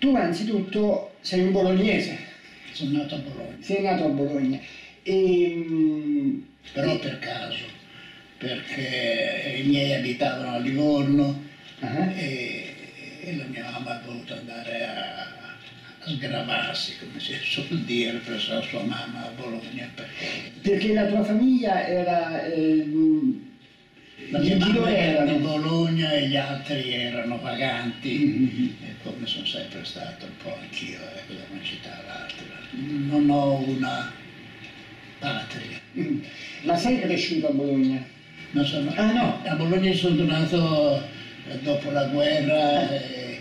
Tu anzitutto sei un bolognese. Sono nato a Bologna. Sei nato a Bologna. E, mm, Però per caso, perché i miei abitavano a Livorno ah, e, e la mia mamma ha voluto andare a, a sgravarsi, come si suol dire, presso la sua mamma a Bologna. Perché perché la tua famiglia era... ehm, la mia mamma era di. Bologna e gli altri erano vaganti. Mhm. Come sono sempre stato un po' anch'io, ecco, da una città all'altra. Non ho una patria. Mm. Ma sei cresciuto a Bologna? Non sono- Ah, no. A Bologna sono tornato eh, dopo la guerra, e,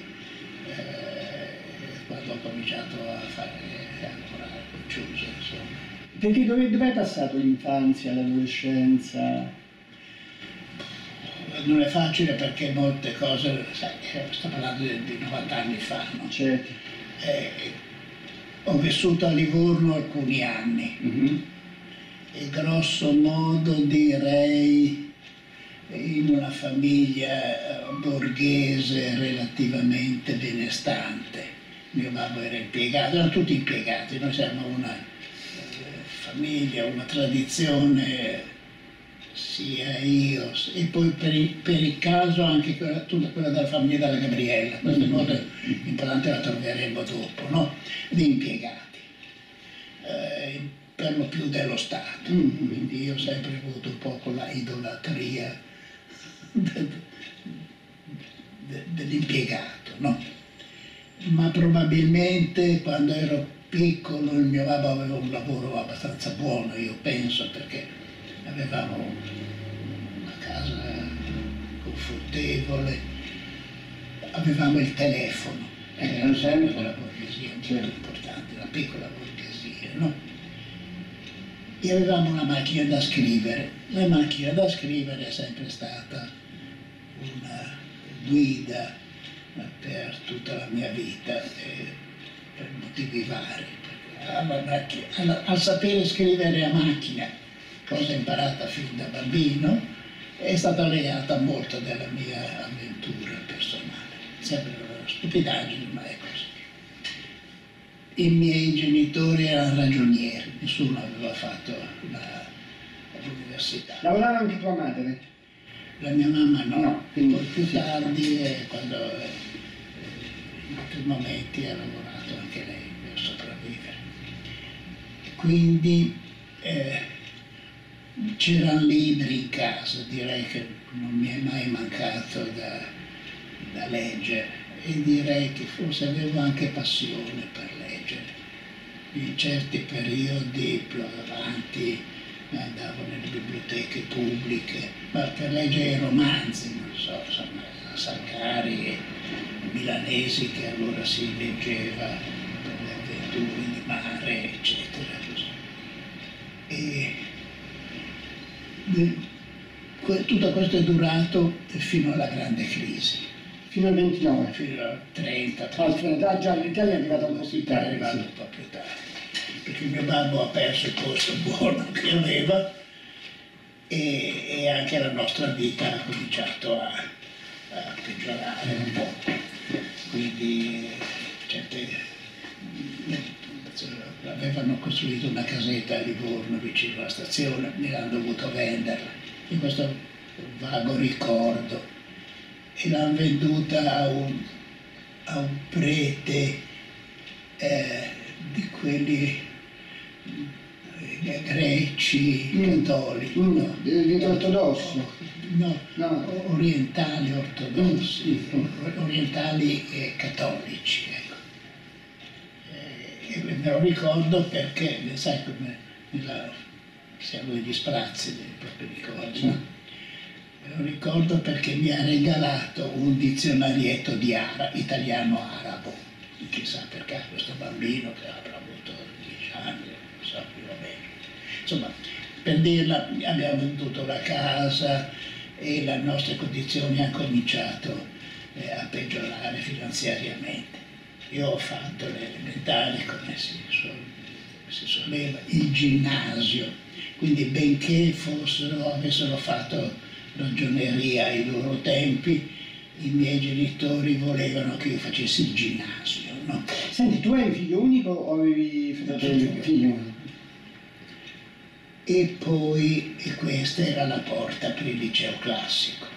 eh, quando ho cominciato a fare a lavorare con Ciusa, insomma. Perché dove, dove hai passato l'infanzia, l'adolescenza? Non è facile perché molte cose, sai, eh, sto parlando di, di 90 anni fa, no? Certo. Eh, ho vissuto a Livorno alcuni anni Mhm. e grosso modo direi in una famiglia borghese relativamente benestante. Mio babbo era impiegato, erano tutti impiegati, noi siamo una eh, famiglia, una tradizione, sia io, e poi per il, per il caso anche quella, tutta quella della famiglia della Gabriella, queste cose importanti la troveremo dopo, no? Di impiegati, eh, per lo più dello Stato, Mhm. quindi io ho sempre avuto un po' quella idolatria del- de- dell'impiegato, no? Ma probabilmente quando ero piccolo il mio babbo aveva un lavoro abbastanza buono, io penso, perché avevamo una casa confortevole, avevamo il telefono, Eh, era sempre certo. la borghesia, molto Certo. importante, la piccola borghesia, no? E avevamo una macchina da scrivere. La macchina da scrivere è sempre stata una guida eh, per tutta la mia vita, eh, per motivi vari. perché alla macchina- alla- al sapere scrivere a macchina, cosa imparata fin da bambino, è stata legata molto della mia avventura personale. Sempre una stupidaggine, ma è così. I miei genitori erano ragionieri, nessuno aveva fatto la- l'università. Lavorava anche tua madre? La mia mamma no, No, quindi- poi più sì. tardi, eh, quando eh, in altri momenti ha lavorato anche lei per sopravvivere. Quindi eh, c'erano libri in casa, direi che non mi è mai mancato da, da leggere e direi che forse avevo anche passione per leggere. In certi periodi più avanti andavo nelle biblioteche pubbliche, ma per leggere i romanzi, non so, insomma, Saccari e Milanesi che allora si leggeva per le avventure di mare, eccetera. E tutto questo è durato fino alla grande crisi, Fino al 29. fino al 30, Altra età, già l'Italia è arrivata un po' più è tardi. arrivato sì. un po' più tardi, perché mio babbo ha perso il posto buono che aveva e, e anche la nostra vita ha cominciato a, a peggiorare un po'. Quindi certe, avevano costruito una casetta a Livorno vicino alla stazione e hanno dovuto venderla. In questo vago ricordo e l'hanno venduta a un, a un prete eh, di quelli eh, greci, Mm. cattolici, Mm, no? di- ortodossi. No, No. orientali ortodossi, Mm, orientali cattolici. Eh, E me lo ricordo perché, sai come siamo degli sprazzi dei propri ricordi, no? Me lo ricordo perché mi ha regalato un dizionarietto di ara, italiano-arabo. Chissà perché questo bambino che avrà avuto 10 anni, non so più o meno. Insomma, per dirla, abbiamo venduto la casa e le nostre condizioni hanno cominciato eh, a peggiorare finanziariamente. Io ho fatto le elementari, come si, soleva, il ginnasio, quindi benché fossero, avessero fatto ragioneria ai loro tempi, i miei genitori volevano che io facessi il ginnasio, no? Senti, tu eri figlio unico o avevi fratelli? figlio Figlio unico. E poi e questa era la porta per il liceo classico.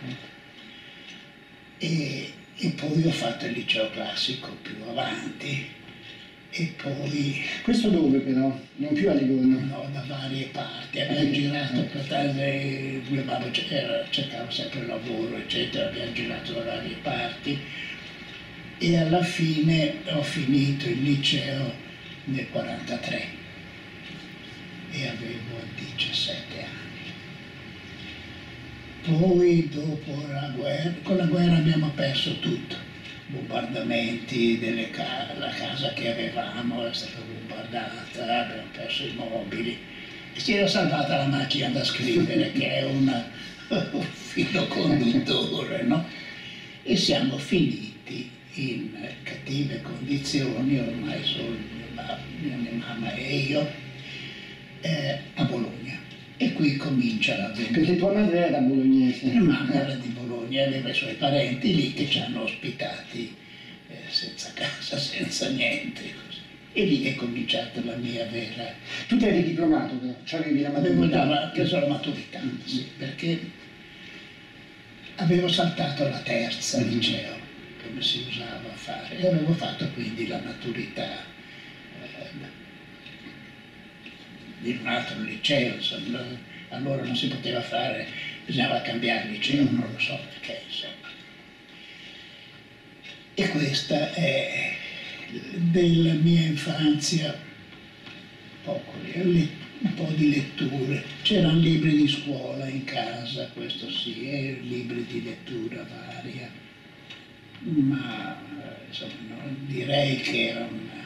E, e poi ho fatto il liceo classico più avanti e poi Questo dove però? Non più a Livorno. no, da varie parti. Abbiamo girato per tante, mio babbo cercava sempre lavoro, eccetera, abbiamo girato da varie parti e alla fine ho finito il liceo nel 43 e avevo 17 anni. Poi dopo la guerra, con la guerra abbiamo perso tutto, bombardamenti ca- la casa che avevamo è stata bombardata, abbiamo perso i mobili e si era salvata la macchina da scrivere che è una- un filo conduttore, no? E siamo finiti in cattive condizioni, ormai solo mia mamma e io, eh, a Bologna. E qui comincia l'avventura. Perché tua madre era bolognese. Mia mamma era di Bologna, aveva i suoi parenti lì che ci hanno ospitati eh, senza casa, senza niente. così. E lì è cominciata la mia vera... Tu ti eri diplomato però, cioè avevi la Avevo maturità. la- preso la maturità, sì, perché avevo saltato la terza Mhm. liceo, come si usava a fare, e avevo fatto quindi la maturità eh, in un altro liceo, insomma, allora non si poteva fare, bisognava cambiare liceo, non lo so perché, insomma. E questa è della mia infanzia, poco, le- un po' di letture. C'erano libri di scuola in casa, questo sì, e libri di lettura varia, ma insomma, direi che era una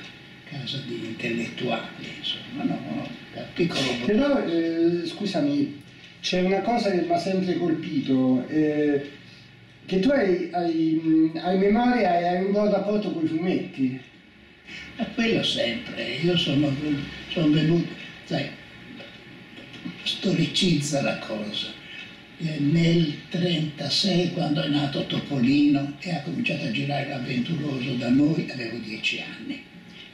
casa di intellettuali, insomma, no, da piccolo Però, eh, scusami, c'è una cosa che mi ha sempre colpito, eh, che tu hai, hai, hai memoria e hai un buon rapporto con i fumetti. Ma quello sempre, io sono, sono venuto, sai, storicizza la cosa. Eh, Nel 36, quando è nato Topolino e ha cominciato a girare l'avventuroso da noi, avevo dieci anni,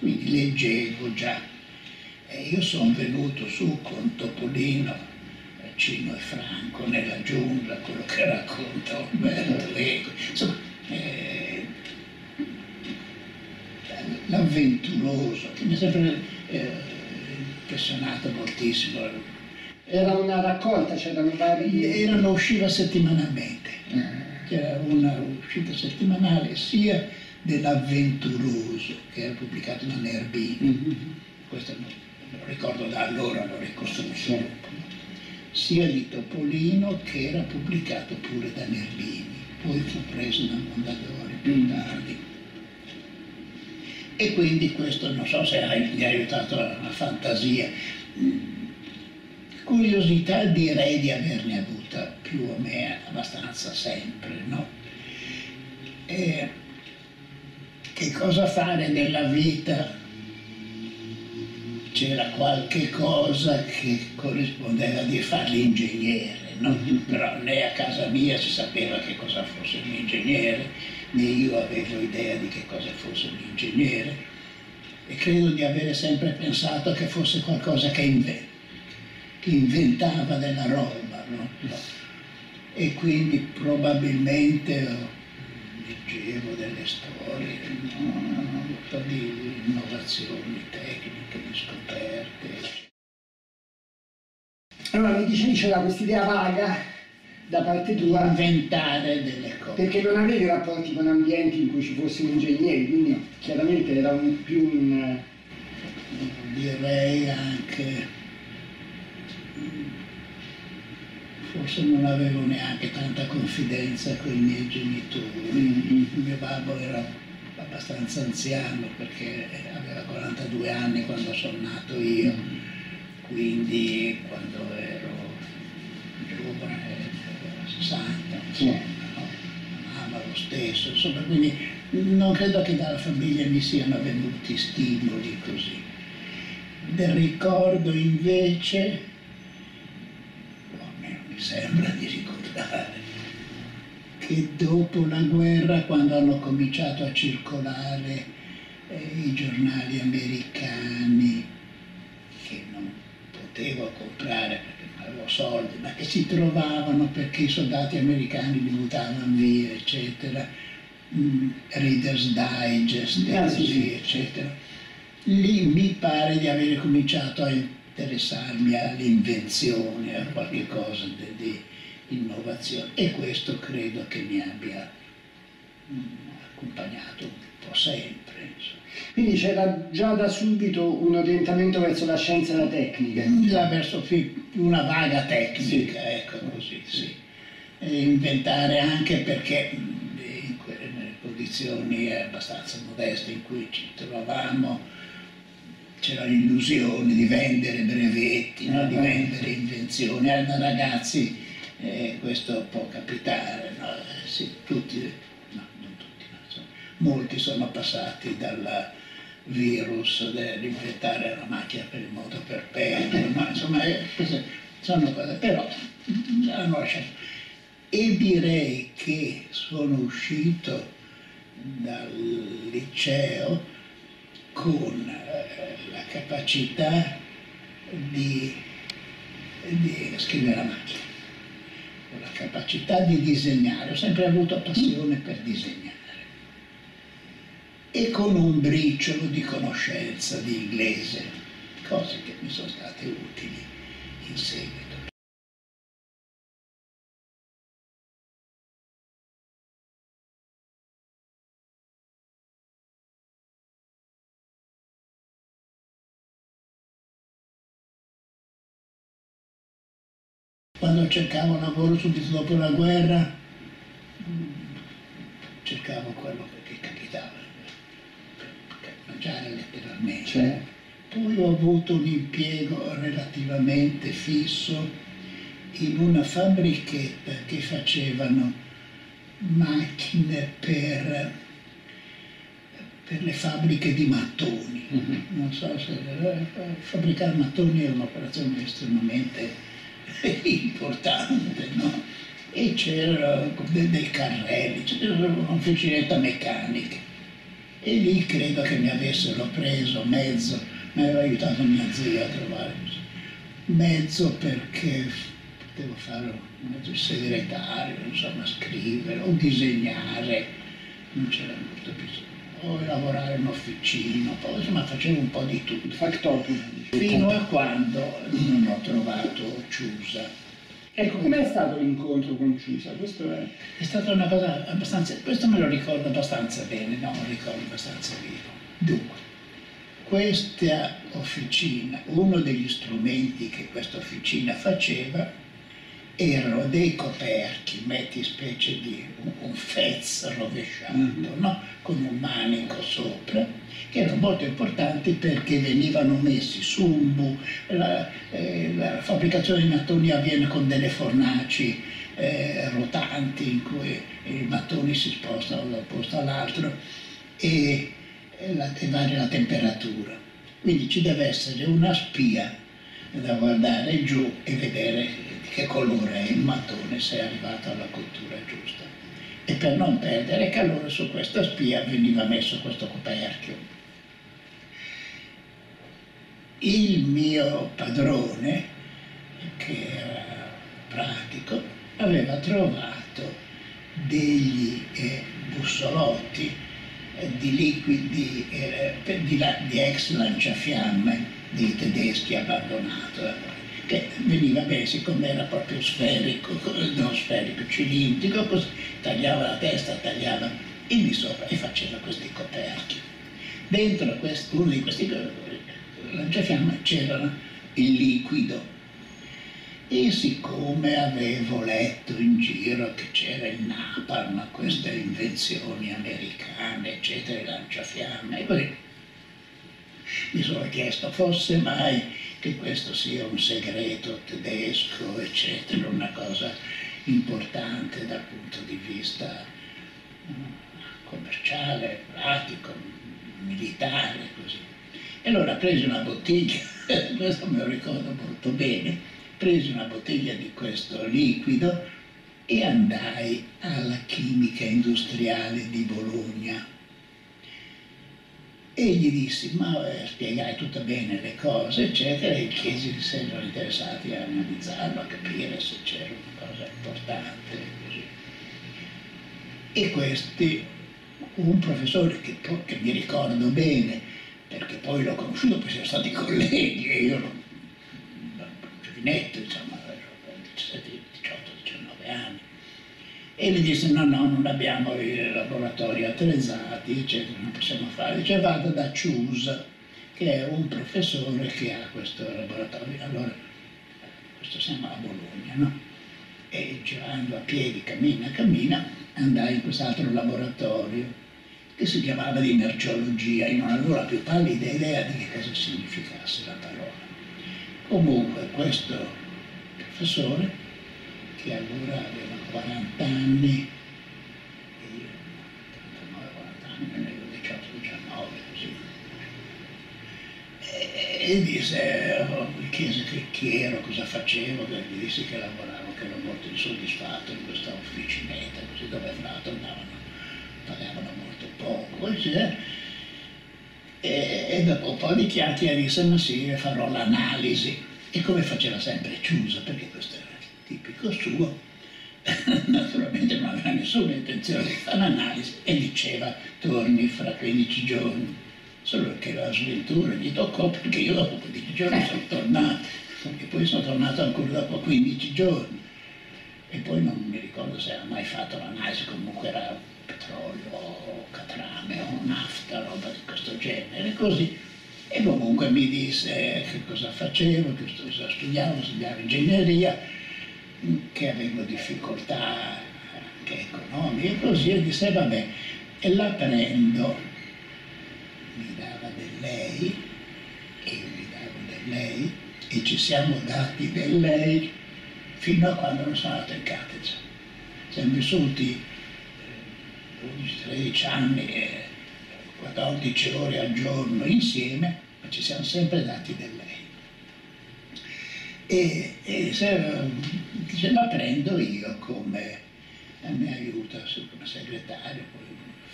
quindi leggevo già. E io sono venuto su con Topolino, eh, Cino e Franco nella giungla, quello che racconta Umberto Eco, insomma, eh, l'avventuroso, che mi ha sempre eh, impressionato moltissimo. Era una raccolta, c'erano vari... Erano, usciva settimanalmente, Eh, c'era una uscita settimanale sia dell'avventuroso, che era pubblicato da Nerbini, mhm. questo me lo ricordo da allora, l'ho ricostruito Sì. dopo, no? sia di Topolino che era pubblicato pure da Nerbini, poi fu preso da Mondadori più Mm. tardi. E quindi questo non so se mi ha aiutato la, la fantasia. Curiosità direi di averne avuta più o meno abbastanza sempre, no? E che cosa fare nella vita? C'era qualche cosa che corrispondeva di fare l'ingegnere? Però né a casa mia si sapeva che cosa fosse un ingegnere, né io avevo idea di che cosa fosse un ingegnere e credo di avere sempre pensato che fosse qualcosa che, inve- che inventava della roba, no? E quindi probabilmente leggevo delle storie, no? di innovazioni tecniche, di scoperte. Allora mi dicevi c'era quest'idea vaga da parte tua, inventare delle cose. perché non avevi rapporti con ambienti in cui ci fossero ingegneri, quindi chiaramente era un, più un... direi anche mm, forse non avevo neanche tanta confidenza con i miei genitori. Il mio babbo era abbastanza anziano perché aveva 42 anni quando sono nato io. Quindi quando ero giovane aveva 60 insomma no? amava lo stesso insomma quindi non credo che dalla famiglia mi siano venuti stimoli così. Del ricordo invece, sembra di ricordare, che dopo la guerra, quando hanno cominciato a circolare eh, i giornali americani che non potevo comprare perché non avevo soldi, ma che si trovavano perché i soldati americani li buttavano via, eccetera, mm, Reader's Digest, Ah, sì, eccetera. Lì mi pare di aver cominciato a interessarmi all'invenzione, a qualche cosa di, di innovazione e questo credo che mi abbia mm, accompagnato un po' sempre. insomma. Quindi c'era già da subito un orientamento verso la scienza e la tecnica. Già verso una vaga tecnica, ecco così, sì. E inventare anche perché mh, in quelle nelle condizioni abbastanza modeste in cui ci trovavamo c'era l'illusione di vendere brevetti, no? di vendere invenzioni. Ai ragazzi eh, questo può capitare, no? Eh, sì, tutti, no, non tutti, ma insomma, molti sono passati dal virus dell'inventare la macchina per il moto perpetuo, no? insomma eh, sono cose, però hanno lasciato. E direi che sono uscito dal liceo con la capacità di, di scrivere a macchina, con la capacità di disegnare, ho sempre avuto passione per disegnare e con un briciolo di conoscenza di inglese, cose che mi sono state utili in seguito. Quando cercavo lavoro subito dopo la guerra, mm, cercavo quello che capitava, per mangiare letteralmente. Cioè, Poi ho avuto un impiego relativamente fisso in una fabbrichetta che facevano macchine per, per le fabbriche di mattoni. Mhm. Non so se fabbricare mattoni è un'operazione estremamente importante, no? E c'erano de- dei carrelli, c'era un'officinetta meccanica. E lì credo che mi avessero preso mezzo, mi aveva aiutato mia zia a trovare mezzo perché potevo fare un mezzo segretario, insomma scrivere o disegnare, non c'era molto bisogno. O lavorare in officina, poi insomma facevo un po' di tutto. factotum. Fino a quando non ho trovato Ciusa. Ecco, com'è stato l'incontro con Ciusa? Questo è... È stata una cosa abbastanza, questo me lo ricordo abbastanza bene, no, lo ricordo abbastanza vivo. Dunque, questa officina, uno degli strumenti che questa officina faceva erano dei coperchi, metti specie di un, fez rovesciato, Mhm. no? con un manico sopra, che erano molto importanti perché venivano messi su un bu, la, eh, la fabbricazione di mattoni avviene con delle fornaci eh, rotanti in cui i mattoni si spostano da un posto all'altro e, e, la, e varia la temperatura. Quindi ci deve essere una spia da guardare giù e vedere che colore è il mattone, se è arrivato alla cottura giusta. E per non perdere calore su questa spia veniva messo questo coperchio. Il mio padrone, che era pratico, aveva trovato degli eh, bussolotti eh, di liquidi eh, di, di ex lanciafiamme dei tedeschi abbandonato, eh, che veniva bene, siccome era proprio sferico, co- non sferico, cilindrico, così tagliava la testa, tagliava il di sopra e faceva questi coperchi. Dentro quest- uno di questi lanciafiamme c'era il liquido e siccome avevo letto in giro che c'era il napalm, queste invenzioni americane, eccetera, il lanciafiamme, e così mi sono chiesto fosse mai che questo sia un segreto tedesco, eccetera, una cosa importante dal punto di vista mm, commerciale, pratico, militare, così. E allora presi una bottiglia, questo me lo ricordo molto bene, presi una bottiglia di questo liquido e andai alla chimica industriale di Bologna E gli dissi, ma eh, spiegai tutte bene le cose, eccetera, e chiesi se erano interessati a analizzarlo, a capire se c'era una cosa importante. Così. E questi, un professore che, che mi ricordo bene, perché poi l'ho conosciuto, poi siamo stati colleghi e io ero giovinetto, insomma, avevo 17, 18, 19 anni. E gli disse no, no, non abbiamo i laboratori attrezzati, eccetera, non possiamo fare. Dice vado da Cius, che è un professore che ha questo laboratorio. Allora, questo siamo a Bologna, no? E girando a piedi, cammina, cammina, andai in quest'altro laboratorio che si chiamava di merceologia, io non avevo la più pallida idea di che cosa significasse la parola. Comunque questo professore, che allora aveva 40 anni, e io 39, 40 anni, ne avevo 18, 19, così, e, e disse, mi chiese che chi ero, cosa facevo, gli dissi che lavoravo, che ero molto insoddisfatto in questa officinetta, così dove andato andavano pagavano molto poco, e, e dopo un po' di chiacchiere disse ma sì, farò l'analisi. E come faceva sempre chiusa, perché questo tipico suo, naturalmente non aveva nessuna intenzione di fare l'analisi e diceva torni fra 15 giorni. Solo che la sventura gli toccò perché io dopo 15 giorni sono tornato e poi sono tornato ancora dopo 15 giorni e poi non mi ricordo se ha mai fatto l'analisi, comunque era petrolio, catrame o nafta, roba di questo genere, così. E comunque mi disse che cosa facevo, che cosa studiavo, studiavo ingegneria, che avevo difficoltà anche economiche così, e disse vabbè, e la prendo, mi dava del lei, io mi davo del lei, e ci siamo dati del lei fino a quando non sono andato in cattedra. Siamo vissuti 12-13 anni e 14 ore al giorno insieme, ma ci siamo sempre dati del lei. E, e se, se, la prendo io come mi aiuta come segretario, poi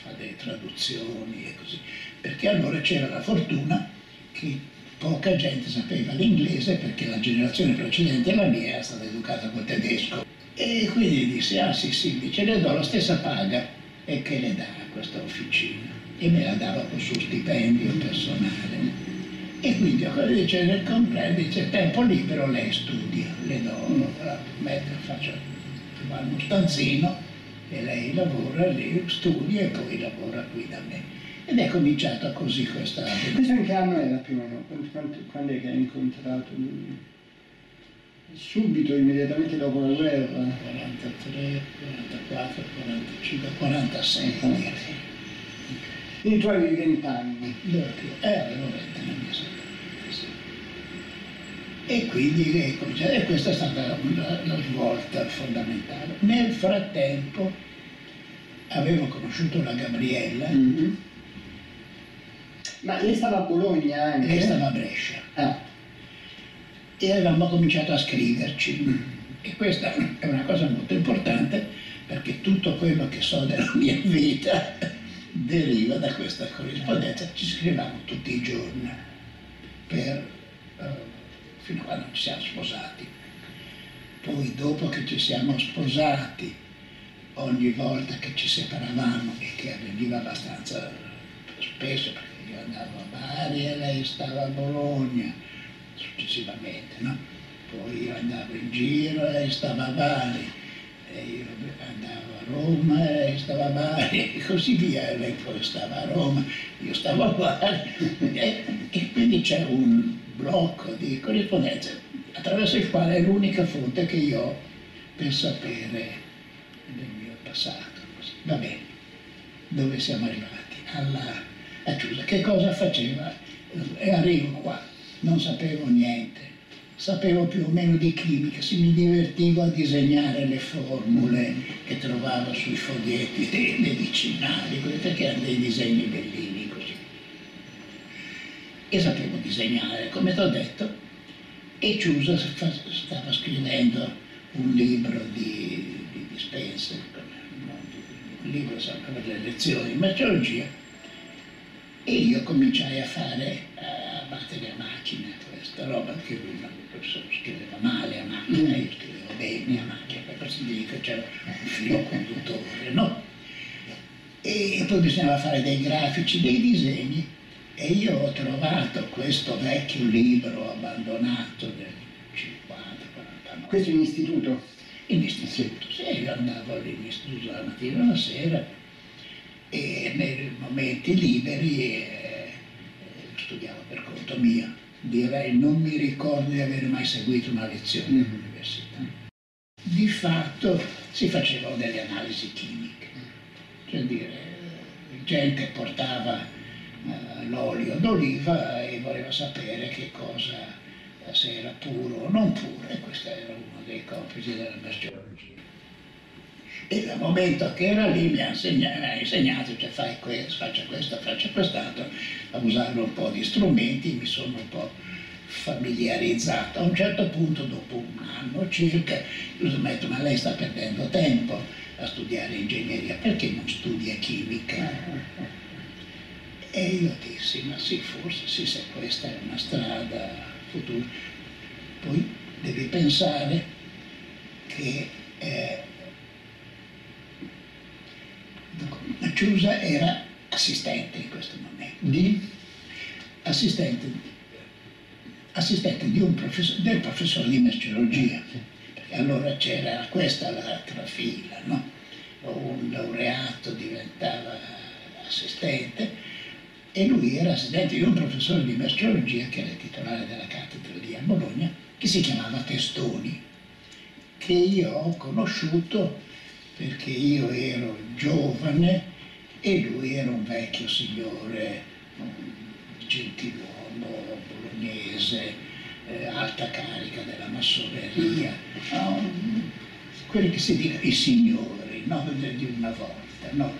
fa delle traduzioni e così, perché allora c'era la fortuna che poca gente sapeva l'inglese perché la generazione precedente alla mia era stata educata col tedesco. E quindi disse, ah sì sì, dice, le do la stessa paga e che le dà a questa officina e me la dava con suo stipendio personale. E quindi a cosa dice nel completo? Dice tempo libero lei studia, le do, mm. metto, faccio, uno stanzino e lei lavora, lei studia e poi lavora qui da me. Ed è cominciata così questa... Questo in che anno era più o meno? Quando, quando è che hai incontrato lui? Subito, immediatamente dopo la guerra? 43, 44, 45, 46 nei tuoi vent'anni. Eh, e quindi ecco, cioè, e questa è stata la, la svolta fondamentale. Nel frattempo avevo conosciuto la Gabriella. Mm -hmm. Ma lei stava a Bologna anche? Lei stava a Brescia. Ah. E avevamo cominciato a scriverci. Mm-hmm. E questa è una cosa molto importante perché tutto quello che so della mia vita deriva da questa corrispondenza. Ci scrivevamo tutti i giorni per, uh, fino a quando ci siamo sposati. Poi dopo che ci siamo sposati, ogni volta che ci separavamo e che avveniva abbastanza spesso perché io andavo a Bari e lei stava a Bologna, successivamente, no? Poi io andavo in giro e lei stava a Bari, andavo a Roma e lei stava a Bari e così via, e lei poi stava a Roma, io stavo a Bari e, e quindi c'è un blocco di corrispondenza attraverso il quale è l'unica fonte che io ho per sapere del mio passato. Va bene, dove siamo arrivati? Alla, a Chiusa. Che cosa faceva? E arrivo qua non sapevo niente, sapevo più o meno di chimica, si mi divertivo a disegnare le formule che trovavo sui foglietti dei medicinali, perché erano dei disegni bellini così. E sapevo disegnare, come ti ho detto, e Ciusa stava scrivendo un libro di, di dispense, un libro per le lezioni di merceologia, E io cominciai a fare, a battere a macchina questa roba che lui non scriveva male a macchina, io scrivevo bene a macchina, per così dire c'era un filo conduttore, no? E poi bisognava fare dei grafici, dei disegni e io ho trovato questo vecchio libro abbandonato del 50, 49. Questo in istituto? In istituto, sì, io andavo lì in istituto la mattina e la sera e nei momenti liberi eh, studiavo per conto mio. Direi non mi ricordo di aver mai seguito una lezione Mm. all'università. Di fatto si facevano delle analisi chimiche, cioè dire, eh, gente portava eh, l'olio d'oliva e voleva sapere che cosa, se era puro o non puro, e questo era uno dei compiti della bestiologia. E dal momento che era lì mi ha insegnato, mi insegnato cioè fai questo, faccia questo, faccia quest'altro, a usare un po' di strumenti, mi sono un po' familiarizzato. A un certo punto, dopo un anno circa, io ho detto, ma lei sta perdendo tempo a studiare ingegneria, perché non studia chimica? E io dissi, ma sì, forse sì, se questa è una strada futura. Poi devi pensare che eh, Ciusa era assistente in questo momento, Di? assistente, assistente professor, del professore di merceologia, perché allora c'era questa l'altra fila, no? un laureato diventava assistente e lui era assistente di un professore di merceologia che era il titolare della cattedra lì a Bologna, che si chiamava Testoni, che io ho conosciuto perché io ero giovane e lui era un vecchio signore, un gentiluomo bolognese, eh, alta carica della massoneria, no? quelli che si dicono i signori no? di una volta. No?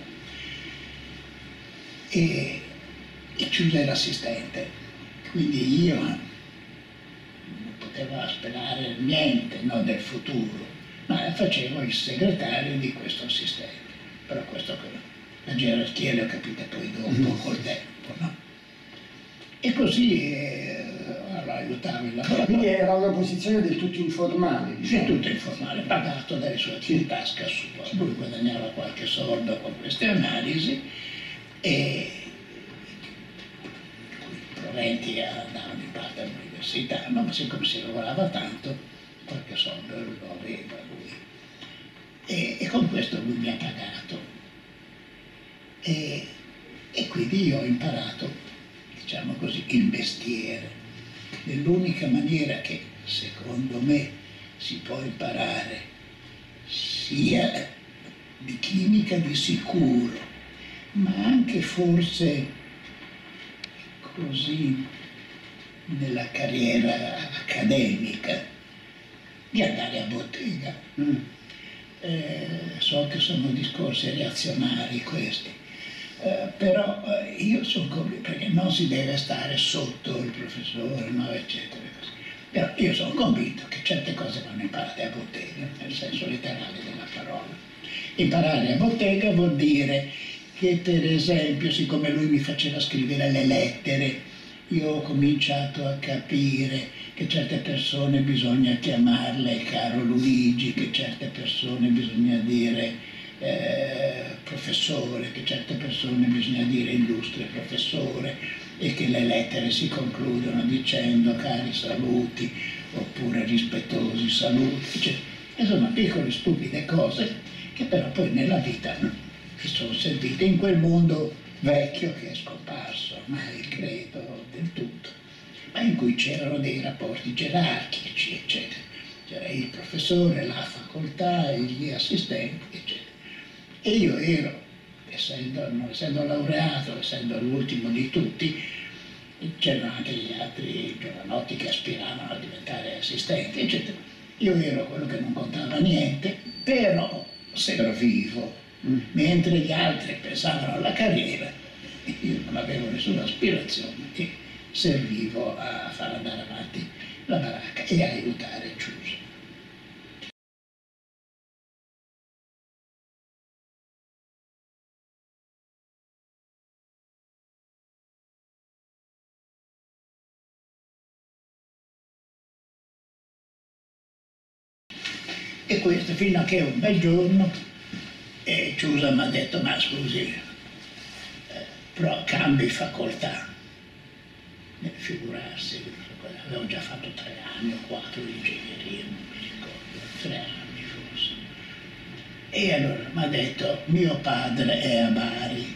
E, e chiuse l'assistente, quindi io non potevo sperare niente no, del futuro, ma facevo il segretario di questo assistente. Però questo, la gerarchia l'ho capita poi dopo, col tempo. No? E così eh, allora, aiutavo il Quindi laboratorio. era una posizione del tutto informale, diciamo. tutto informale, pagato dalle sue in tasca sua. Lui guadagnava qualche soldo con queste analisi e i proventi andavano in parte all'università, no? ma siccome si lavorava tanto, qualche soldo lo aveva. E, e con questo lui mi ha pagato. E, e quindi io ho imparato, diciamo così, il mestiere. Nell'unica maniera che secondo me si può imparare sia di chimica di sicuro, ma anche forse così nella carriera accademica, di andare a bottega. Mm. Eh, so che sono discorsi reazionari questi, eh, però eh, io sono convinto, perché non si deve stare sotto il professore, no, eccetera. così. Però io sono convinto che certe cose vanno imparate a bottega, nel senso letterale della parola. Imparare a bottega vuol dire che per esempio, siccome lui mi faceva scrivere le lettere, io ho cominciato a capire che certe persone bisogna chiamarle caro Luigi, che certe persone bisogna dire eh, professore, che certe persone bisogna dire illustre professore e che le lettere si concludono dicendo cari saluti oppure rispettosi saluti, eccetera. Insomma, piccole stupide cose che però poi nella vita no, mi sono servite in quel mondo vecchio che è scomparso ormai, credo, del tutto, ma in cui c'erano dei rapporti gerarchici, eccetera. C'era il professore, la facoltà, gli assistenti, eccetera. E io ero, essendo, non essendo laureato, essendo l'ultimo di tutti, c'erano anche gli altri giovanotti che aspiravano a diventare assistenti, eccetera. Io ero quello che non contava niente, però servivo, mentre gli altri pensavano alla carriera, io non avevo nessuna aspirazione servivo a far andare avanti la baracca e a aiutare Giuse. E questo fino a che un bel giorno eh, mi ha detto ma scusi, eh, però cambi facoltà e figurarsi, avevo già fatto tre anni o quattro di ingegneria, non mi ricordo, tre anni forse. E allora mi ha detto, mio padre è a Bari,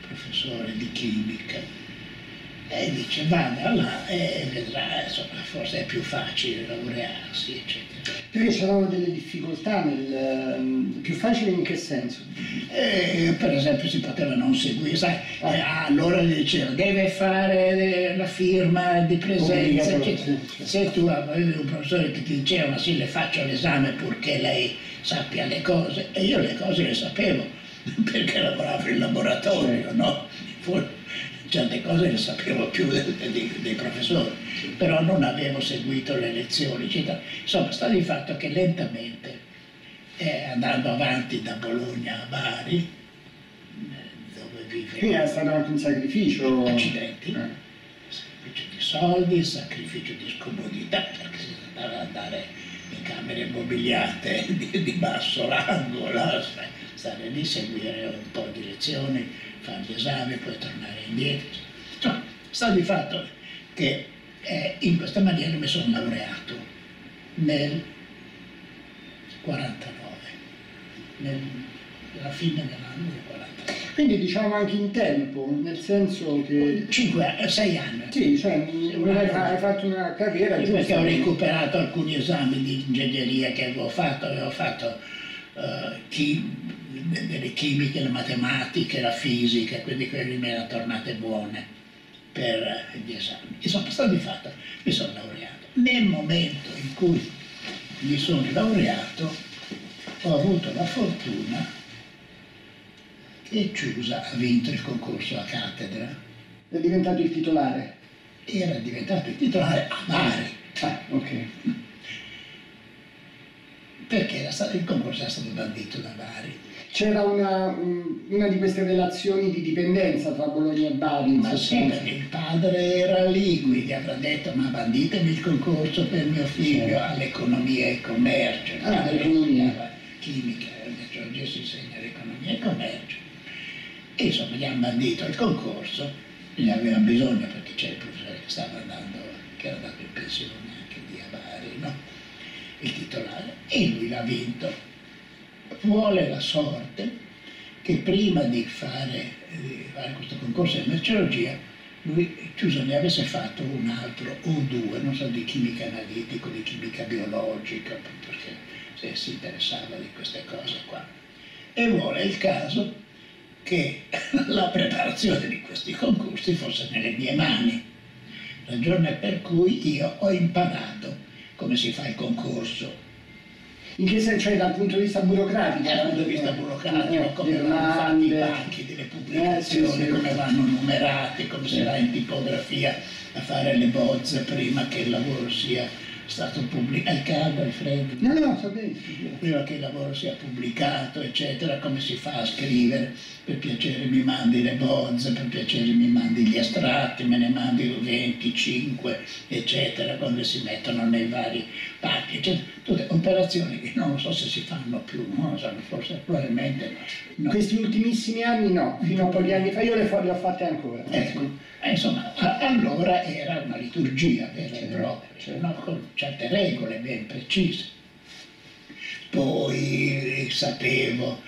professore di chimica e dice vada là e vedrà, insomma, forse è più facile laurearsi, eccetera. Perché c'erano delle difficoltà, nel, ehm, più facile in che senso? E, per esempio si poteva non seguire, sai, ah. eh, allora diceva deve fare la firma di presenza, eccetera. Se tu avevi un professore che ti diceva sì le faccio l'esame purché lei sappia le cose, e io le cose le sapevo perché lavoravo in laboratorio, sì. no? Certe cose le sapevo più dei, dei, dei professori, però non avevo seguito le lezioni, eccetera. Insomma, sta di fatto che lentamente, eh, andando avanti da Bologna a Bari, eh, dove vive... Quindi è stato anche un sacrificio. Accidenti. Eh. Sacrificio di soldi, sacrificio di scomodità, perché si trattava di andare in camere mobiliate di, di basso rango, là, stare lì, seguire un po' di lezioni fare gli esami, poi tornare indietro. Insomma, sta di fatto che eh, in questa maniera mi sono laureato nel 49, nella fine dell'anno del 49. Quindi diciamo anche in tempo, nel senso che... 5, 6 eh, anni. Sì, cioè hai fatto una carriera giusta. Perché ho recuperato alcuni esami di ingegneria che avevo fatto, avevo fatto uh, chi, delle chimiche, le matematiche, la fisica, quindi quelli mi erano tornate buone per gli esami. Insomma, sta di fatto, mi sono laureato. Nel momento in cui mi sono laureato, ho avuto la fortuna che Ciusa ha vinto il concorso a cattedra. È diventato il titolare? Era diventato il titolare a Bari. Ah, ok perché il concorso era stato bandito da Bari. C'era una, una, di queste relazioni di dipendenza tra Bologna e Bari? Ma sì, perché il padre era lì, quindi avrà detto ma banditemi il concorso per mio figlio sì. all'economia e commercio. Ah, all'economia. Chimica, cioè oggi si insegna l'economia e commercio. E insomma gli hanno bandito il concorso, ne avevano bisogno perché c'era il professore che stava andando, che era andato in pensione anche lì a Bari, no? il titolare e lui l'ha vinto. Vuole la sorte che prima di fare, di fare questo concorso di merceologia lui Chiuso ne avesse fatto un altro o due, non so, di chimica analitico, di chimica biologica, perché se si interessava di queste cose qua. E vuole il caso che la preparazione di questi concorsi fosse nelle mie mani, ragione per cui io ho imparato come si fa il concorso. In che senso, cioè dal punto di vista burocratico? Dal punto di vista burocratico, eh, come vanno fatti i banchi delle pubblicazioni, eh, sì, sì. come vanno numerati, come si va in tipografia a fare le bozze prima che il lavoro sia stato pubblicato, è caldo, è freddo. No, no, so bene. Prima che il lavoro sia pubblicato, eccetera, come si fa a scrivere, per piacere mi mandi le bozze, per piacere mi mandi gli estratti, me ne mandi 25, eccetera, quando si mettono nei vari pacchi, eccetera. Tutte operazioni che non so se si fanno più, so, forse probabilmente no. Questi ultimissimi anni no, fino a un po' di anni fa io le, le ho fatte ancora. Ecco. Eh, insomma, allora era una liturgia vera e propria, cioè, no, con certe regole ben precise. Poi sapevo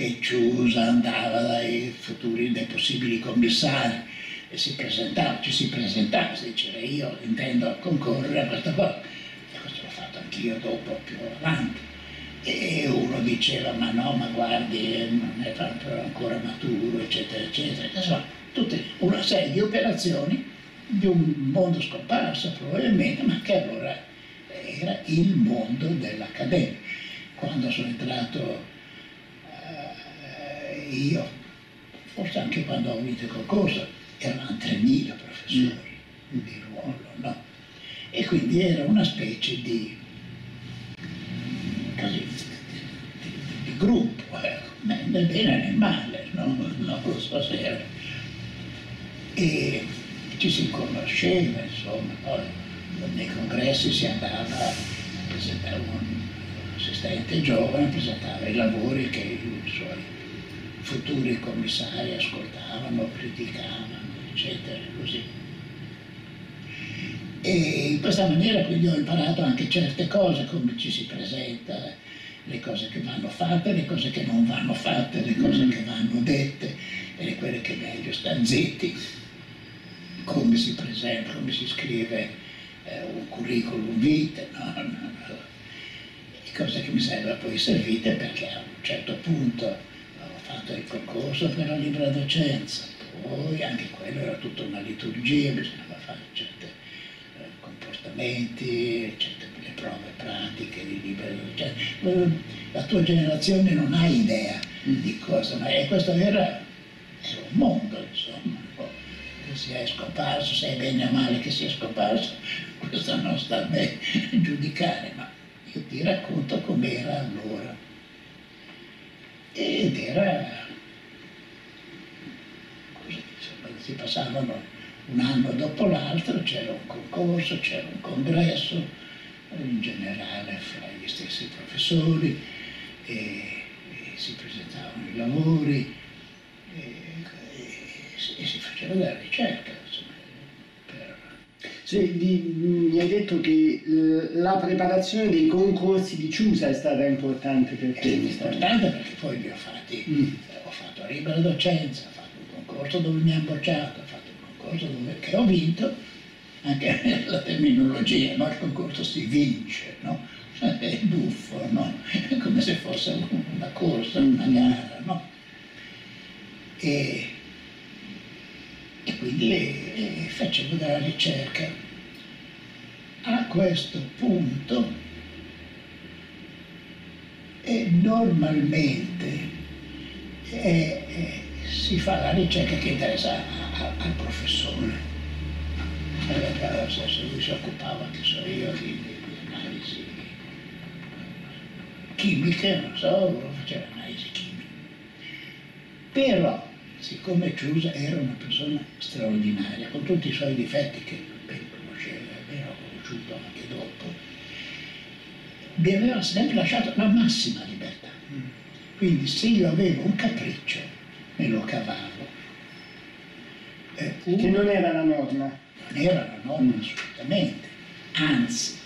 che Ciusa andava dai futuri, dai possibili commissari e si presentava, ci si presentava, si diceva io intendo concorrere a questa cosa. Questo l'ho fatto anch'io dopo, più avanti. E uno diceva ma no, ma guardi, non è ancora maturo, eccetera, eccetera. Insomma, tutte una serie di operazioni di un mondo scomparso probabilmente, ma che allora era il mondo dell'accademia. Quando sono entrato io, forse anche quando ho vinto il concorso, erano 3.000 professori mm. di ruolo, no? E quindi era una specie di, così, di, di gruppo, ecco, né bene nel male, no? non lo so se era e ci si conosceva, insomma, poi nei congressi si andava, un, si assistente giovane presentava i lavori che i suoi futuri commissari ascoltavano, criticavano, eccetera, così. E in questa maniera quindi ho imparato anche certe cose, come ci si presenta, le cose che vanno fatte, le cose che non vanno fatte, le cose che vanno dette e quelle che meglio stanno zitti, come si presenta, come si scrive eh, un curriculum vitae, no? no, no. cose che mi sarebbero poi servite perché a un certo punto fatto il concorso per la libera docenza, poi anche quello era tutta una liturgia, bisognava fare certi eh, comportamenti, certe prove pratiche di libera docenza. La tua generazione non ha idea di cosa, ma e questo era, era un mondo, insomma che si è scomparso, se è bene o male che sia scomparso, questo non sta a me giudicare, ma io ti racconto com'era allora. Ed era così, insomma, si passavano un anno dopo l'altro, c'era un concorso, c'era un congresso, in generale fra gli stessi professori, e, e si presentavano i lavori, e si faceva della ricerca. Sì, di, mi hai detto che la preparazione dei concorsi di Ciusa è stata importante per te. È importante perché poi li ho fatti, mm. ho fatto libera docenza, ho fatto un concorso dove mi hanno bocciato, ho fatto un concorso dove, che ho vinto, anche la terminologia, no? il concorso si vince, no? è buffo, no? è come se fosse una corsa, una gara. No? E, e quindi eh, facevo della ricerca. A questo punto eh, normalmente eh, si fa la ricerca che interessa a, a, al professore. Se lui si occupava, che so io, di, di analisi chimiche, non so, faceva analisi chimiche. Però siccome Ciusa era una persona straordinaria, con tutti i suoi difetti che ben conosceva, ben ho conosciuto anche dopo, mi aveva sempre lasciato la massima libertà. Quindi se io avevo un capriccio, me lo cavavo. Eh, un... Che non era la norma. Non era la norma assolutamente. Anzi,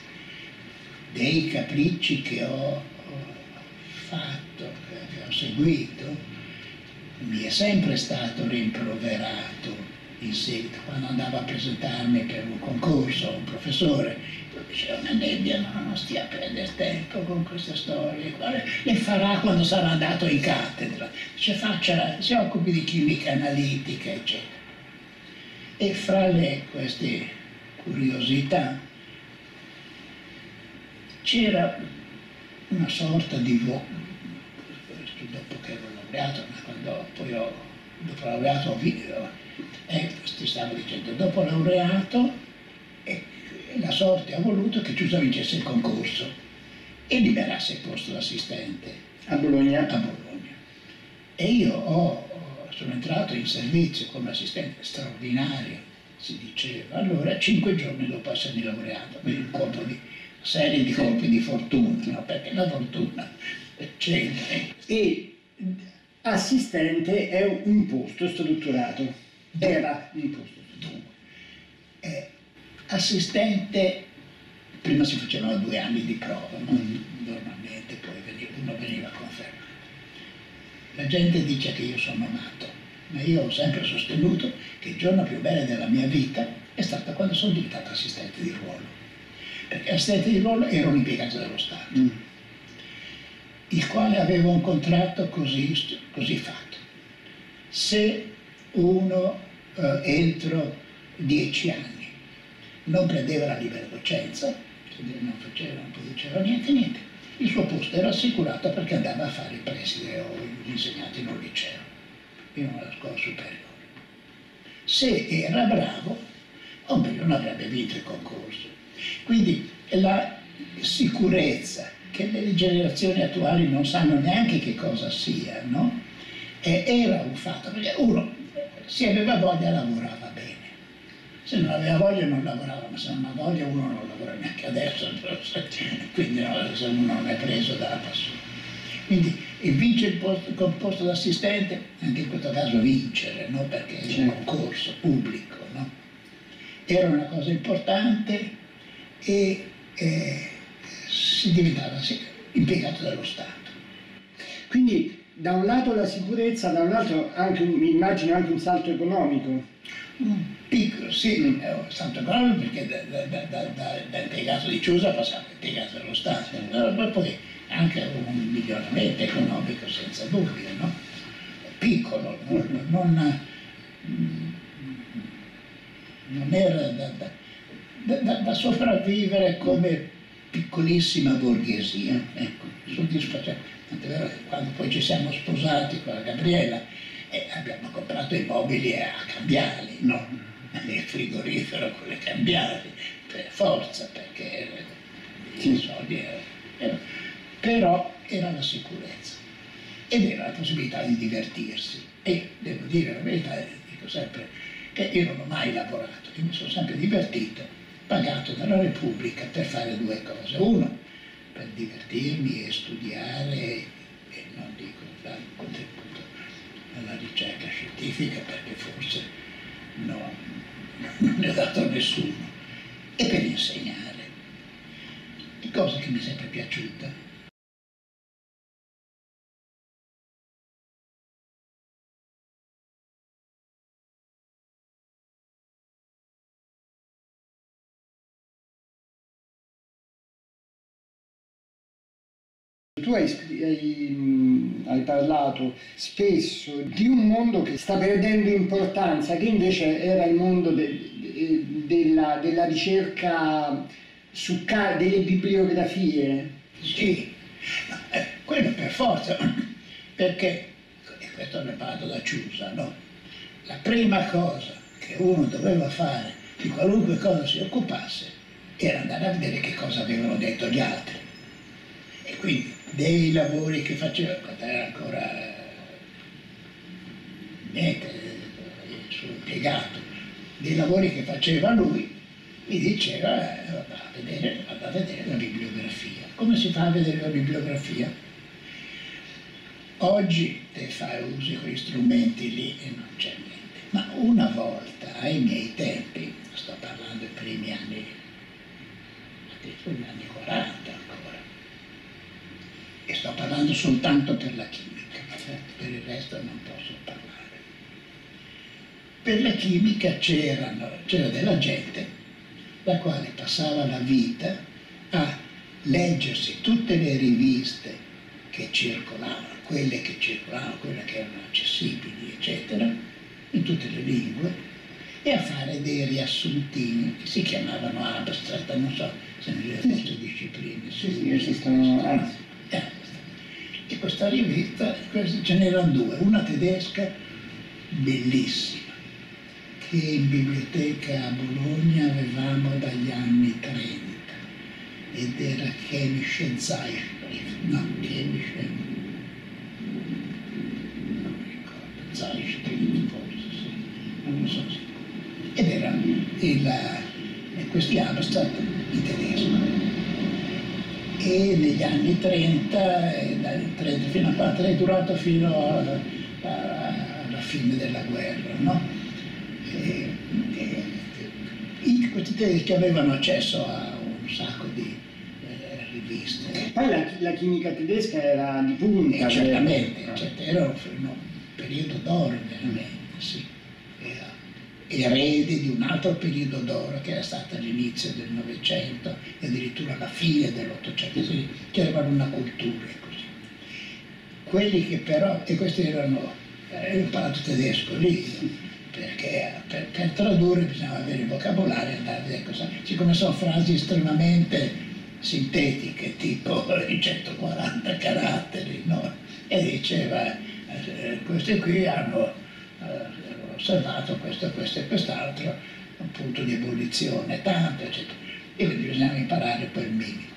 dei capricci che ho, ho fatto, che ho seguito, mi è sempre stato rimproverato in seguito, quando andavo a presentarmi per un concorso, un professore, diceva, ma Nebbia non stia a perdere tempo con queste storie, le farà quando sarà andato in cattedra, Dice, faccia, si occupi di chimica analitica, eccetera. E fra le, queste curiosità c'era una sorta di dopo che ero laureato, quando poi ho, dopo laureato ho video, e ti stavo dicendo, dopo laureato eh, la sorte ha voluto che Ciusa vincesse il concorso e liberasse il posto d'assistente a Bologna. a Bologna. E io ho, sono entrato in servizio come assistente straordinario, si diceva, allora cinque giorni dopo essermi laureato, un colpo di serie di colpi di fortuna, no? perché la fortuna c'entra. E assistente è un posto strutturato, era un posto strutturato. Eh, assistente, prima si facevano due anni di prova, no? mm. normalmente poi veniva, uno veniva confermato. La gente dice che io sono matto, ma io ho sempre sostenuto che il giorno più bello della mia vita è stato quando sono diventato assistente di ruolo. Perché assistente di ruolo era un impiegato dello Stato. Mm il quale aveva un contratto così, così fatto. Se uno eh, entro dieci anni non prendeva la libera docenza, non faceva, non produceva niente, niente, il suo posto era assicurato perché andava a fare il preside o l'insegnante in un liceo, in una scuola superiore. Se era bravo, o meglio non avrebbe vinto il concorso. Quindi la sicurezza che le generazioni attuali non sanno neanche che cosa sia, no? E era un fatto, perché uno se aveva voglia lavorava bene, se non aveva voglia non lavorava, ma se non ha voglia uno non lavora neanche adesso, quindi no, se uno non è preso dalla passione. Quindi vince il posto, il posto d'assistente, anche in questo caso vincere, no? perché è un certo. concorso pubblico. No? Era una cosa importante e eh, diventava impiegato dallo Stato. Quindi da un lato la sicurezza, da un altro anche, mi immagino anche un salto economico. Un piccolo, sì, un salto economico perché da, da, da, da, impiegato di Ciusa passava impiegato dallo Stato, ma poi anche un miglioramento economico senza dubbio, no? piccolo, non, non, non era da, sopravvivere come piccolissima borghesia, ecco, soddisfacente. Tant'è vero che quando poi ci siamo sposati con la Gabriella eh, abbiamo comprato i mobili a cambiali, no? Il frigorifero con le cambiali, per forza, perché i soldi erano però era la sicurezza ed era la possibilità di divertirsi. E devo dire la verità, dico sempre, che io non ho mai lavorato, io mi sono sempre divertito, pagato dalla Repubblica per fare due cose. Uno, per divertirmi e studiare, e non dico dare un contributo alla ricerca scientifica perché forse no, non ne ho dato nessuno, e per insegnare, cosa che mi è sempre piaciuta tu hai, hai, hai, parlato spesso di un mondo che sta perdendo importanza, che invece era il mondo de, de, della, della, ricerca su delle bibliografie. Sì, eh, quello per forza, perché, e questo ne parlo da Ciusa, no? La prima cosa che uno doveva fare di qualunque cosa si occupasse era andare a vedere che cosa avevano detto gli altri. E quindi dei lavori che faceva quando era ancora niente, suo impiegato, dei lavori che faceva lui, mi diceva eh, vado a, vedere, vado a vedere la bibliografia. Come si fa a vedere la bibliografia? Oggi te fai uso quegli strumenti lì e non c'è niente, ma una volta ai miei tempi, sto parlando dei primi anni, addirittura gli anni 40, e sto parlando soltanto per la chimica, per il resto non posso parlare. Per la chimica c'era della gente la quale passava la vita a leggersi tutte le riviste che circolavano, quelle che circolavano, quelle che erano accessibili, eccetera, in tutte le lingue, e a fare dei riassuntini che si chiamavano abstract, non so se nelle vostre discipline. Sì, sì, esistono, anzi, e questa rivista, ce n'erano due, una tedesca bellissima, che in biblioteca a Bologna avevamo dagli anni 30 ed era Chemische Zeitschrift, no, Chemische, non ricordo, Zeitschrift forse, sì, non so se. Ed era il, questi abstract in tedesco e negli anni 30, e dal 30 fino a 40, è durato fino a, a, alla fine della guerra. No? E, e, questi tedeschi avevano accesso a un sacco di eh, riviste. Poi la, la, chimica tedesca era di punta. Certamente, certo, era un, un periodo d'oro veramente, sì erede di un altro periodo d'oro che era stato all'inizio del Novecento e addirittura alla fine dell'Ottocento, che avevano una cultura e così. Quelli che però, e questi erano, eh, ho imparato tedesco lì, perché per, per, tradurre bisognava avere il vocabolario, andare a vedere cosa, siccome sono frasi estremamente sintetiche, tipo i 140 caratteri, no? e diceva, eh, questi qui hanno eh, osservato questo, questo e quest'altro, un punto di ebollizione, tanto, eccetera. E quindi bisogna imparare quel minimo.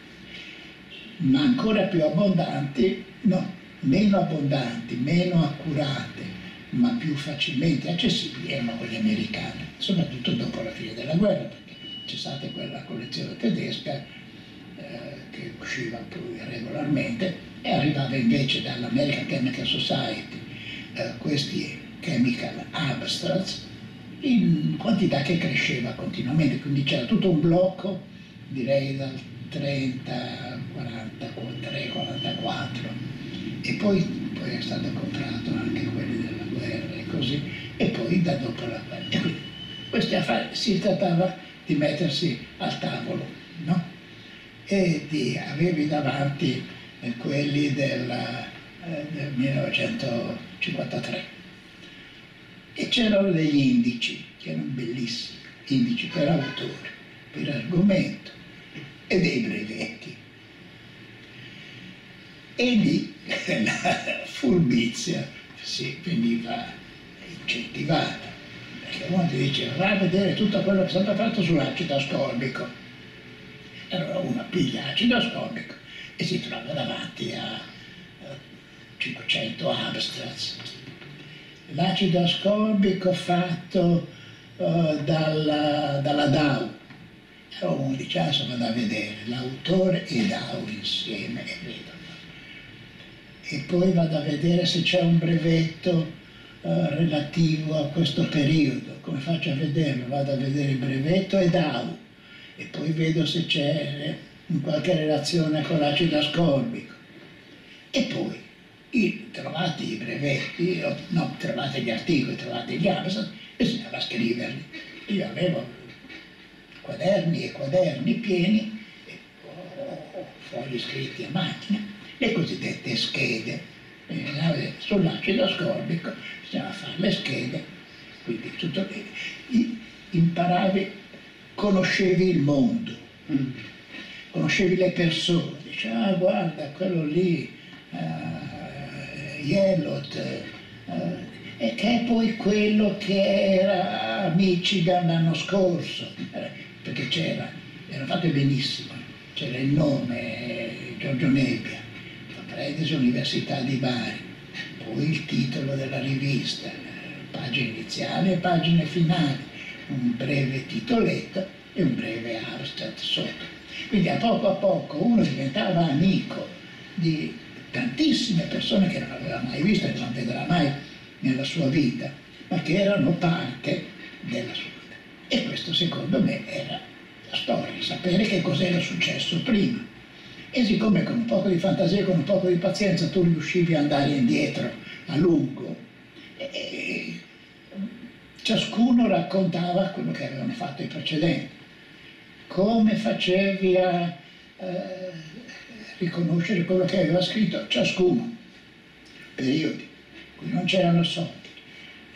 Ma ancora più abbondanti, no, meno abbondanti, meno accurate, ma più facilmente accessibili erano quelli americani, soprattutto dopo la fine della guerra, perché c'è stata quella collezione tedesca eh, che usciva poi regolarmente e arrivava invece dall'American Chemical Society eh, questi chemical abstracts in quantità che cresceva continuamente, quindi c'era tutto un blocco, direi dal 30, 43, 44 e poi, poi è stato comprato anche quelli della guerra e così, e poi da dopo la guerra. E quindi questi affari si trattava di mettersi al tavolo, no? E di avevi davanti quelli della, eh, del 1953 e c'erano degli indici, che erano bellissimi, indici per autore, per argomento e dei brevetti. E lì la furbizia si veniva incentivata, perché uno ti diceva va a vedere tutto quello che è stato fatto sull'acido ascorbico. Allora uno piglia acido ascorbico e si trova davanti a 500 abstracts l'acido ascorbico fatto uh, dalla, dalla DAO. E dice, ah, vado a vedere, l'autore e DAO insieme e vedo. E poi vado a vedere se c'è un brevetto uh, relativo a questo periodo. Come faccio a vederlo? Vado a vedere il brevetto e DAO. E poi vedo se c'è in qualche relazione con l'acido ascorbico. E poi i, trovate i brevetti, no, trovate gli articoli, trovate gli absent, bisognava scriverli. Io avevo quaderni e quaderni pieni, e, oh, fogli scritti a macchina, le cosiddette schede. Sull'acido ascorbico bisognava fare le schede, quindi tutto, imparavi, conoscevi il mondo, mm. conoscevi le persone, dicevi, ah guarda, quello lì... Uh, Yellowt, eh, e che è poi quello che era a l'anno scorso, eh, perché c'era, era fatto benissimo, c'era il nome Giorgio Nebbia, Paredes Università di Bari, poi il titolo della rivista, pagine iniziali e pagine finali, un breve titoletto e un breve abstract sotto. Quindi a poco a poco uno diventava amico di tantissime persone che non aveva mai visto e non vedrà mai nella sua vita, ma che erano parte della sua vita. E questo secondo me era la storia, sapere che cos'era successo prima. E siccome con un poco di fantasia e con un poco di pazienza tu riuscivi ad andare indietro a lungo, e ciascuno raccontava quello che avevano fatto i precedenti. Come facevi a... Eh, riconoscere quello che aveva scritto ciascuno, periodi in cui non c'erano soldi,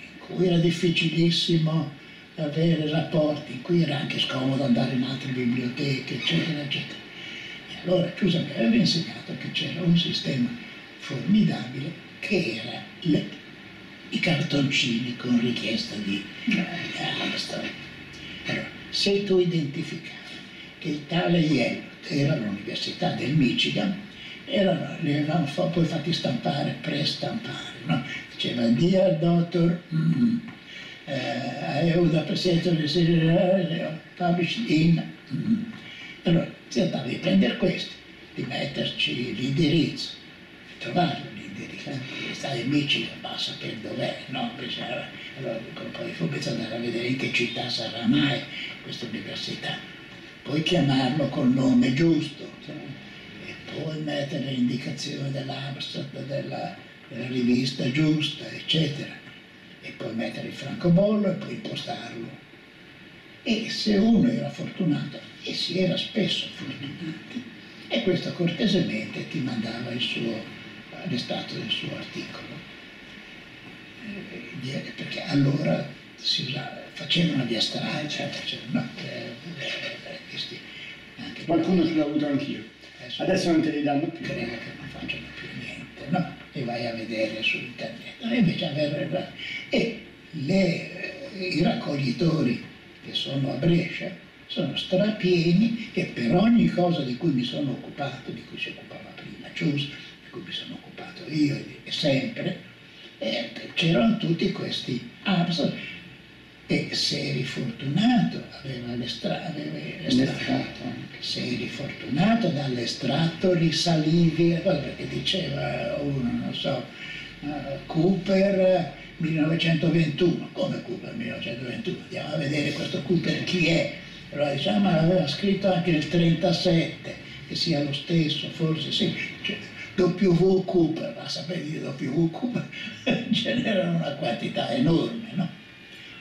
in cui era difficilissimo avere rapporti, in cui era anche scomodo andare in altre biblioteche, eccetera, eccetera. E allora mi aveva insegnato che c'era un sistema formidabile che era le, i cartoncini con richiesta di Armstrong. Allora, se tu identificavi che il tale Yellow era all'Università del Michigan, erano, li avevamo poi fatti stampare, pre-stampare, no? diceva Dear Dottor, mm, uh, I owe the Presidente of published in... Mm. Allora si trattava di prendere questi, di metterci l'indirizzo, di trovarlo l'indirizzo, l'Università del Michigan, ma sapere dov'è, no? Bisogna, allora poi fu andare a vedere in che città sarà mai questa università puoi chiamarlo col nome giusto cioè, e poi mettere l'indicazione dell'abstract, della, della rivista giusta, eccetera. E poi mettere il francobollo e poi impostarlo. E se uno era fortunato, e si era spesso fortunati, e questo cortesemente ti mandava il suo, l'estratto del suo articolo. Eh, perché allora si usava, facevano gli estratti, eccetera, eccetera. No, eh, eh, questi, anche Qualcuno ce l'ho avuto anch'io. Adesso, Adesso non te li danno più. Credo che non facciano più niente, no? E vai a vedere su internet. No, invece avere... E le, i raccoglitori che sono a Brescia sono strapieni e per ogni cosa di cui mi sono occupato, di cui si occupava prima Cius, di cui mi sono occupato io e sempre, eh, c'erano tutti questi Abs e se eri fortunato aveva l'estratto, se eri fortunato dall'estratto risalivi, perché diceva uno, non so, uh, Cooper 1921, come Cooper 1921? Andiamo a vedere questo Cooper chi è. Allora diciamo aveva scritto anche nel 37, che sia lo stesso, forse sì. Cioè, W. Cooper, ma sapete di W. Cooper ce una quantità enorme, no?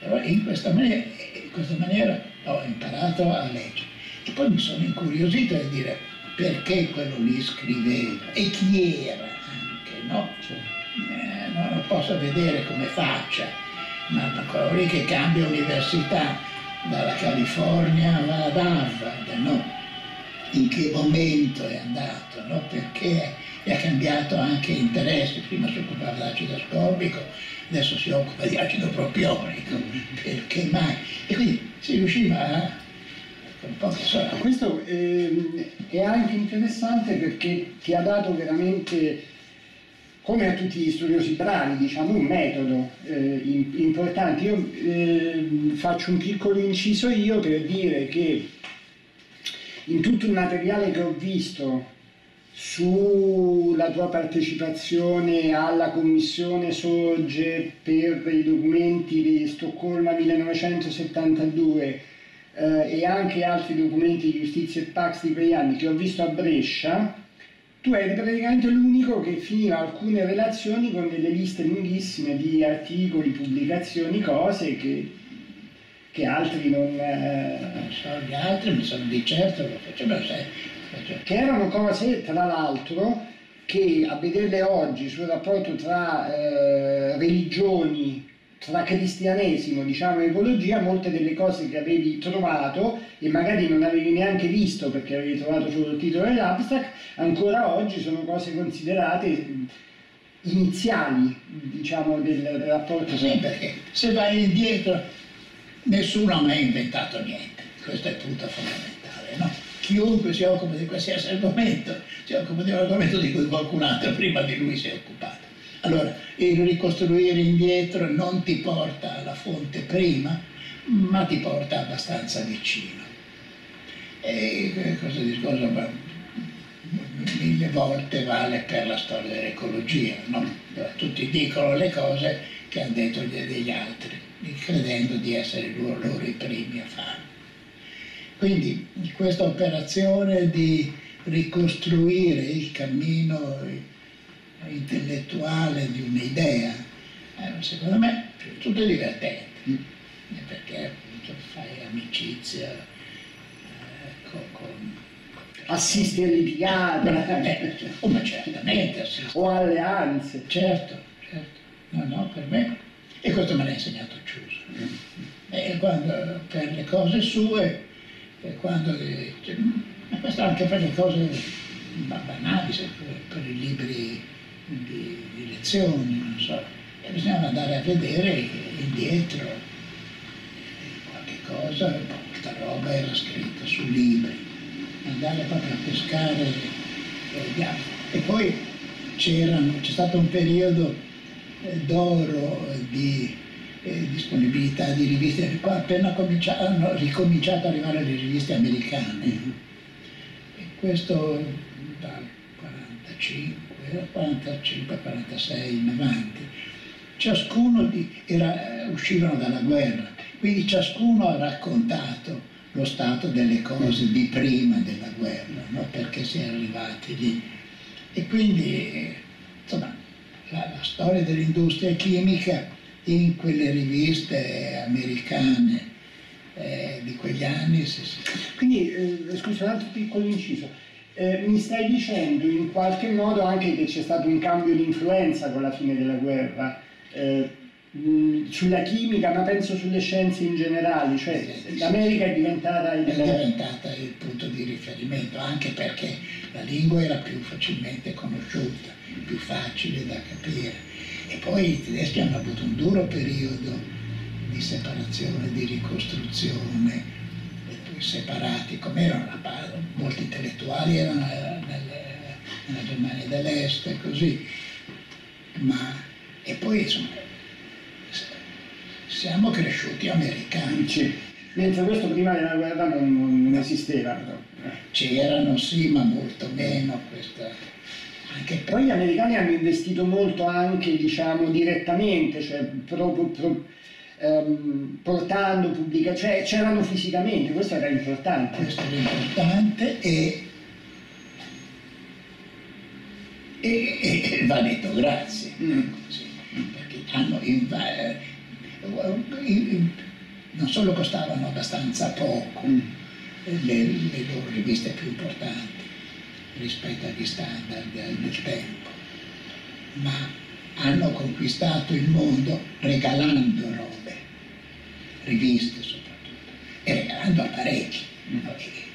In questa maniera, in questa maniera ho imparato a leggere. E poi mi sono incuriosito a dire perché quello lì scriveva e chi era anche, no? Eh, non lo posso vedere come faccia, ma quello lì che cambia università dalla California ad Harvard, no? In che momento è andato, no? Perché e ha cambiato anche interessi, prima si occupava di acido ascorbico, adesso si occupa di acido propionico, perché mai? E quindi si riusciva a... Questo eh, è anche interessante perché ti ha dato veramente, come a tutti gli studiosi bravi, diciamo, un metodo eh, importante. Io eh, faccio un piccolo inciso io per dire che in tutto il materiale che ho visto sulla tua partecipazione alla commissione Sorge per i documenti di Stoccolma 1972 eh, e anche altri documenti di giustizia e Pax di quegli anni che ho visto a Brescia, tu eri praticamente l'unico che finiva alcune relazioni con delle liste lunghissime di articoli, pubblicazioni, cose che, che altri non... Eh... non so, gli altri mi sono di certo lo facevano, sai che erano cose, tra l'altro, che a vederle oggi sul rapporto tra eh, religioni, tra cristianesimo diciamo, e ecologia, molte delle cose che avevi trovato e magari non avevi neanche visto perché avevi trovato solo il titolo dell'abstract, ancora oggi sono cose considerate iniziali diciamo, del, del rapporto. Sì, perché se vai indietro nessuno ha mai inventato niente, questo è il punto fondamentale. No? Chiunque si occupa di qualsiasi argomento si occupa di un argomento di cui qualcun altro prima di lui si è occupato. Allora, il ricostruire indietro non ti porta alla fonte prima, ma ti porta abbastanza vicino. E questo discorso mille volte vale per la storia dell'ecologia, no? tutti dicono le cose che hanno detto degli altri, credendo di essere loro, loro i primi a farlo. Quindi questa operazione di ricostruire il cammino intellettuale di un'idea, eh, secondo me è tutto divertente, mm. perché appunto fai amicizia eh, con, con assisti alle litigate eh, oh, ma certamente assisti. o alleanze certo, certo no no per me e questo me l'ha insegnato Ciuso mm. e quando per le cose sue e quando, cioè, ma questo anche per le cose banali, per, per i libri di, di, lezioni, non so, e bisognava andare a vedere indietro qualche cosa, molta roba era scritta su libri, andare proprio a pescare eh, e poi c'è stato un periodo eh, d'oro di eh, disponibilità di riviste, qua appena hanno ricominciato ad arrivare le riviste americane e questo dal 45, 45, 46 in avanti. Ciascuno di, era, uscivano dalla guerra, quindi ciascuno ha raccontato lo stato delle cose di prima della guerra, no? perché si è arrivati lì. E quindi, insomma, la, la storia dell'industria chimica in quelle riviste americane eh, di quegli anni. Sì, sì. Quindi, eh, scusa, un altro piccolo inciso. Eh, mi stai dicendo in qualche modo anche che c'è stato un cambio di influenza con la fine della guerra eh, mh, sulla chimica, ma penso sulle scienze in generale, cioè sì, l'America è diventata il... è diventata il punto di riferimento, anche perché la lingua era più facilmente conosciuta, più facile da capire e poi i tedeschi hanno avuto un duro periodo di separazione, di ricostruzione, e poi separati, come erano molti intellettuali erano nelle, nella Germania dell'Est e così. Ma, e poi insomma, siamo cresciuti americani. Sì. Mentre questo prima della guerra non, non, esisteva. Eh. C'erano sì, ma molto meno questa... Per... Poi gli americani hanno investito molto anche, diciamo, direttamente, cioè proprio... Pro, ehm, portando pubblica, cioè c'erano fisicamente, questo era importante. Questo era importante e, e, e va detto grazie, mm. così, perché hanno inv- non solo costavano abbastanza poco mm. le, le, loro riviste più importanti rispetto agli standard del tempo, ma hanno conquistato il mondo regalando robe, riviste soprattutto, e regalando apparecchi. Mm.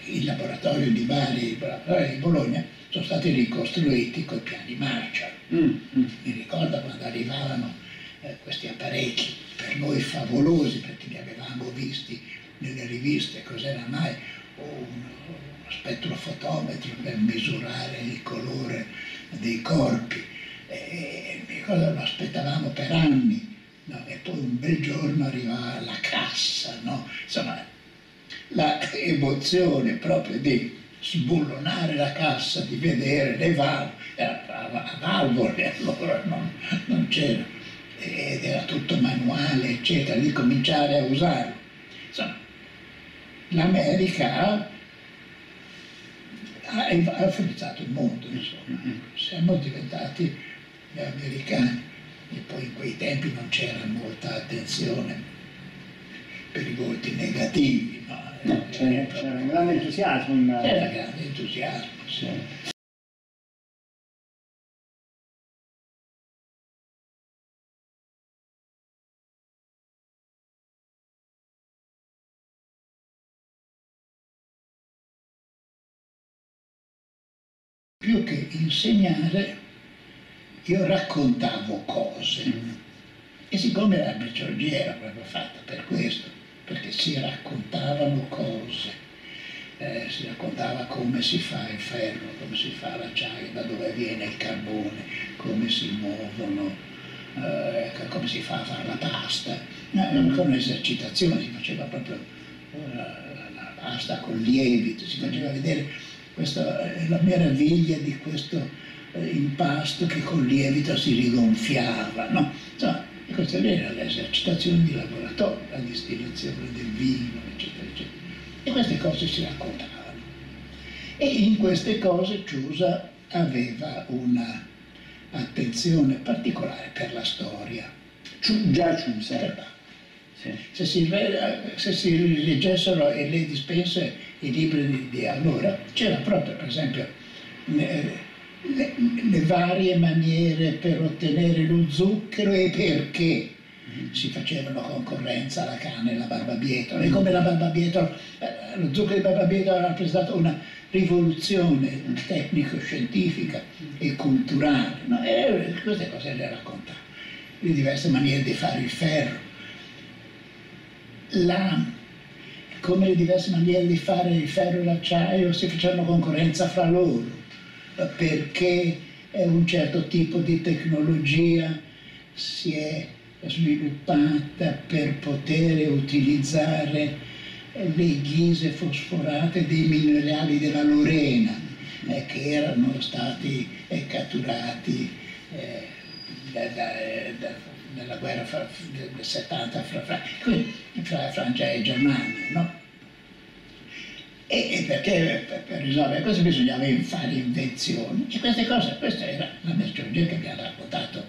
Il laboratorio di Bari e il laboratorio di Bologna sono stati ricostruiti con i piani Marshall. Mm. Mm. Mi ricordo quando arrivavano eh, questi apparecchi per noi favolosi perché li avevamo visti nelle riviste, cos'era mai uno spettrofotometro per misurare il colore dei corpi. E, mi ricordo lo aspettavamo per anni, no? e poi un bel giorno arrivava la cassa, no? insomma la emozione proprio di sbullonare la cassa, di vedere le valvole, a valvole allora non, non c'era ed era tutto manuale, eccetera, di cominciare a usarlo. Insomma, l'America ha, influenzato il mondo, insomma. Siamo diventati gli americani e poi in quei tempi non c'era molta attenzione per i volti negativi. No? C'era, c'era un grande entusiasmo. C'era grande entusiasmo, sì. Più che insegnare, io raccontavo cose. Mm. E siccome la merceologia era proprio fatta per questo, perché si raccontavano cose, eh, si raccontava come si fa il ferro, come si fa l'acciaio, da dove viene il carbone, come si muovono, eh, come si fa a fare la pasta. Eh, con l'esercitazione si faceva proprio eh, la pasta con lievito, si faceva vedere questa è la meraviglia di questo eh, impasto che con lievito si rigonfiava, no? Insomma, queste erano le esercitazioni di laboratorio, la distillazione del vino, eccetera, eccetera. E queste cose si raccontavano. E in queste cose Ciusa aveva una attenzione particolare per la storia. Già Ciusa. Sì. Se, si, se si leggessero le dispense i libri di, di allora, c'era proprio per esempio le, le, le, varie maniere per ottenere lo zucchero e perché si facevano concorrenza alla canna e alla barbabietola e come la barbabietola, eh, lo zucchero di barbabietola ha rappresentato una rivoluzione tecnico-scientifica e culturale, no? e queste cose le raccontava, le diverse maniere di fare il ferro. La, come le diverse maniere di fare il ferro e l'acciaio si facevano concorrenza fra loro, perché un certo tipo di tecnologia si è sviluppata per poter utilizzare le ghise fosforate dei minerali della Lorena eh, che erano stati eh, catturati eh, da, da, nella guerra fra, del 70 fra, fra, fra Francia e Germania. No? E, perché per, per, risolvere questo bisognava fare invenzioni e queste cose, questa era la merceologia che ha raccontato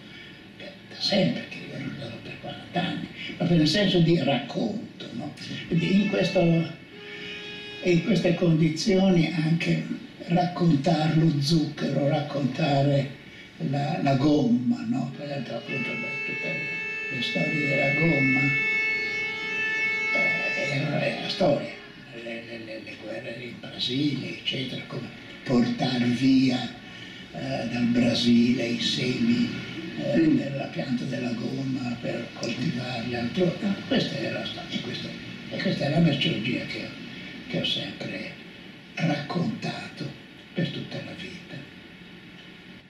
per, da sempre, che io raccontato per 40 anni, proprio nel senso di racconto. No? In, questo, in queste condizioni anche raccontare lo zucchero, raccontare la, la gomma, no? per esempio appunto tutte le storie della gomma eh, erano la storia in Brasile, eccetera, come portare via eh, dal Brasile i semi eh, della pianta della gomma per coltivarli altrove. No, questa era la storia e questa, e questa è la merceologia che ho, che ho sempre raccontato per tutta la vita.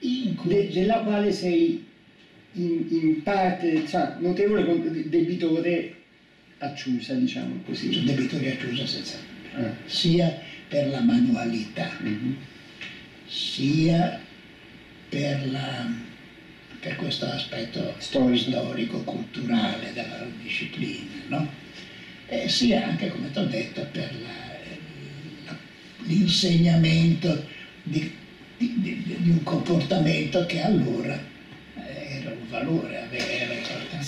De, della quale sei in, in parte cioè, notevole debitore a Ciusa, diciamo così. Sono debitori a Ciusa senza eh. sia per la manualità, mm-hmm. sia per, la, per, questo aspetto storico. storico, culturale della disciplina, no? e sia anche, come ti ho detto, per la, la, l'insegnamento di, di, di, di un comportamento che allora era un valore, aveva.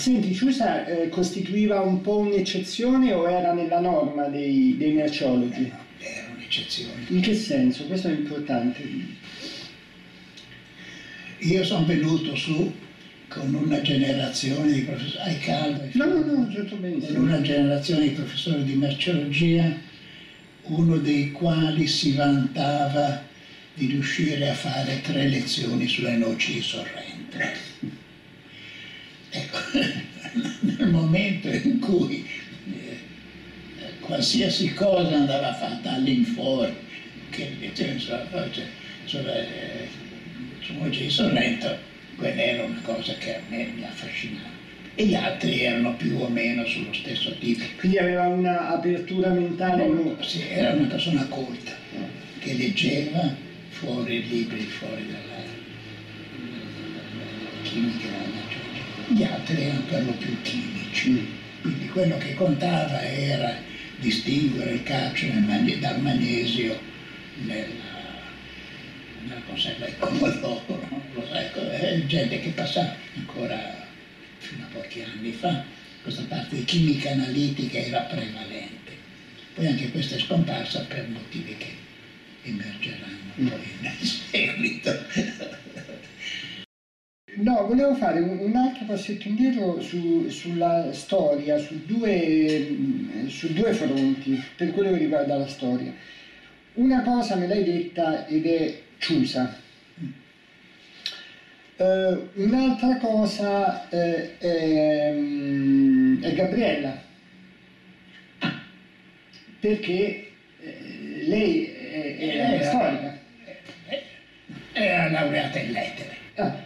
Senti, Ciusa eh, costituiva un po' un'eccezione o era nella norma dei, dei merciologi? Eh no, era un'eccezione. In che senso? Questo è importante. Io sono venuto su con una generazione di professori, hai caldo? No, no, no, certo benissimo. Con una generazione di professori di merceologia, uno dei quali si vantava di riuscire a fare tre lezioni sulle noci di Sorrento. Ecco, nel momento in cui eh, qualsiasi cosa andava fatta all'infuori, che lezioni sulla, sulla, eh, su noci di Sorrento, quella era una cosa che a me mi affascinava e gli altri erano più o meno sullo stesso tipo. Quindi aveva un'apertura mentale? Molto, sì, era una persona colta, che leggeva fuori i libri, fuori dalla, dalla chimica Gli altri erano per lo più chimici, quindi quello che contava era distinguere il calcio dal magnesio nella, nella conserva di pomodoro, ecco, è gente che passava ancora fino a pochi anni fa, questa parte di chimica analitica era prevalente. Poi anche questa è scomparsa per motivi che emergeranno poi nel seguito. No, volevo fare un, un altro passetto indietro su, sulla storia, su due, su due fronti, per quello che riguarda la storia. Una cosa me l'hai detta ed è Ciusa. Uh, un'altra cosa uh, è, um, è, Gabriella, perché uh, lei è, è, è storica era laureata in lettere,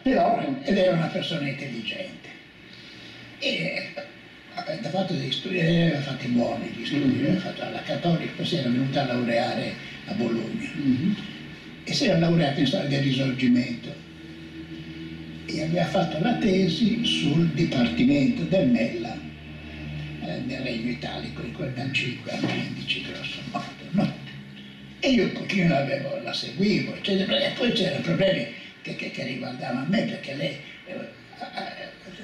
però... ed era una persona intelligente. E aveva fatto degli studi, aveva fatto buoni gli studi, mm-hmm. aveva fatto alla Cattolica, poi si era venuta a laureare a Bologna mm-hmm. e si era laureata in storia del risorgimento e aveva fatto la tesi sul Dipartimento del Mella eh, nel Regno Italico, in quel dal 5 al 15 grosso modo. No? E io un pochino avevo, la seguivo, eccetera. E poi c'erano problemi che, che, che, riguardavano me, perché lei, eh,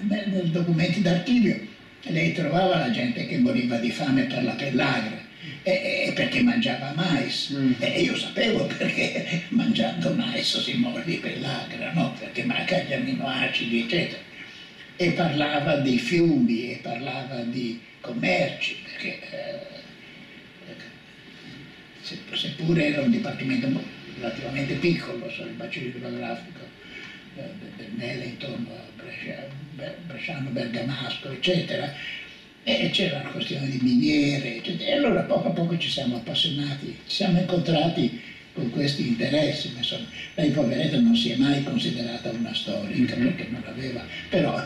nei, nei documenti d'archivio, lei trovava la gente che moriva di fame per la pellagra. E, e perché mangiava mais mm. e io sapevo perché mangiando mais si muore di pellagra, no? perché manca gli amminoacidi, eccetera. E parlava di fiumi, e parlava di commerci, perché eh, seppure era un dipartimento relativamente piccolo, il bacino idrografico eh, del Mele intorno a Brescia, Bresciano, Bergamasco, eccetera, e c'era la questione di miniere, eccetera. E allora poco a poco ci siamo appassionati, ci siamo incontrati con questi interessi, insomma, lei poveretta non si è mai considerata una storica mm-hmm. perché non aveva, però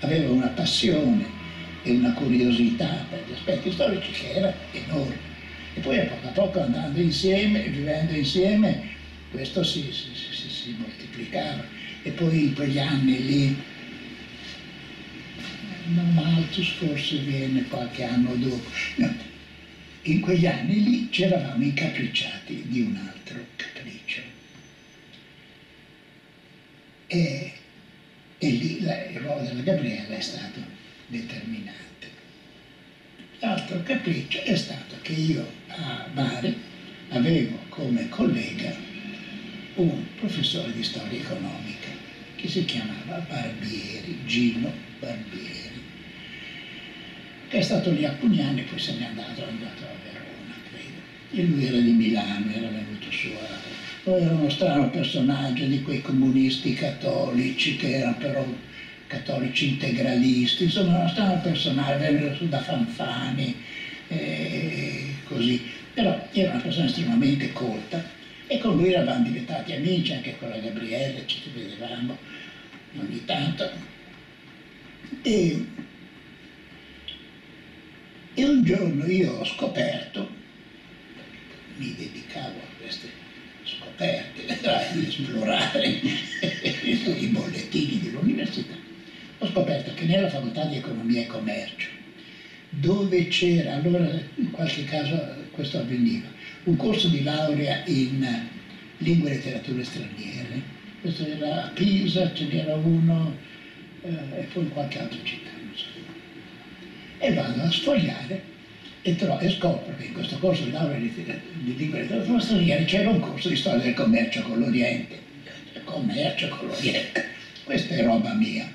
aveva una passione e una curiosità per gli aspetti storici che era enorme. E poi a poco a poco andando insieme, vivendo insieme, questo si, si, si, si moltiplicava. E poi in quegli anni lì, Malthus forse viene qualche anno dopo, no, in quegli anni lì ci eravamo incapricciati di un altro capriccio. E, e lì la, il ruolo della Gabriella è stato determinante. L'altro capriccio è stato che io a Bari avevo come collega un professore di storia economica che si chiamava Barbieri, Gino Barbieri, che è stato lì alcuni anni, poi se n'è andato, è andato a Verona, credo. E lui era di Milano, era venuto su a... Poi era uno strano personaggio di quei comunisti cattolici che erano però cattolici integralisti, insomma uno strano personaggio, vennero su da Fanfani, eh, così. Però era una persona estremamente colta e con lui eravamo diventati amici, anche con la Gabriele ci vedevamo ogni tanto. E, e un giorno io ho scoperto, mi dedicavo a queste scoperte, a esplorare i bollettini dell'università, ho scoperto che nella facoltà di economia e commercio, dove c'era, allora in qualche caso questo avveniva, un corso di laurea in lingue e letterature straniere, questo era a Pisa, ce n'era uno eh, e poi in qualche altra città, non so. E vado a sfogliare e, trovo, e scopro che in questo corso di laurea di, di lingue e letterature straniere c'era un corso di storia del commercio con l'Oriente. Commercio con l'Oriente, questa è roba mia.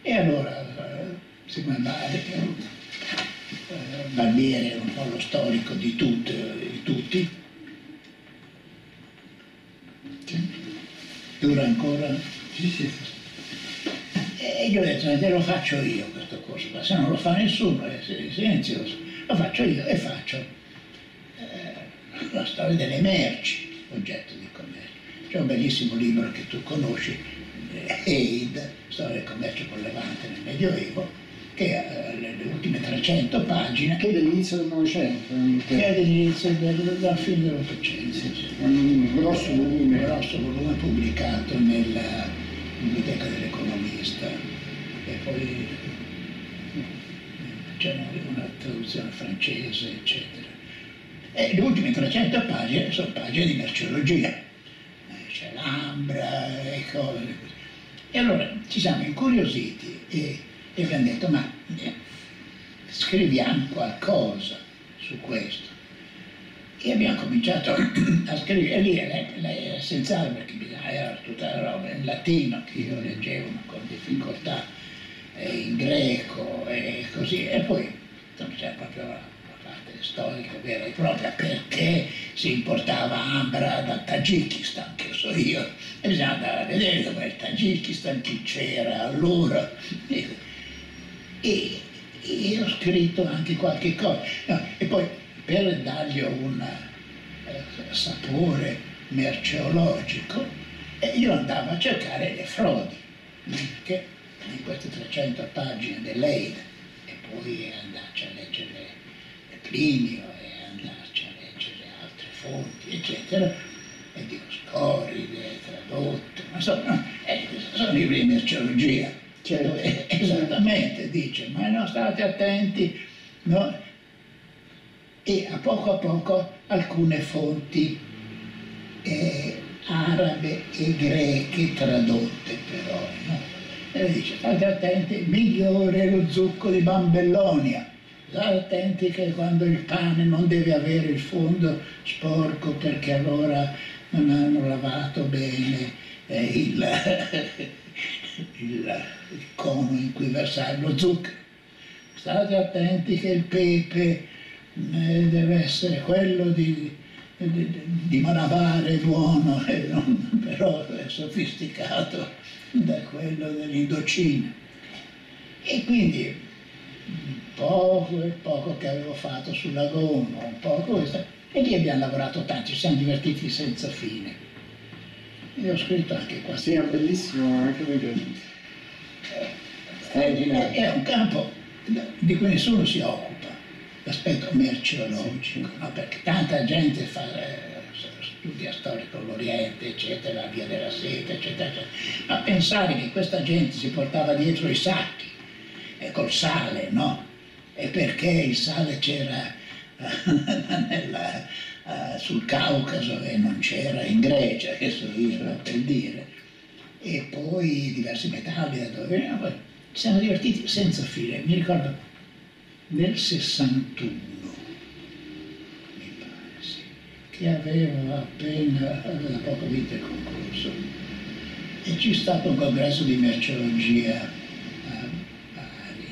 E allora, eh, siccome Barbiere era un po' lo storico di, tutto, di tutti. Dura ancora? Sì, sì. E io ho detto, te lo faccio io questo corso, ma se non lo fa nessuno è silenzioso, lo faccio io e faccio eh, la storia delle merci, oggetto di commercio. C'è un bellissimo libro che tu conosci, eh, Eid, storia del commercio con Levante nel Medioevo, che ha le ultime 300 pagine. Che è dell'inizio del Novecento. Che è dell'inizio del, della fine dell'Ottocento. Un grosso volume. Un grosso volume pubblicato nella Biblioteca dell'Economista. E poi c'è una traduzione francese, eccetera. E le ultime 300 pagine sono pagine di merceologia. C'è l'ambra e cose. E allora ci siamo incuriositi e e abbiamo detto ma eh, scriviamo qualcosa su questo. E abbiamo cominciato a scrivere, lì è essenziale perché era tutta la roba in latino che io leggevo con difficoltà, in greco e così, e poi c'era proprio la, la parte storica vera e propria perché si importava ambra dal Tagikistan, che so io, e bisogna andare a vedere dove è il Tagikistan, chi c'era allora. E, e, ho scritto anche qualche cosa. No, e poi per dargli un eh, sapore merceologico, io andavo a cercare le frodi, che in queste 300 pagine dell'Eid, e poi andarci a leggere Plinio e andarci a leggere altre fonti, eccetera, e dico scorride, tradotte, ma eh, sono libri di merceologia Certo. Esattamente, dice, ma non state attenti, no? E a poco a poco alcune fonti eh, arabe e greche tradotte però, no? E dice, state attenti, migliore lo zucco di Bambellonia, state attenti che quando il pane non deve avere il fondo sporco perché allora non hanno lavato bene eh, il il, il cono in cui versare lo zucchero. State attenti che il pepe eh, deve essere quello di, di, di Manavare buono, eh, non, però è sofisticato da quello dell'Indocina. E quindi poco e poco che avevo fatto sulla gomma, un poco questo, e lì abbiamo lavorato tanto, ci siamo divertiti senza fine. Io ho scritto anche qua. Sì, è bellissimo, anche me piace. È, è un campo di cui nessuno si occupa, l'aspetto merceologico, no? perché tanta gente fa, eh, studia storia con l'Oriente, eccetera, la via della seta, eccetera, eccetera. Ma pensare che questa gente si portava dietro i sacchi e col sale, no? E perché il sale c'era sul Caucaso e non c'era in Grecia, che so io, per dire, e poi diversi metalli da dove venivano, ci siamo divertiti senza fine. Mi ricordo nel 61, mi pare, sì, che avevo appena, aveva poco vinto il concorso, e c'è stato un congresso di merceologia a Bari.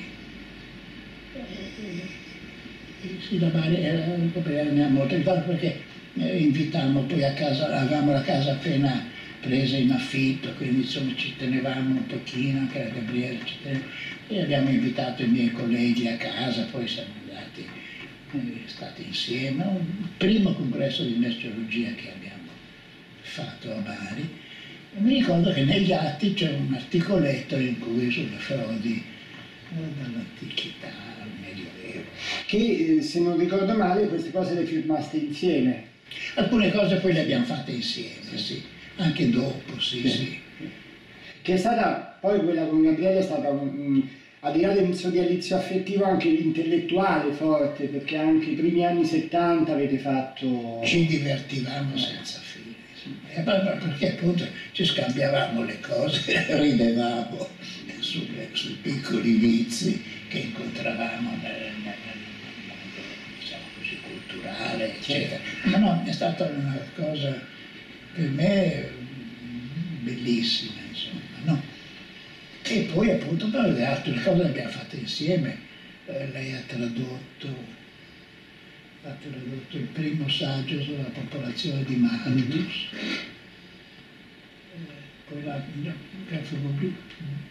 E, sì, da Bari era un po' molto ricordo perché invitammo poi a casa, avevamo la casa appena presa in affitto, quindi insomma ci tenevamo un pochino, anche la Gabriele ci teneva, e abbiamo invitato i miei colleghi a casa, poi siamo andati, eh, stati insieme, un primo congresso di merceologia che abbiamo fatto a Bari. E mi ricordo che negli atti c'è un articoletto in cui sulle frodi l'antichità, il Medioevo. Che eh, se non ricordo male queste cose le firmaste insieme. Alcune cose poi le abbiamo fatte insieme, sì. Anche dopo, sì, sì. sì. Che è stata, poi quella con Gabriele è stata al di là del sodalizio affettivo anche intellettuale forte, perché anche i primi anni 70 avete fatto... Ci divertivamo senza fine, eh, perché appunto ci scambiavamo le cose, ridevamo sulle, sui piccoli vizi che incontravamo nel, nel, nel mondo, diciamo così, culturale, eccetera. Ma no, è stata una cosa per me bellissima, insomma, no? E poi appunto per le altre cose le abbiamo fatte insieme. Eh, lei ha tradotto, ha tradotto il primo saggio sulla popolazione di Malthus. Eh, poi la, che fu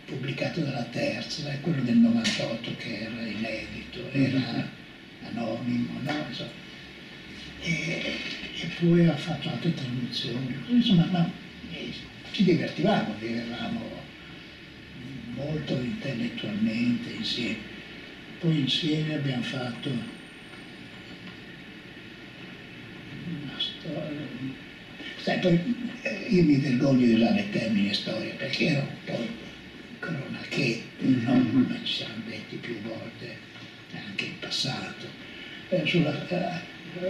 pubblicato dalla terza, è quello del 98 che era inedito, era anonimo, no? Insomma, e, e, poi ha fatto altre traduzioni, insomma, ma, eh, ci divertivamo, vivevamo molto intellettualmente insieme. Poi insieme abbiamo fatto una storia. Sai, poi eh, io mi vergogno di usare il termine storia perché era un po' cronachette, no? Mm-hmm. ci siamo detti più volte anche in passato, eh, sulla,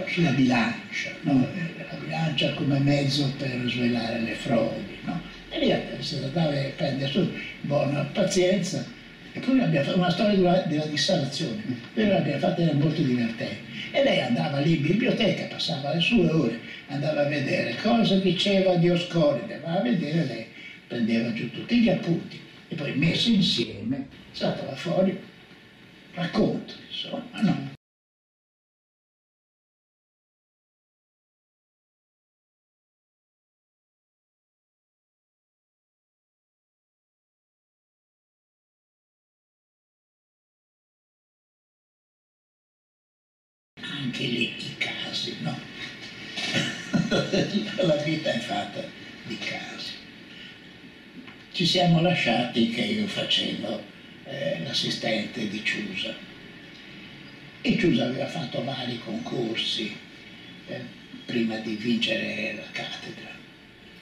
sulla, bilancia, no? la bilancia come mezzo per svelare le frodi. No? E lì si trattava di prendere su buona pazienza. E poi abbiamo fatto una storia della, della dissalazione, però l'abbiamo fatta, era molto divertente. E lei andava lì in biblioteca, passava le sue ore, andava a vedere cosa diceva Dioscoride, va a vedere lei, prendeva giù tutti gli appunti e poi messi insieme saltava fuori racconto, insomma, no? Ci siamo lasciati che io facevo eh, l'assistente di Ciusa e Ciusa aveva fatto vari concorsi eh, prima di vincere la cattedra.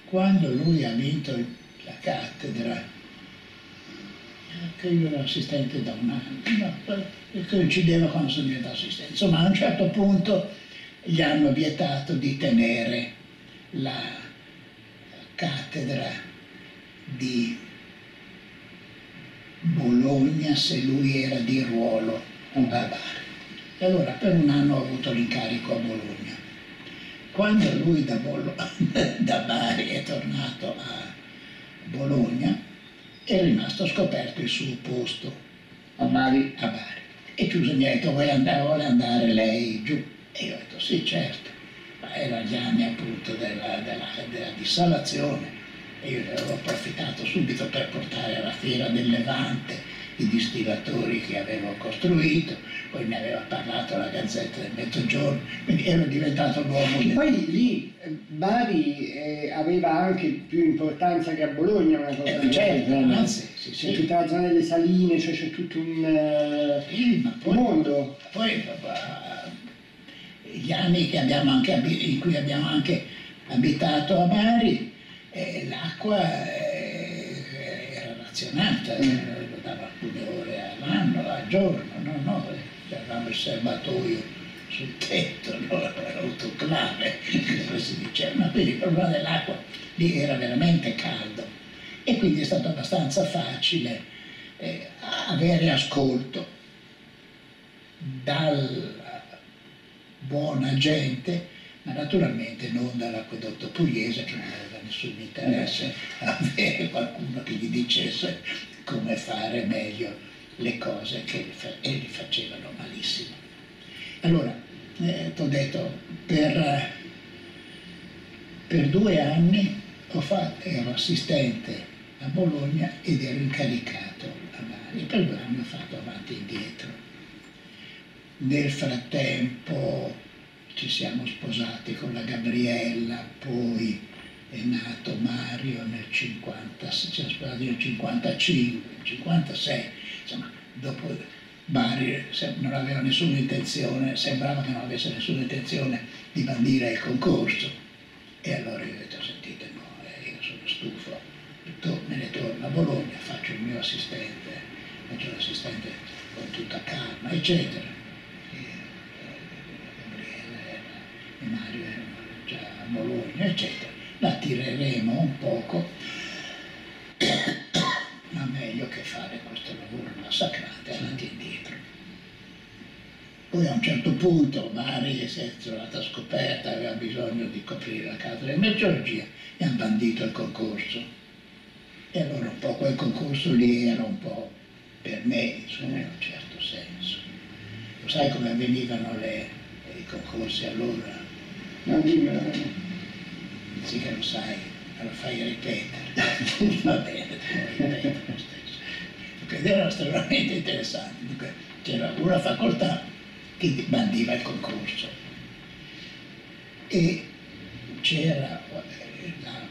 Quando lui ha vinto la cattedra, che io ero assistente da un anno, no, coincideva quando sono diventato assistente. Insomma, a un certo punto gli hanno vietato di tenere la cattedra di Bologna se lui era di ruolo a Bari. E allora per un anno ho avuto l'incarico a Bologna. Quando lui da, Bolo- da Bari è tornato a Bologna, è rimasto scoperto il suo posto a Bari. A Bari. E Chiuso mi ha detto, vuole andare, vuole andare lei giù? E io ho detto, sì, certo. Ma erano gli anni appunto della, della, della dissalazione. Io ne avevo approfittato subito per portare alla fiera del Levante i distillatori che avevo costruito, poi ne aveva parlato la Gazzetta del Mezzogiorno, quindi ero diventato l'uomo. E poi lì eh, Bari eh, aveva anche più importanza che a Bologna una cosa. Eh, certo, anzi, sì, sì. C'è tutta la zona delle saline, cioè c'è tutto un uh, sì, poi, mondo. Poi uh, gli anni anche, in cui abbiamo anche abitato a Bari, eh, l'acqua eh, era razionata. Mm dava alcune ore all'anno, al giorno, no, no, avevamo il serbatoio sul tetto, no? l'autoclave, come si diceva, ma quindi il problema dell'acqua lì era veramente caldo e quindi è stato abbastanza facile eh, avere ascolto dalla buona gente, ma naturalmente non dall'acquedotto pugliese che non aveva nessun interesse a avere qualcuno che gli dicesse come fare meglio le cose che e li facevano malissimo. Allora, eh, ti ho detto, per, per due anni fatto, ero assistente a Bologna ed ero incaricato a Bari per due anni ho fatto avanti e indietro. Nel frattempo ci siamo sposati con la Gabriella, poi è nato Mario nel 50, ci siamo sposati nel 55, nel 56, insomma, dopo Bari non aveva nessuna intenzione, sembrava che non avesse nessuna intenzione di bandire il concorso. E allora io ho detto, sentite, no, eh, io sono stufo, me ne torno a Bologna, faccio il mio assistente, faccio l'assistente con tutta calma, eccetera. Eh, Gabriele e Mario erano già a Bologna, eccetera. La tireremo un poco ma meglio che fare questo lavoro massacrante avanti e indietro. Poi a un certo punto Mari si è trovata scoperta, aveva bisogno di coprire la casa dell'emergenza e ha bandito il concorso. E allora un po' quel concorso lì era un po' per me, insomma, in un certo senso. Lo sai come avvenivano le, i concorsi allora? Non dimmelo. Sì che lo sai, lo fai ripetere. Va bene, lo ripeto lo stesso. Perché era estremamente interessante. C'era una facoltà che bandiva il concorso e c'era la,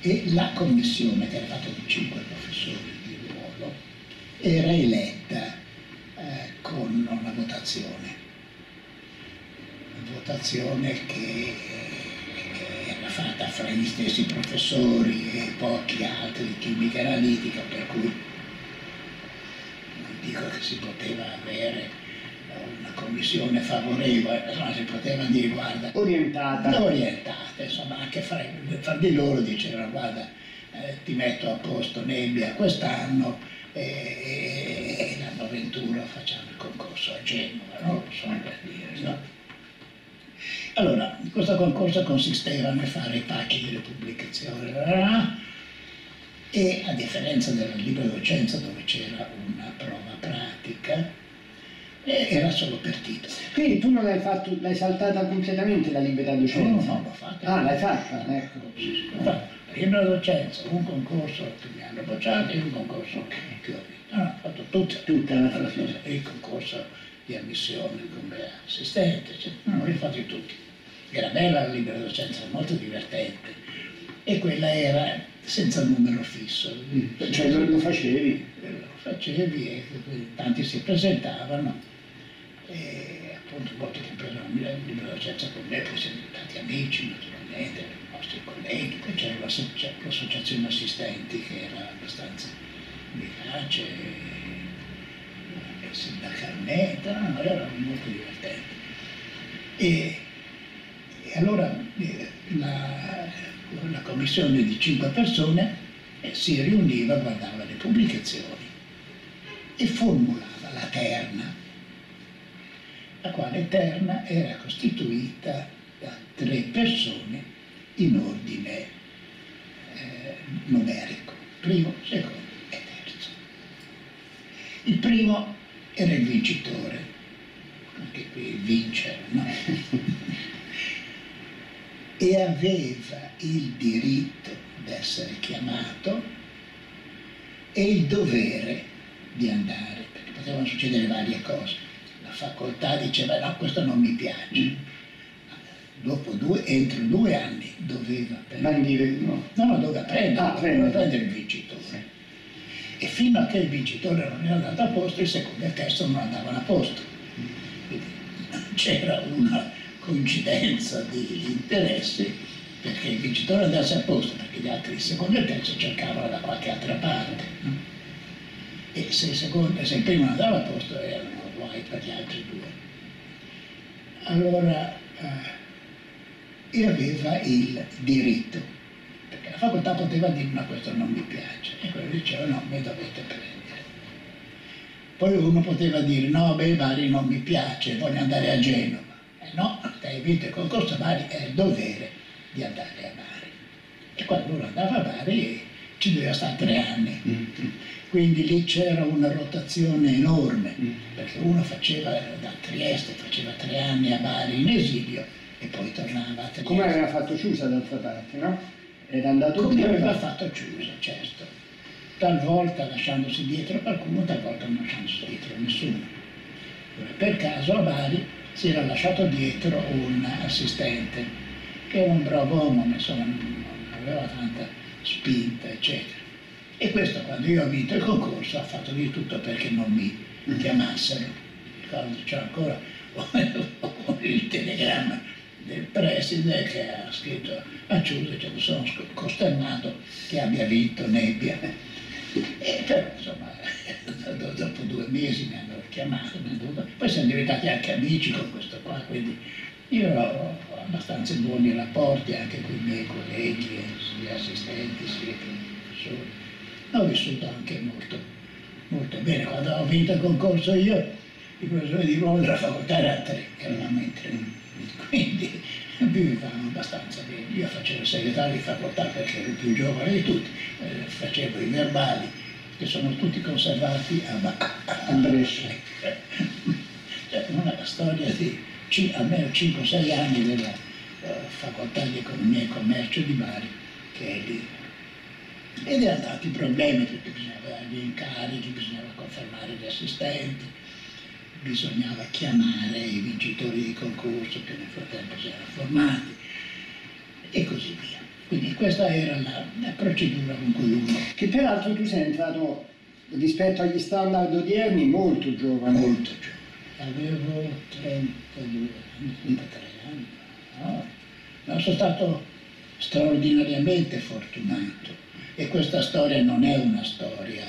e la commissione che era fatta di cinque professori di ruolo era eletta eh, con una votazione, una votazione che era fatta fra gli stessi professori e pochi altri di chimica analitica, per cui non dico che si poteva avere una commissione favorevole, insomma si poteva dire guarda, orientata, orientata insomma anche fra, fra di loro dicevano guarda eh, ti metto a posto Nebbia quest'anno e, e, e l'anno 21 facciamo il concorso a Genova, non lo so per dire. No? Allora, questo concorso consisteva nel fare i pacchi delle pubblicazioni e a differenza della libera docenza dove c'era una prova pratica, era solo per titolo. Quindi tu non l'hai fatto, l'hai saltata completamente la libera docenza? No, no, l'ho fatta. Ah, l'hai fatta, ecco. La libera docenza, un concorso che mi hanno bocciato e un concorso che ho vinto. No, ho fatto tutte, tutte le cose. Il concorso di ammissione come assistente, eccetera. non li ho fatti tutti. Era bella la libera docenza, molto divertente. E quella era senza numero fisso. Mm. Cioè lo, facevi? Lo facevi e tanti si presentavano e appunto molti che presero la libera docenza con me, poi siamo diventati amici naturalmente, i nostri colleghi, poi c'era l'associazione assistenti che era abbastanza vivace sindacalmente, no, era molto divertente. E, allora eh, la, la, commissione di cinque persone eh, si riuniva, guardava le pubblicazioni e formulava la terna la quale terna era costituita da tre persone in ordine eh, numerico, primo, secondo e terzo. Il primo era il vincitore, anche qui vincere, no? e aveva il diritto d'essere chiamato e il dovere di andare, perché potevano succedere varie cose facoltà diceva no, questo non mi piace. Dopo due, entro due anni doveva prendere, no. no, no, doveva prendere, ah, doveva prendere il vincitore. E fino a che il vincitore non era andato a posto, il secondo e il terzo non andavano a posto. Quindi c'era una coincidenza di interessi perché il vincitore andasse a posto, perché gli altri, il secondo e il terzo, cercavano da qualche altra parte. E se il, secondo, se il primo andava a posto erano guai per gli altri due. Allora, eh, e aveva il diritto, perché la facoltà poteva dire ma questo non mi piace, e quello diceva no, mi dovete prendere. Poi uno poteva dire no, beh, Bari non mi piace, voglio andare a Genova. No, hai vinto il concorso a Bari, è il dovere di andare a Bari. E quando uno andava a Bari ci doveva stare tre anni. Mm-hmm quindi lì c'era una rotazione enorme, mm. perché uno faceva da Trieste, faceva tre anni a Bari in esilio e poi tornava a Trieste. Come aveva fatto Ciusa d'altra parte, no? Era andato Come aveva fatto Ciusa, certo. Talvolta lasciandosi dietro qualcuno, talvolta non lasciandosi dietro nessuno. Per caso a Bari si era lasciato dietro un assistente, che era un bravo uomo, ma insomma non aveva tanta spinta, eccetera. E questo quando io ho vinto il concorso ha fatto di tutto perché non mi chiamassero. Ricordo c'è ancora il telegramma del preside che ha scritto a Ciuso, cioè, sono costernato che abbia vinto Nebbia. E però insomma dopo due mesi mi hanno chiamato, mi hanno poi siamo diventati anche amici con questo qua, quindi io ho abbastanza buoni rapporti anche con i miei colleghi, sia assistenti sia professori. Ho vissuto anche molto, molto bene. Quando ho vinto il concorso io, i professori di ruolo della facoltà erano tre, eravamo in tre, quindi vivevamo abbastanza bene. Io facevo il segretario di facoltà perché ero il più giovane di tutti, eh, facevo i verbali che sono tutti conservati a, a Brescia. Cioè, una storia di almeno 5-6 anni della uh, facoltà di economia e commercio di Bari, che è lì. Ed erano tanti problemi perché bisognava gli incarichi, bisognava confermare gli assistenti, bisognava chiamare i vincitori di concorso che nel frattempo si erano formati e così via. Quindi questa era la, la procedura con cui uno... Che peraltro tu sei entrato rispetto agli standard odierni molto giovane. Molto giovane avevo 32 anni, 33 anni, no? ma sono stato straordinariamente fortunato e questa storia non è una storia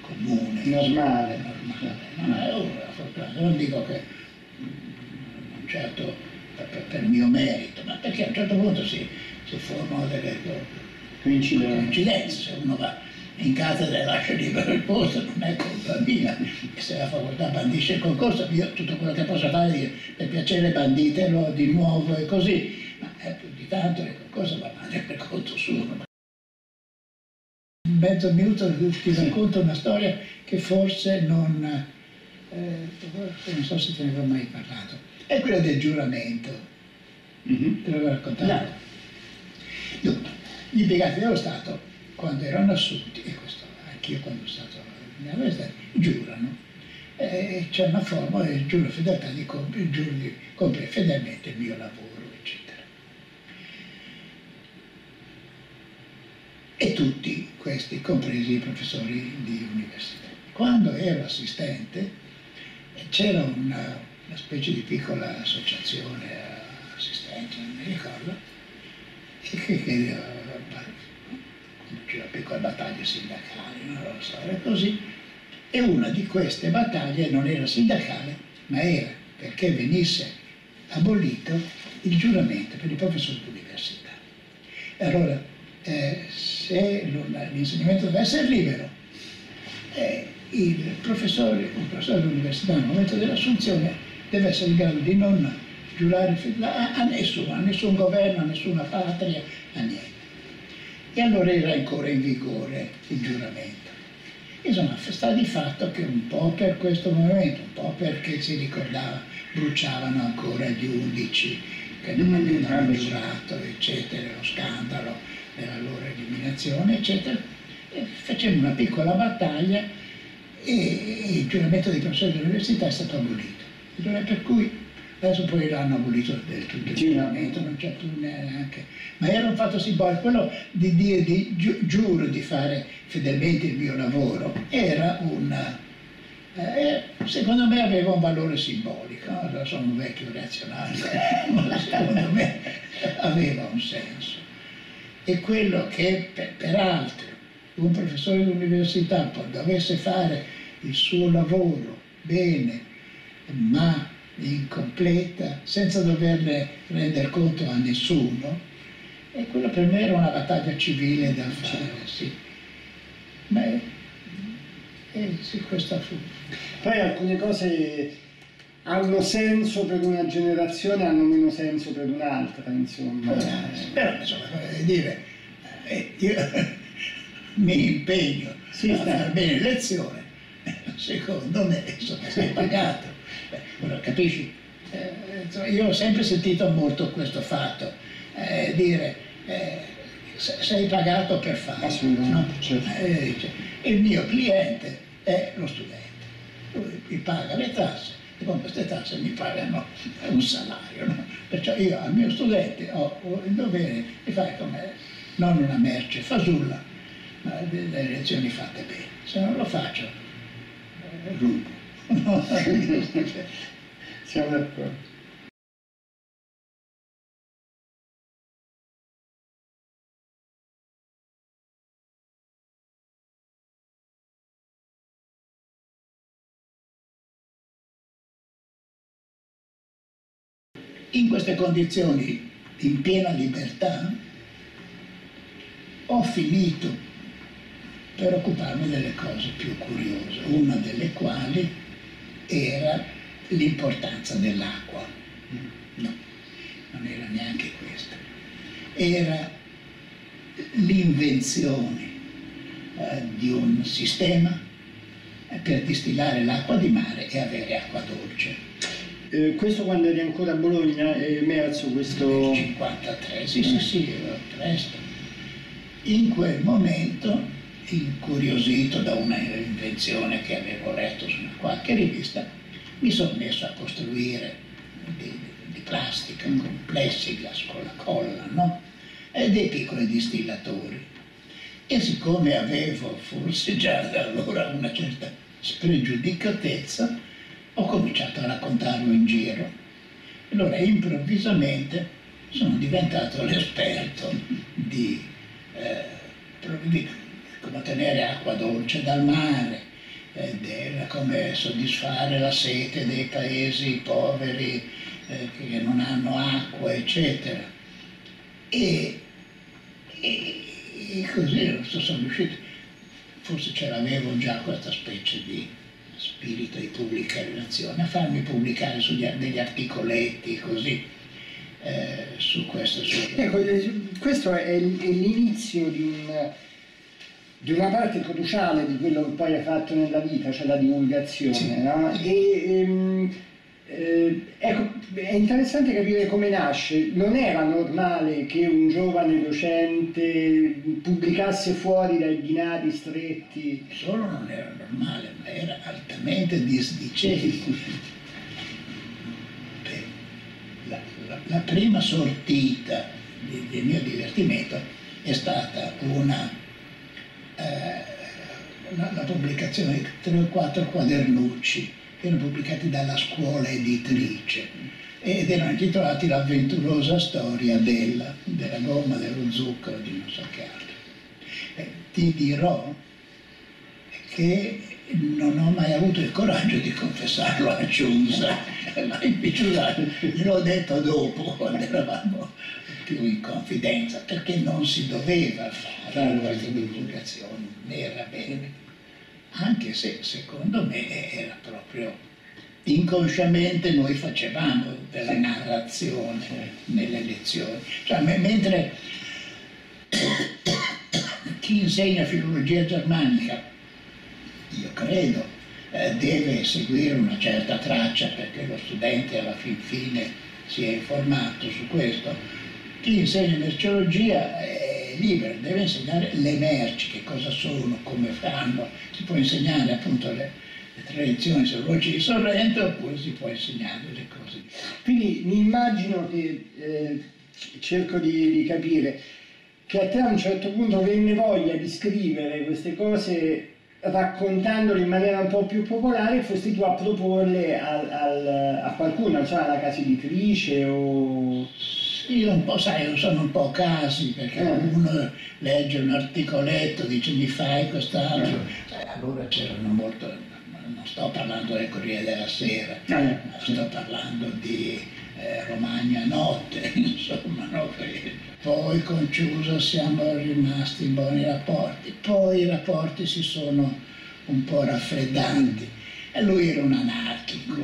comune, normale, normale. non è una fortuna, non dico che non certo per, per, mio merito, ma perché a un certo punto si, si formano delle coincidenze, se uno va in cattedra e lascia libero il posto, non è colpa mia. E se la facoltà bandisce il concorso, io tutto quello che posso fare è dire per piacere banditelo di nuovo e così, ma è più di tanto il concorso va avanti per conto suo. In mezzo minuto ti racconto una storia che forse non, eh, non so se te ne avevo mai parlato, è quella del giuramento. Mm-hmm. Te l'avevo raccontato? No. Gli impiegati dello Stato quando erano assunti, e questo anch'io quando sono stato all'università, giurano. E c'è una forma e giuro fedeltà di compiere fedelmente il mio lavoro, eccetera. E tutti questi, compresi i professori di università. Quando ero assistente c'era una, una specie di piccola associazione assistenti, non mi ricordo, che, che c'era piccole battaglie sindacali, una roba storia così, e una di queste battaglie non era sindacale, ma era perché venisse abolito il giuramento per i professori d'università. Allora, eh, se l'insegnamento deve essere libero, eh, il professore, il professore dell'università al momento dell'assunzione deve essere in grado di non giurare a, a nessuno, a nessun governo, a nessuna patria, a niente. E allora era ancora in vigore il giuramento. Insomma, sta di fatto che un po' per questo movimento, un po' perché si ricordava, bruciavano ancora gli undici che non avevano giurato, eccetera, lo scandalo della loro eliminazione, eccetera, e facemmo una piccola battaglia e il giuramento dei professori dell'università è stato abolito. Per cui adesso poi l'hanno abolito del tutto il giuramento, non c'è più neanche, ma era un fatto simbolico, quello di dire di gi giuro di fare fedelmente il mio lavoro, era un, eh, secondo me aveva un valore simbolico, allora sono un vecchio reazionario, ma secondo me aveva un senso. E quello che per, peraltro un professore dell'università dovesse fare il suo lavoro bene, ma incompleta, senza doverle rendere conto a nessuno, e quello per me era una battaglia civile da fare, sì. Ma eh, sì, questa fu. Poi alcune cose hanno senso per una generazione, hanno meno senso per un'altra, insomma. Eh, però, insomma, dire, eh, io mi impegno sì, a fare bene lezione, secondo me, sei pagato Ora, capisci? Eh, io ho sempre sentito molto questo fatto, eh, dire eh, sei pagato per fare. No? Certo. Eh, cioè, il mio cliente è lo studente, lui mi paga le tasse e con queste tasse mi pagano un salario. No? Perciò io al mio studente ho, ho il dovere di fare come non una merce fasulla, ma delle lezioni fatte bene. Se non lo faccio, rubo. Siamo d'accordo. In queste condizioni, in piena libertà, ho finito per occuparmi delle cose più curiose, una delle quali era l'importanza dell'acqua. No, non era neanche questa. Era l'invenzione eh, di un sistema per distillare l'acqua di mare e avere acqua dolce. Eh, questo quando eri ancora a Bologna è emerso questo... Nel 53, sì, sì, sì, presto. In quel momento, incuriosito da una invenzione che avevo letto su una qualche rivista, mi sono messo a costruire di, di plastica mm. con plexiglass, con la colla, no? E dei piccoli distillatori. E siccome avevo forse già da allora una certa spregiudicatezza, ho cominciato a raccontarlo in giro. Allora improvvisamente sono diventato l'esperto di, eh, di come ottenere acqua dolce dal mare, eh, come soddisfare la sete dei paesi poveri eh, che non hanno acqua, eccetera. E, e, e così sono riuscito, forse ce l'avevo già questa specie di spirito di pubblica relazione, a farmi pubblicare su degli articoletti così eh, su questo. Ecco, eh, questo è l'inizio di, un, di, una parte cruciale di quello che poi hai fatto nella vita, cioè la divulgazione. Sì. No? E, ehm, eh, ecco, è interessante capire come nasce. Non era normale che un giovane docente pubblicasse fuori dai binari stretti? Solo non era normale, ma era altamente disdicevole. La, la, la, prima sortita del mio divertimento è stata una, eh, la, la pubblicazione di tre o quattro quadernucci erano pubblicati dalla scuola editrice ed erano intitolati L'avventurosa storia della, della gomma, dello zucchero, di non so che altro. E ti dirò che non ho mai avuto il coraggio di confessarlo a Ciunza, ma in gliel'ho detto dopo, quando eravamo più in confidenza, perché non si doveva fare queste divulgazioni, ne era bene. Anche se secondo me era proprio inconsciamente noi facevamo della narrazione nelle lezioni. Cioè, mentre chi insegna filologia germanica, io credo, eh, deve seguire una certa traccia perché lo studente alla fin fine si è informato su questo, chi insegna merceologia è libero, deve insegnare le merci, che cosa sono, come fanno, si può insegnare appunto le, le tradizioni voci di Sorrento oppure si può insegnare le cose. Quindi mi immagino che, eh, cerco di, di capire, che a te a un certo punto venne voglia di scrivere queste cose raccontandole in maniera un po' più popolare e fosti tu a proporle al, al, a qualcuno, cioè alla casa editrice o... Io un po', sai, sono un po' casi, perché eh. uno legge un articoletto, dice mi fai quest'altro. Eh. Allora c'erano molto, non sto parlando del Corriere della Sera, eh. sto parlando di eh, Romagna Notte, insomma, no? Poi con Ciusa siamo rimasti in buoni rapporti, poi i rapporti si sono un po' raffreddati e lui era un anarchico.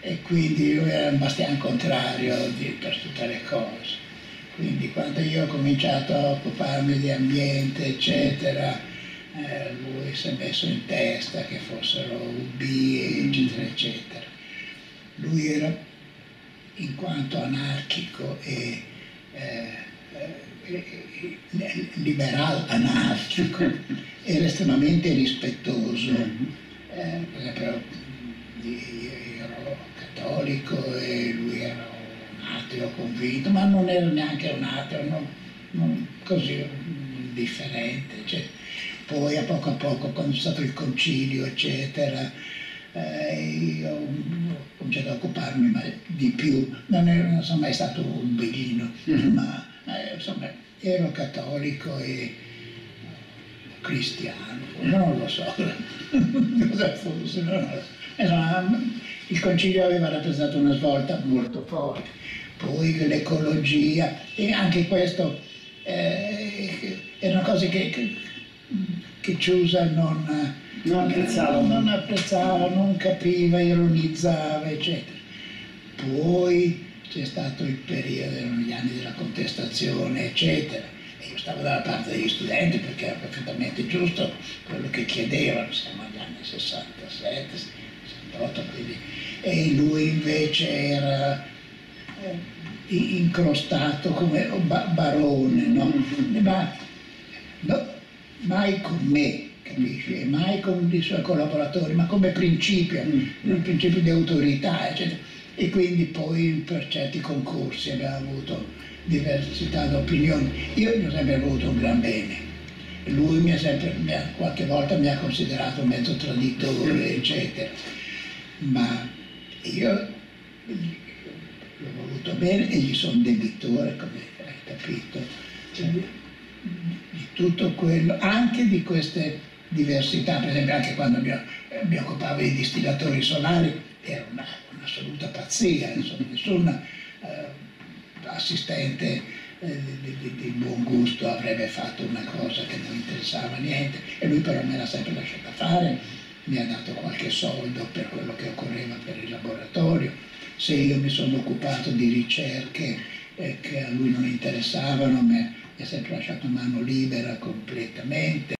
Mm e quindi lui era un bastian contrario di, per tutte le cose. Quindi quando io ho cominciato a occuparmi di ambiente, eccetera, eh, lui si è messo in testa che fossero UB, eccetera, eccetera. Lui era, in quanto anarchico e eh, eh liberal anarchico, era estremamente rispettoso. Mm-hmm. Eh, però, cattolico e lui era un ateo convinto, ma non era neanche un ateo, non, non così differente. Cioè, poi a poco a poco, quando è stato il concilio, eccetera, eh, io ho cominciato a occuparmi di più, non, ero, non sono mai stato un beghino, mm-hmm. ma eh, insomma ero cattolico e cristiano, non lo so cosa fosse, non lo so. Insomma, il concilio aveva rappresentato una svolta molto forte, poi l'ecologia e anche questo eh, erano cose che, che, che Ciusa non, non, apprezzava. non apprezzava, non capiva, ironizzava, eccetera. Poi c'è stato il periodo, erano gli anni della contestazione, eccetera. E io stavo dalla parte degli studenti perché era perfettamente giusto quello che chiedevano, siamo agli anni 67, 68, quindi e lui invece era eh, incrostato come barone, no? Mm-hmm. Ma no, mai con me, capisci? E mai con i suoi collaboratori, ma come principio, mm. un principio di autorità, eccetera. E quindi poi per certi concorsi abbiamo avuto diversità di opinioni. Io mi ho sempre avuto un gran bene. Lui mi ha sempre, mi ha, qualche volta mi ha considerato mezzo traditore, eccetera. Ma io l'ho voluto bene e gli sono debitore, come hai capito, cioè, di, di, tutto quello, anche di queste diversità, per esempio anche quando mi, mi occupavo di distillatori solari, era una, un'assoluta pazzia, insomma, nessun eh, assistente eh, di, di, di, buon gusto avrebbe fatto una cosa che non interessava niente e lui però me l'ha sempre lasciata fare mi ha dato qualche soldo per quello che occorreva per il laboratorio, se io mi sono occupato di ricerche eh, che a lui non interessavano, mi ha sempre lasciato mano libera completamente.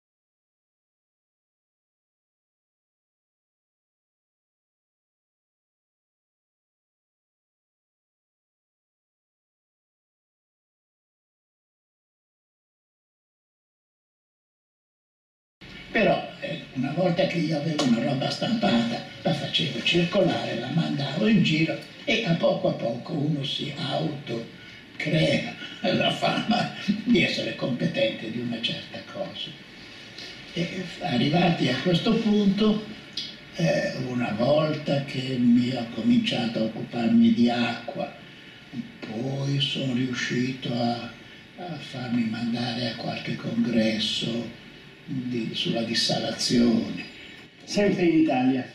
Volta che io avevo una roba stampata la facevo circolare, la mandavo in giro e a poco a poco uno si autocrea la fama di essere competente di una certa cosa. E arrivati a questo punto, eh, una volta che mi ho cominciato a occuparmi di acqua, poi sono riuscito a, a farmi mandare a qualche congresso di, sulla dissalazione. Sempre in Italia?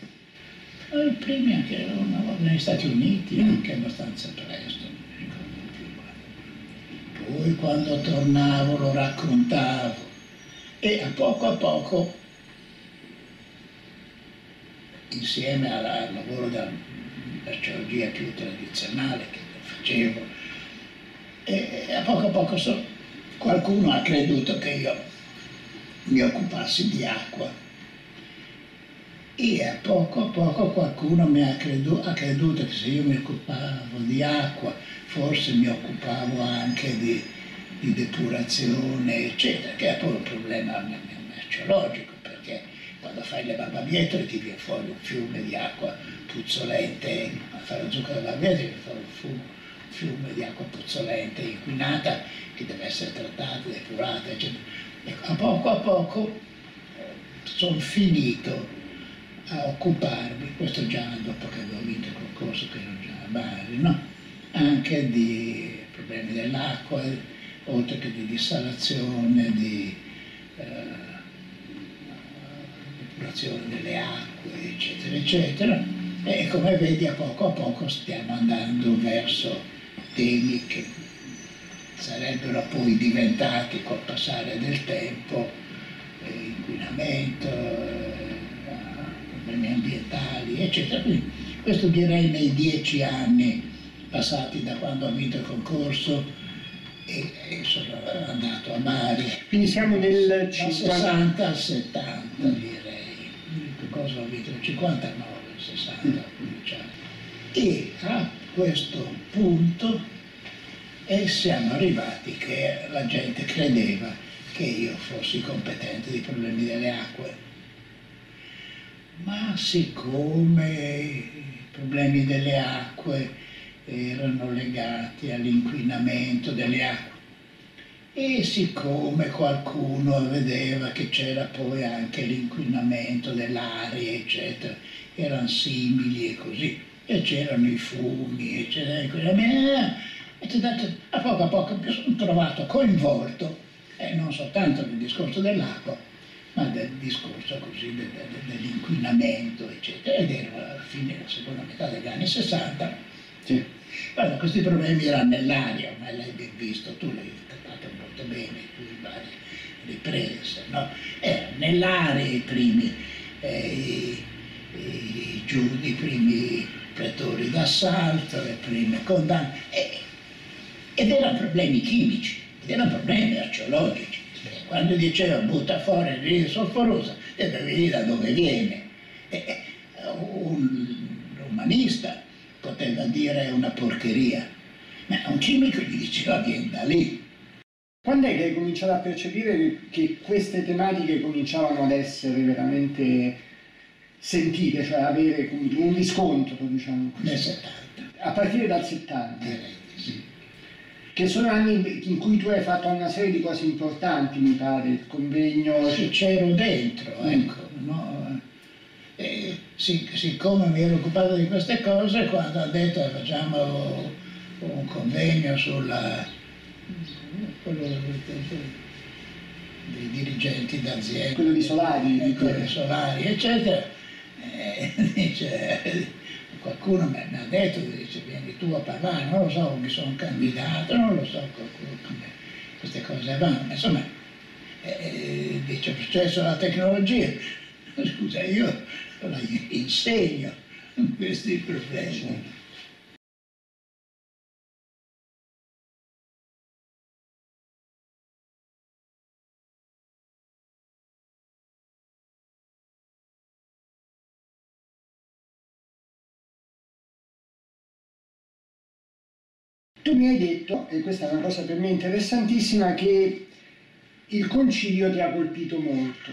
Eh, primi anche una volta negli Stati Uniti, mm. anche abbastanza presto, non mi ricordo più. Poi quando tornavo lo raccontavo e a poco a poco, insieme al lavoro dell'archeologia più tradizionale che facevo, e a poco a poco so, qualcuno ha creduto che io mi occupassi di acqua. E a poco a poco qualcuno mi ha, credu ha creduto che se io mi occupavo di acqua, forse mi occupavo anche di, di depurazione, eccetera, che è poi un problema merceologico, perché quando fai le barbabietole ti viene fuori un fiume di acqua puzzolente, a fare lo zucchero da barbabietole ti viene fuori un fiume di acqua puzzolente, inquinata, che deve essere trattata, depurata, eccetera a poco a poco sono finito a occuparmi, questo già dopo che avevo vinto il concorso che ero già a Bari, no? anche di problemi dell'acqua, oltre che di dissalazione, di eh, delle acque, eccetera, eccetera. E come vedi a poco a poco stiamo andando verso temi che sarebbero poi diventati col passare del tempo eh, inquinamento, eh, problemi ambientali, eccetera. Quindi questo direi nei dieci anni passati da quando ho vinto il concorso e, e sono andato a Bari. Quindi siamo nel 60 al 70 direi. Cosa ho vinto? 59, 60, E a questo punto e siamo arrivati che la gente credeva che io fossi competente dei problemi delle acque. Ma siccome i problemi delle acque erano legati all'inquinamento delle acque e siccome qualcuno vedeva che c'era poi anche l'inquinamento dell'aria, eccetera, erano simili e così, e c'erano i fumi, eccetera. E a poco a poco mi sono trovato coinvolto, eh, non soltanto nel discorso dell'acqua, ma del discorso così de, de, dell'inquinamento, eccetera. Ed ero alla fine della seconda metà degli anni 60. Sì. Allora, questi problemi erano nell'aria, ma l'hai ben visto, tu l'hai trattato molto bene, tu varie riprese, no? Erano nell'aria i primi, eh, i, i, giudi, i primi pretori d'assalto, le prime condanne, e, ed erano problemi chimici, erano problemi arceologici quando diceva butta fuori l'anidride solforosa, deve vedere da dove viene. E, un umanista poteva dire una porcheria, ma un chimico gli diceva viene da lì. Quando è che hai cominciato a percepire che queste tematiche cominciavano ad essere veramente sentite, cioè avere un riscontro, diciamo così? Nel 70. A partire dal 70? Direi sì che sono anni in cui tu hai fatto una serie di cose importanti, mi pare, il convegno... Sì, c'ero dentro, mm. ecco, no? e, sic siccome mi ero occupato di queste cose, quando ha detto che facciamo un convegno sulla... quello dei dirigenti d'azienda... Quello di Solari. Quello di Solari, eccetera, eh, dice qualcuno mi ha detto, dice vieni tu a parlare, non lo so, mi sono candidato, non lo so come queste cose vanno, insomma, eh, dice il processo della tecnologia, scusa io insegno questi problemi. Tu mi hai detto, e questa è una cosa per me interessantissima, che il concilio ti ha colpito molto.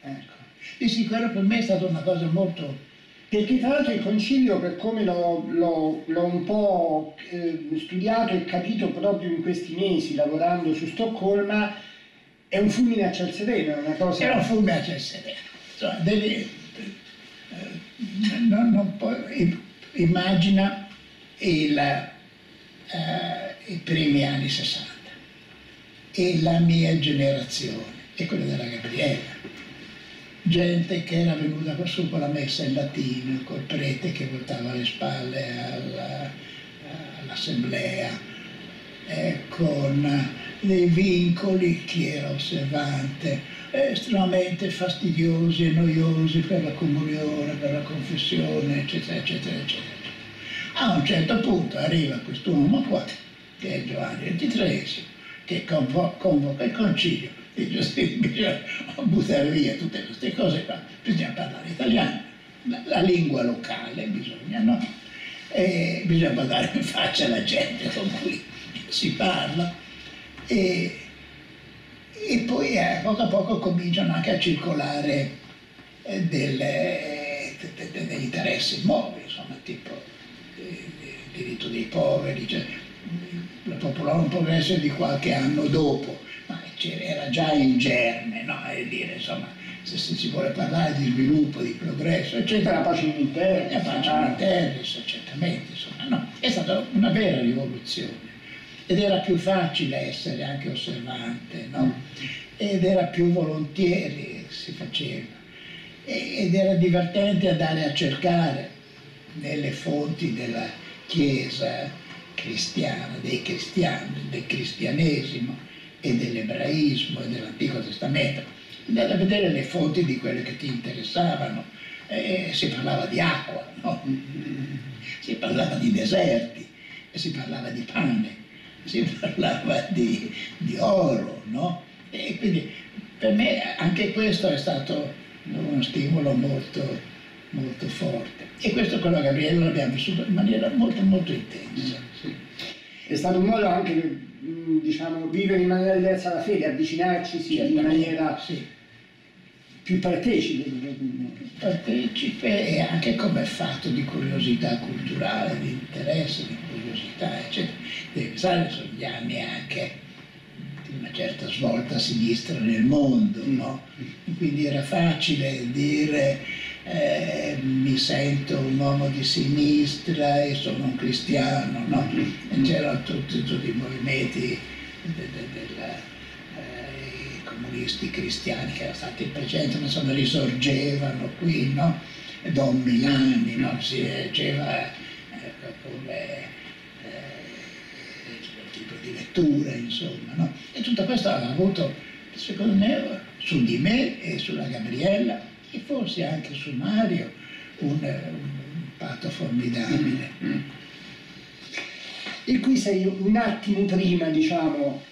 Ecco. E sì, quello per me è stata una cosa molto... Perché tra l'altro il concilio, per come l'ho, l'ho, l'ho un po' eh, studiato e capito proprio in questi mesi, lavorando su Stoccolma, è un fulmine a ciel sereno, è una cosa... È un fulmine a ciel sereno. Insomma, devi, eh, non, non puoi, immagina il eh, i primi anni 60 e la mia generazione e quella della Gabriella. Gente che era venuta su con la messa in latino, col prete che voltava le spalle all'assemblea, eh, con dei vincoli, chi era osservante, estremamente fastidiosi e noiosi per la comunione, per la confessione, eccetera, eccetera, eccetera. A un certo punto arriva quest'uomo qua, che è Giovanni XXIII, che convoca il concilio, dice sì, bisogna buttare via tutte queste cose qua, bisogna parlare italiano, la, la lingua locale bisogna, no? E bisogna guardare in faccia la gente con cui si parla e, e poi eh, poco a poco cominciano anche a circolare eh, delle, de, de, de, degli interessi nuovi, insomma, tipo diritto dei poveri, cioè, la popolazione potrebbe essere di qualche anno dopo, ma era già in germe, no? E dire, insomma, se, se, si vuole parlare di sviluppo, di progresso, eccetera, la pace in interno, la pace in interno, certamente, insomma, no, è stata una vera rivoluzione. Ed era più facile essere anche osservante, no? Ed era più volontieri si faceva. Ed era divertente andare a cercare nelle fonti della Chiesa cristiana, dei cristiani, del cristianesimo e dell'ebraismo e dell'Antico Testamento, andare a vedere le fonti di quelle che ti interessavano. Eh, si parlava di acqua, no? si parlava di deserti, si parlava di pane, si parlava di, di oro, no? E quindi per me anche questo è stato uno stimolo molto, molto forte. E questo con la Gabriella l'abbiamo vissuto in maniera molto molto intensa. Sì. È stato un modo anche per diciamo, vivere in maniera diversa la fede, avvicinarci sì, in maniera sì. più partecipe. Partecipe e anche come fatto di curiosità culturale, di interesse, di curiosità, eccetera. Devi pensare, sono gli anni anche di una certa svolta a sinistra nel mondo, no? Mm. Quindi era facile dire eh, mi sento un uomo di sinistra e sono un cristiano, no? C'erano tutti, tutti, i movimenti de, de, de, eh, comunisti cristiani che erano stati presenti, ma insomma risorgevano qui, no? Don Milani, no? Si leggeva eh, come tipo di lettura, insomma, no? E tutto questo ha avuto, secondo me, su di me e sulla Gabriella e forse anche su Mario un, un patto formidabile. Mm. E qui sei un attimo prima, diciamo,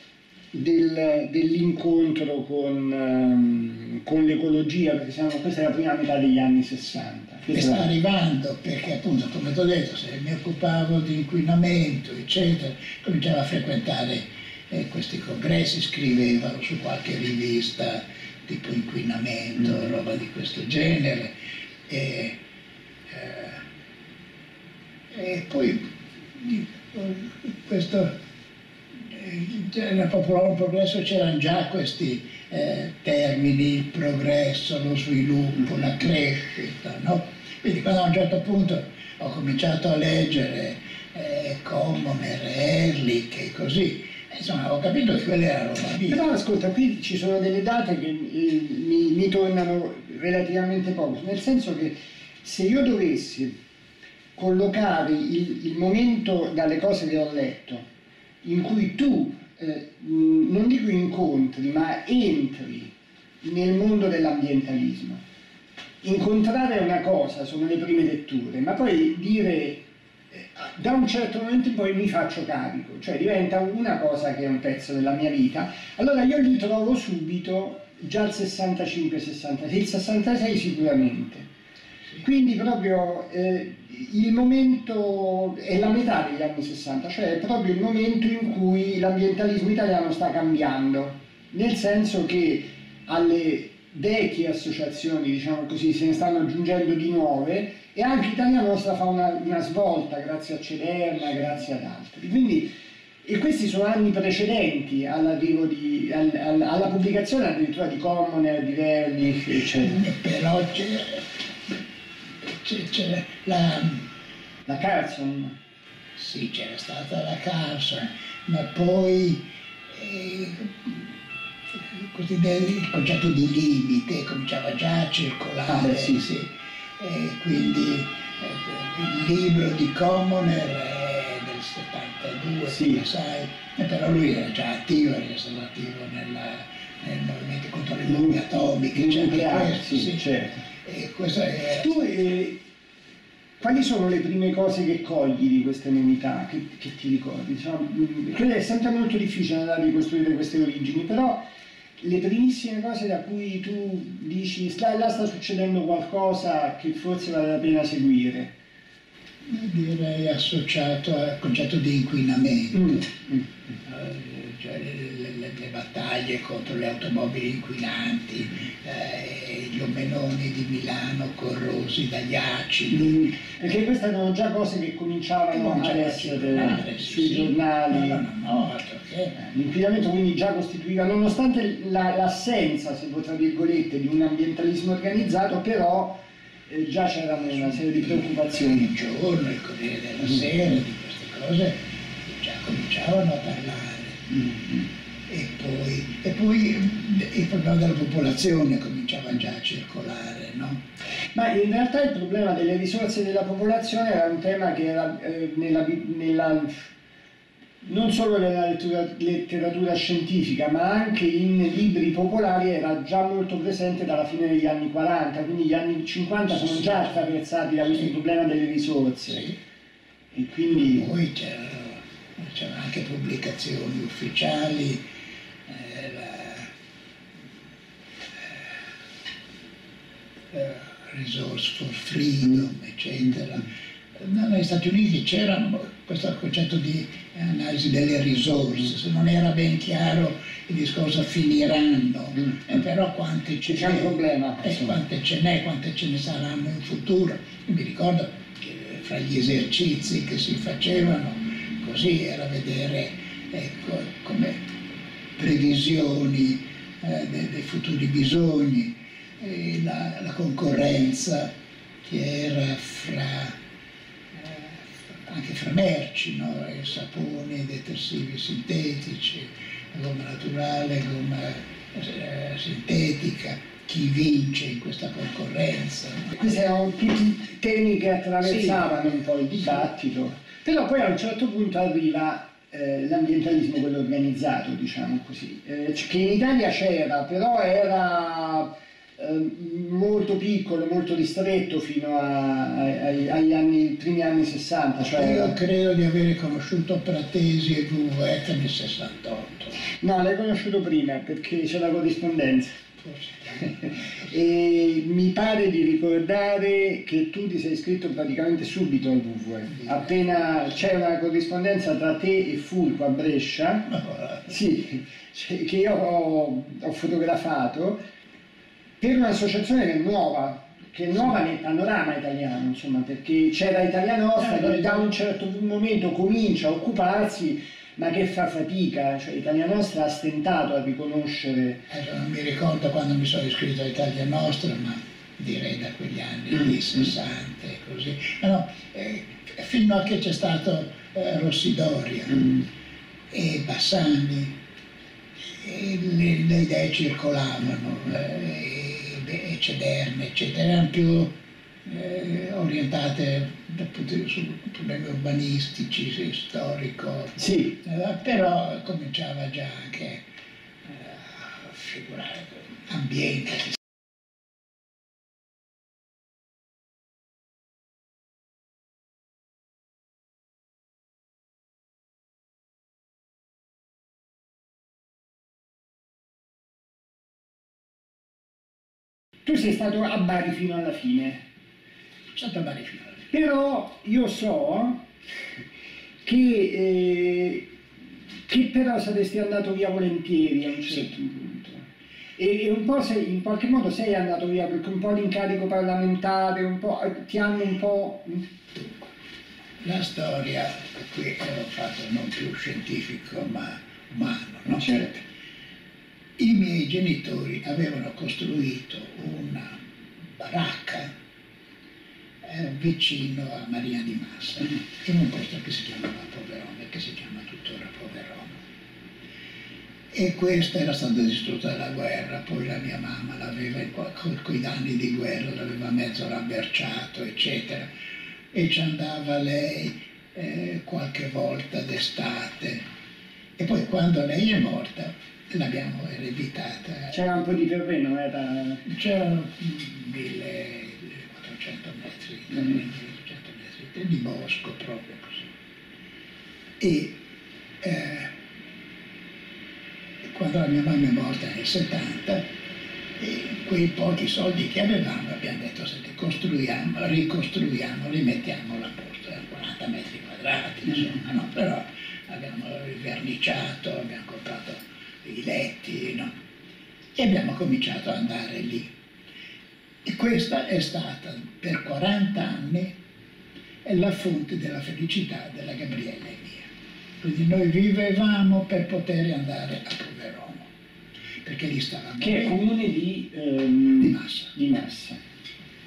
del, dell'incontro con, um, con, l'ecologia, perché siamo, questa è la prima metà degli anni 60. E sta arrivando perché appunto, come ti ho detto, se mi occupavo di inquinamento, eccetera, cominciavo a frequentare eh, questi congressi, scrivevano su qualche rivista tipo inquinamento, roba di questo genere. E, eh, e poi questo nel popolare progresso c'erano già questi eh, termini, il progresso, lo sviluppo, la crescita, no? Quindi quando a un certo punto ho cominciato a leggere eh, Commoner, Ehrlich e così, insomma ho capito che quella era roba mia. Però ascolta, qui ci sono delle date che eh, mi, mi tornano relativamente poco, nel senso che se io dovessi collocare il, il momento dalle cose che ho letto in cui tu, eh, non dico incontri, ma entri nel mondo dell'ambientalismo. Incontrare una cosa sono le prime letture, ma poi dire da un certo momento in poi mi faccio carico, cioè diventa una cosa che è un pezzo della mia vita, allora io li trovo subito già il 65-66, il 66 sicuramente. Quindi proprio eh, il momento è la metà degli anni 60, cioè è proprio il momento in cui l'ambientalismo italiano sta cambiando, nel senso che alle vecchie associazioni, diciamo così, se ne stanno aggiungendo di nuove e anche Italia Nostra fa una, una svolta grazie a Cederna, grazie ad altri. Quindi, e questi sono anni precedenti all'arrivo di, all, all, alla pubblicazione addirittura di Commoner, di Verdi, eccetera. Però c'era la, la Carlson. Sì, c'era stata la Carlson, ma poi eh, il concetto di limite cominciava già a circolare. Ah, sì. sì. E quindi eh, il libro di Commoner è del 72, sì. sai, però lui era già attivo, era stato attivo nella, nel movimento contro le bombe atomiche, cioè, sì, sì, certo. E questo è... Tu eh, quali sono le prime cose che cogli di queste novità, che, che ti ricordi? Diciamo, credo è sempre molto difficile andare a ricostruire queste origini, però le primissime cose da cui tu dici sta, là sta succedendo qualcosa che forse vale la pena seguire. Direi associato al concetto di inquinamento. Mm. Mm. Cioè, battaglie contro le automobili inquinanti, eh, gli omenoni di Milano corrosi dagli acidi. Mm. Perché queste erano già cose che cominciavano ad essere sui sì, giornali. No, no, no? L'inquinamento quindi già costituiva, nonostante la, l'assenza, se vuoi tra virgolette, di un ambientalismo organizzato, però eh, già c'erano una serie di preoccupazioni. Il giorno, il Corriere della Sera, di queste cose già cominciavano a parlare. E poi, e poi il problema della popolazione cominciava già a circolare, no? Ma in realtà il problema delle risorse della popolazione era un tema che era eh, nella, nella, non solo nella letteratura, letteratura, scientifica, ma anche in libri popolari era già molto presente dalla fine degli anni 40, quindi gli anni 50 sono già attraversati da questo problema delle risorse. Sì. E quindi... Poi c'era c'erano anche pubblicazioni ufficiali, eh, la, eh, Resource for Freedom, eccetera. Negli Stati Uniti c'era questo concetto di analisi delle risorse, se non era ben chiaro il discorso finiranno, mm. eh, però quante ce n'è, problema, eh, quante ce n'è, quante ce ne saranno in futuro. Io mi ricordo che fra gli esercizi che si facevano così era vedere ecco, come previsioni eh, dei, dei, futuri bisogni, la, la, concorrenza che era fra, eh, anche fra merci, no? saponi, detersivi sintetici, gomma naturale, gomma eh, sintetica, chi vince in questa concorrenza. Questi erano temi che attraversavano sì. un po' il dibattito, però poi a un certo punto arriva eh, l'ambientalismo quello organizzato, diciamo così, eh, che in Italia c'era, però era molto piccolo, molto ristretto fino a, ai, agli anni, primi anni 60. Cioè... Io credo di aver conosciuto Pratesi e WWF nel 68. No, l'hai conosciuto prima perché c'è la corrispondenza. e mi pare di ricordare che tu ti sei iscritto praticamente subito al WWF. Appena c'è una corrispondenza tra te e Fulco a Brescia, sì, che io ho, ho fotografato per un'associazione che è nuova, che è nuova nel panorama italiano, insomma, perché c'era Italia Nostra che da un certo momento comincia a occuparsi, ma che fa fatica, cioè Italia Nostra ha stentato a riconoscere. Eh, non mi ricordo quando mi sono iscritto a Italia Nostra, ma direi da quegli anni mm. lì, 60 e così. No, eh, fino a che c'è stato eh, Rossidoria mm. e Bassani, e le, le idee circolavano. Eh, cederne, eccetera, erano più eh, orientate su problemi urbanistici, sì, storico, sì. eh, però cominciava già anche eh, a figurare ambiente. Tu sei stato a Bari fino alla fine. Sono stato a Bari fino alla fine. Però io so che, eh, che però saresti andato via volentieri a un certo sì. punto. E, e un po' sei, in qualche modo sei andato via perché un po' l'incarico parlamentare, un po', ti hanno un po'... La storia, qui ho fatto non più scientifico ma umano, no? Certo i miei genitori avevano costruito una baracca eh, vicino a Maria di Massa, in un posto che si chiamava Poverone, che si chiama tuttora Poverone. E questa era stata distrutta dalla guerra, poi la mia mamma l'aveva, con i danni di guerra, l'aveva mezzo rabberciato, eccetera, e ci andava lei eh, qualche volta d'estate. E poi quando lei è morta, l'abbiamo ereditata. C'era un po' di terreno, era... C'erano 1400 metri, mm. 1400 metri di bosco proprio così. E eh, quando la mia mamma è morta nel 70, e quei pochi soldi che avevamo abbiamo detto senti, costruiamo, ricostruiamo, rimettiamo la posto, erano 40 metri quadrati, insomma, no? però abbiamo verniciato, abbiamo comprato i letti, no? E abbiamo cominciato ad andare lì. E questa è stata per 40 anni la fonte della felicità della Gabriella e mia. Quindi noi vivevamo per poter andare a Poverono, perché lì stavamo. Che è comune di, ehm, di Massa. Di Massa.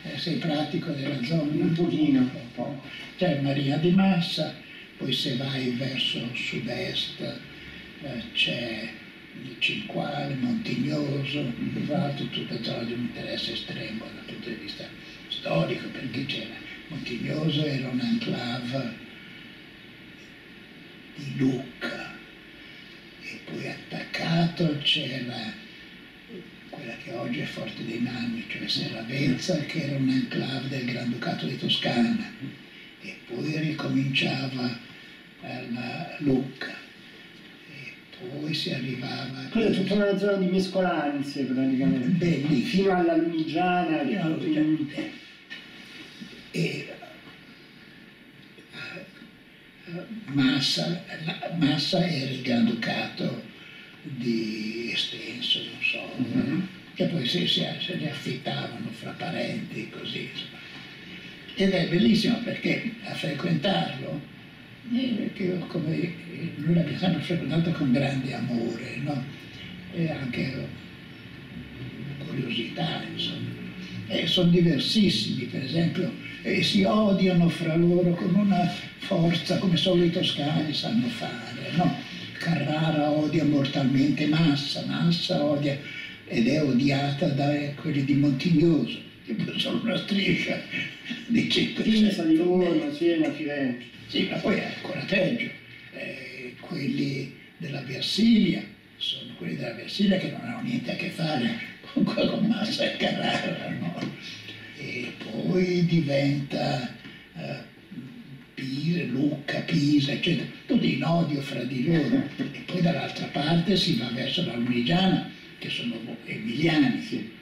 Eh, sei pratico della zona? Un pochino. Un po'. C'è Maria di Massa, poi se vai verso sud-est eh, c'è Cinquale, Montignoso, l'altro tutta zona di un interesse estremo dal punto di vista storico, perché c'era Montignoso era un enclave di Lucca e poi attaccato c'era quella che oggi è Forte dei Marmi, cioè Serravezza, che era un enclave del Granducato di Toscana e poi ricominciava la Lucca poi si arrivava... Quella è tutta una zona di mescolanze praticamente. Bellissimo. Fino alla Lunigiana. Fino alla Lunigiana. E uh, Massa, Massa era il Granducato di Estenso, non so, mm-hmm. che poi si, si, se ne affittavano fra parenti così. Ed è bellissimo perché a frequentarlo eh, che come noi l'abbiamo sempre frequentato con grande amore no? e anche curiosità, insomma. eh, sono diversissimi, per esempio, e si odiano fra loro con una forza come solo i toscani sanno fare. No? Carrara odia mortalmente Massa, Massa odia ed è odiata da quelli di Montignoso, tipo solo una striscia di 5 Pisa, Livorno, Siena, Firenze. Sì, ma poi è ancora peggio. Eh, quelli della Versilia sono quelli della Versilia che non hanno niente a che fare con, con Massa e Carrara, no? E poi diventa eh, Pisa, Lucca, Pisa, eccetera, tutti in odio fra di loro. E poi dall'altra parte si va verso la Lunigiana, che sono emiliani,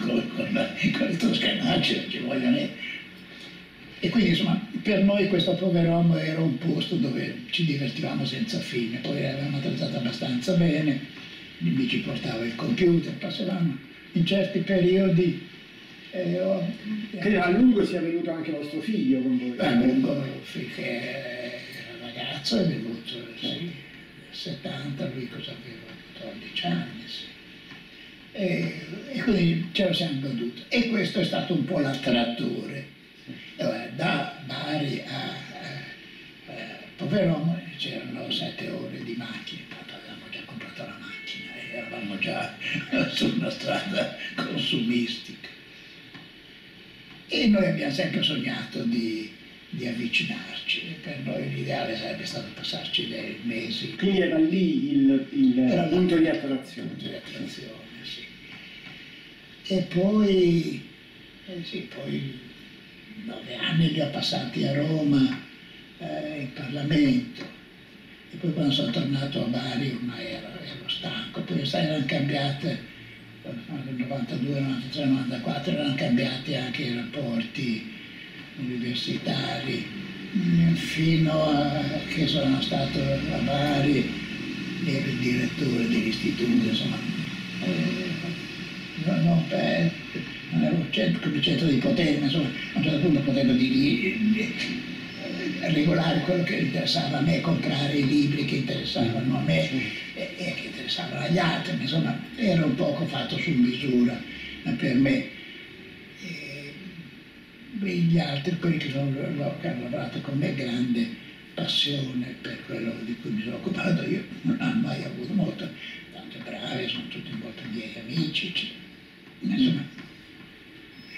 con, con, con il toscanaccio non ci voglio niente. E quindi insomma per noi questo Poveromo era un posto dove ci divertivamo senza fine, poi avevamo trattato abbastanza bene, mi ci portava il computer, passavamo in certi periodi eh, oh, Credo a lungo sia venuto anche vostro figlio con voi. A lungo che era ragazzo è venuto sì, nel 70, lui cosa aveva? 14 anni, sì. E, e, quindi ce lo siamo goduto. E questo è stato un po' l'attrattore. Da Bari a, a Poveromo c'erano sette ore di macchina, tanto avevamo già comprato la macchina e eravamo già su una strada consumistica. E noi abbiamo sempre sognato di, di avvicinarci, per noi l'ideale sarebbe stato passarci dei mesi. Quindi era lì il, il era punto di attrazione. Punto di attrazione sì. E poi, eh sì, poi nove anni li ho passati a Roma eh, in Parlamento. E poi quando sono tornato a Bari ormai ero, ero stanco, poi erano cambiate nel 92, 93, 94 erano cambiati anche i rapporti universitari. Fino a che sono stato a Bari ero il direttore dell'istituto insomma. Eh, non, non come centro di potere ma insomma a un certo punto potevo di, regolare quello che interessava a me, comprare i libri che interessavano a me e, e che interessavano agli altri, insomma era un poco fatto su misura per me. E gli altri, quelli che, sono, che hanno lavorato con me, grande passione per quello di cui mi sono occupato io, non hanno mai avuto molto, tanto bravi, sono tutti molto miei amici, insomma,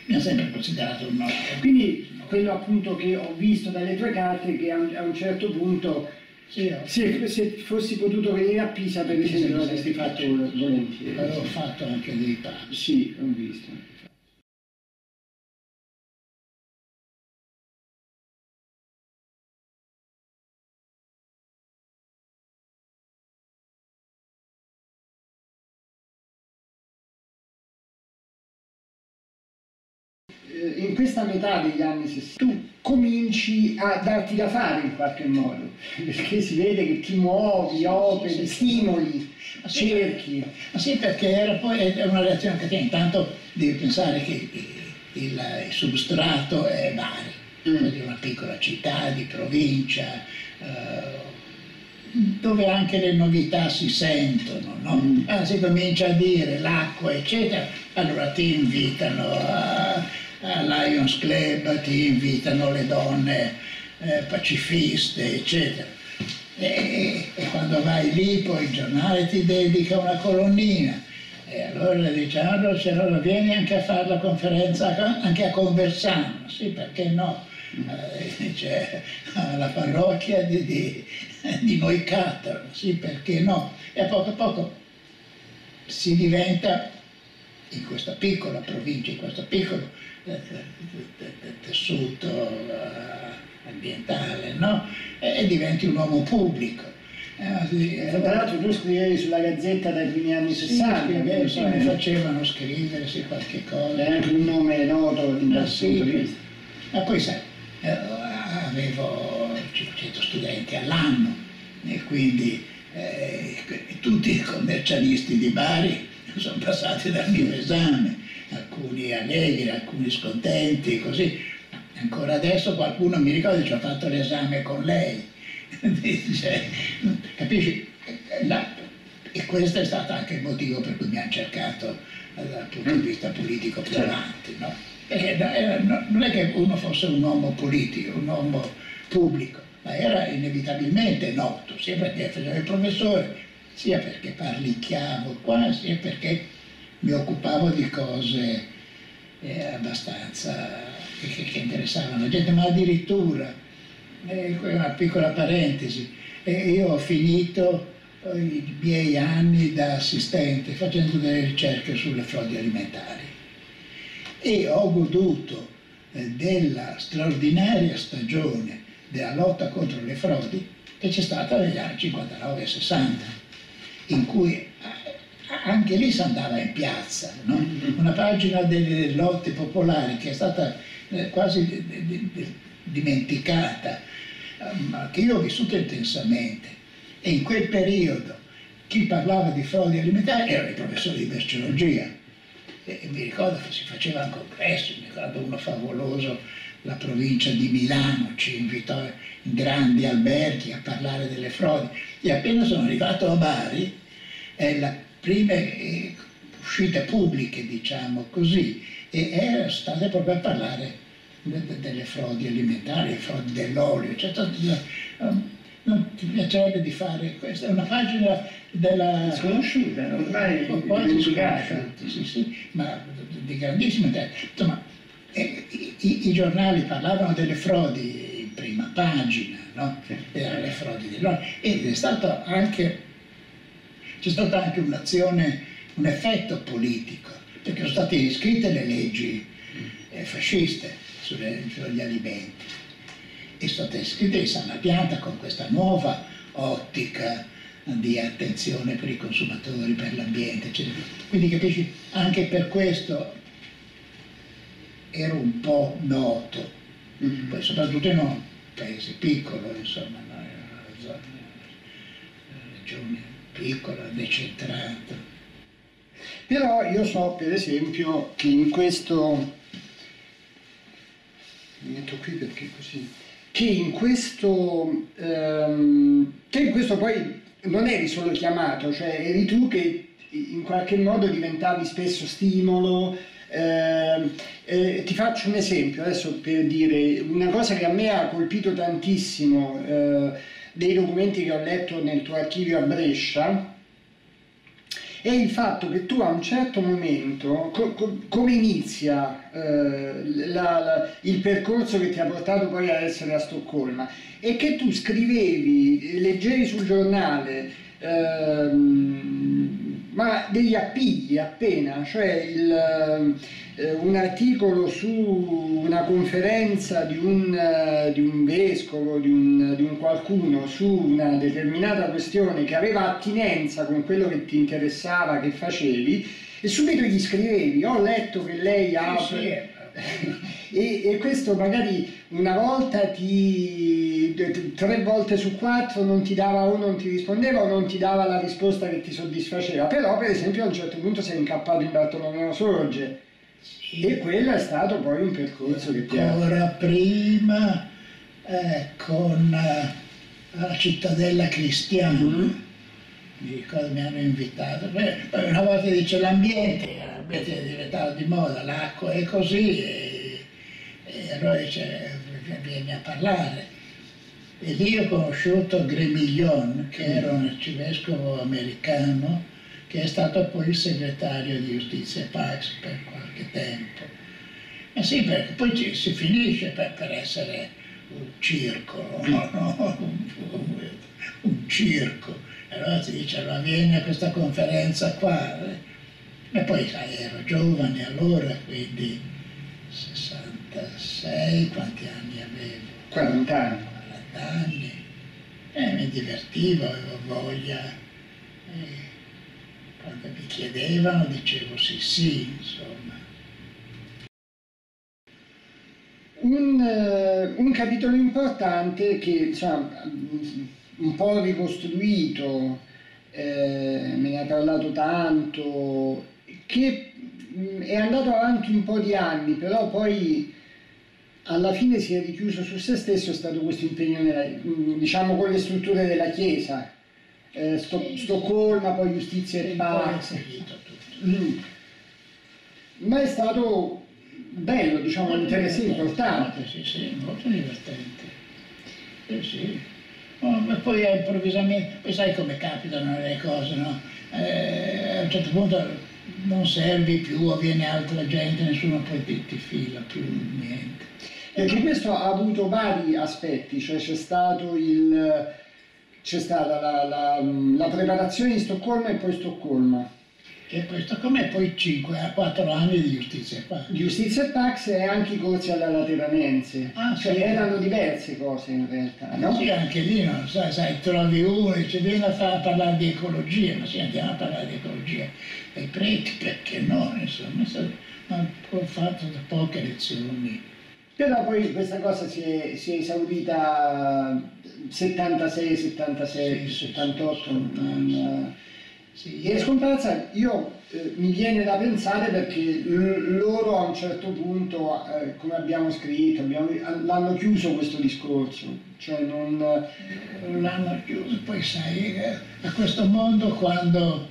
mi ha sempre considerato un nome. Quindi quello appunto che ho visto dalle tue carte che a un, a un certo punto sì, se, se, fossi potuto venire a Pisa per esempio l'avresti fatto volentieri. Avevo fatto anche dei passi. Sì, ho visto. Metà degli anni 60 tu cominci a darti da fare in qualche modo, perché si vede che ti muovi, operi, stimoli, cerchi. Ma sì, perché era poi è una reazione che intanto devi pensare che il, il substrato è Bari, mm. una piccola città di provincia, eh, dove anche le novità si sentono, no? Mm. Ah, si comincia a dire l'acqua, eccetera, allora ti invitano a al Lions Club ti invitano le donne eh, pacifiste, eccetera. E, e, quando vai lì poi il giornale ti dedica una colonnina e allora diciamo allora vieni anche a fare la conferenza, anche a Conversano, sì perché no? Eh, c'è la parrocchia di, di, di Moicata, sì perché no? E a poco a poco si diventa in questa piccola provincia, in questo piccolo tessuto eh, ambientale, no? e, diventi un uomo pubblico. Eh, tra l'altro tu scrivevi sulla Gazzetta dai primi anni 60, sì, sì, mi facevano scrivere sì, qualche cosa. È anche un nome noto in questo sì, punto di vista. Ma poi sai, eh, avevo 500 studenti all'anno e quindi eh, tutti i commercialisti di Bari sono passati dal mio esame alcuni allegri, alcuni scontenti, così. Ancora adesso qualcuno mi ricorda che ci ho fatto l'esame con lei. Dice, capisci? La, e questo è stato anche il motivo per cui mi hanno cercato dal punto di vista politico più certo. avanti, no? Perché non è che uno fosse un uomo politico, un uomo pubblico, ma era inevitabilmente noto, sia perché faceva il professore, sia perché parlicchiavo qua, sia perché mi occupavo di cose eh, abbastanza che, che, interessavano la gente, ma addirittura, eh, una piccola parentesi, eh, io ho finito eh, i miei anni da assistente facendo delle ricerche sulle frodi alimentari. E ho goduto eh, della straordinaria stagione della lotta contro le frodi che c'è stata negli anni 59 e 60, in cui anche lì si andava in piazza, no? Una pagina delle lotte popolari che è stata eh, quasi dimenticata, ma che io ho vissuto intensamente. E in quel periodo chi parlava di frodi alimentari erano i professori di merceologia e mi ricordo che si faceva un congresso, mi ricordo uno favoloso, la provincia di Milano ci invitò in grandi alberghi a parlare delle frodi e appena sono arrivato a Bari, le prime eh, uscite pubbliche, diciamo così, e erano state proprio a parlare de, de, delle frodi alimentari, frodi dell'olio, cioè, um, non ti piacerebbe di fare questa, è una pagina della... Sconosciuta, ormai quasi sconosciuta, sì, sì, ma di grandissimo interesse. Insomma, eh, i, i, giornali parlavano delle frodi in prima pagina, no? Erano le frodi dell'olio. Ed è stato anche, c'è stata anche un'azione, un effetto politico, perché sono state scritte le leggi eh, fasciste sulle, sugli alimenti e sono state scritte in sana pianta con questa nuova ottica di attenzione per i consumatori, per l'ambiente, eccetera. Quindi capisci, anche per questo ero un po' noto, mm-hmm. poi soprattutto in un paese piccolo, insomma, no? regione piccola, decentrata. Però io so per esempio che in questo, metto qui perché così, che in questo, ehm, che in questo poi non eri solo chiamato, cioè eri tu che in qualche modo diventavi spesso stimolo. Eh, eh, ti faccio un esempio adesso per dire una cosa che a me ha colpito tantissimo eh, dei documenti che ho letto nel tuo archivio a Brescia è il fatto che tu a un certo momento, co- co- come inizia eh, la, la, il percorso che ti ha portato poi a essere a Stoccolma, è che tu scrivevi, leggevi sul giornale, ehm, ma degli appigli appena, cioè il, eh, un articolo su una conferenza di un, eh, di un vescovo, di un, di un, qualcuno su una determinata questione che aveva attinenza con quello che ti interessava, che facevi, e subito gli scrivevi, ho letto che lei ha... Sì, sì. E, e, questo magari una volta ti tre volte su quattro non ti dava o non ti rispondeva o non ti dava la risposta che ti soddisfaceva. Però per esempio a un certo punto sei incappato in Bartolomeo Sorge. E quello è stato poi un percorso che ti ha... Ancora prima eh, con eh, la cittadella cristiana, mm-hmm. mi ricordo mi hanno invitato, Beh, una volta dice l'ambiente, è diventato di moda, l'acqua è così, e, e allora dice vieni a parlare. E lì ho conosciuto Gremillon, che era un arcivescovo americano, che è stato poi il segretario di giustizia Pax per qualche tempo. Eh sì, perché poi ci, si finisce per, per, essere un circo, no? no? Un, un, circo. Allora si dice, allora vieni a questa conferenza qua. E poi sai, ero giovane allora, quindi 66, quanti anni avevo? 40 anni. 40 anni. E mi divertivo, avevo voglia. E quando mi chiedevano dicevo sì sì, insomma. Un, uh, un capitolo importante che insomma, un po' ricostruito, eh, me ne ha parlato tanto, che mh, è andato avanti un po' di anni, però poi alla fine si è richiuso su se stesso, è stato questo impegno nella, diciamo, con le strutture della Chiesa, eh, Sto- Stoccolma, poi giustizia e pace. Mm. ma è stato bello, diciamo, Molto interessante, importante. Sì, sì, molto divertente. Eh sì. Oh, ma poi improvvisamente, poi sai come capitano le cose, no? Eh, a un certo punto non servi più o viene altra gente, nessuno poi ti, ti fila più niente. Perché questo ha avuto vari aspetti, cioè c'è stato il c'è stata la, la- la preparazione in Stoccolma e poi Stoccolma, E questo come poi 5 4 anni di giustizia qua. giustizia e Pax e anche i corsi alla Lateranense, Ah, cioè sì. erano diverse cose in realtà, no? Sì, anche lì, no? sai, sai, trovi uno e dice vieni a, a parlare di ecologia, ma sì, andiamo a parlare di ecologia. E i preti, perché no? Insomma, ma ho fatto poche lezioni. Però poi questa cosa si è, si è esaurita 76, 76, Sì, sì, 78. sì, non- Sì, E scomparsa io eh, mi viene da pensare perché loro a un certo punto, eh, come abbiamo scritto, abbiamo- l'hanno chiuso questo discorso, cioè non... l'hanno chiuso, poi sai, eh, a questo mondo quando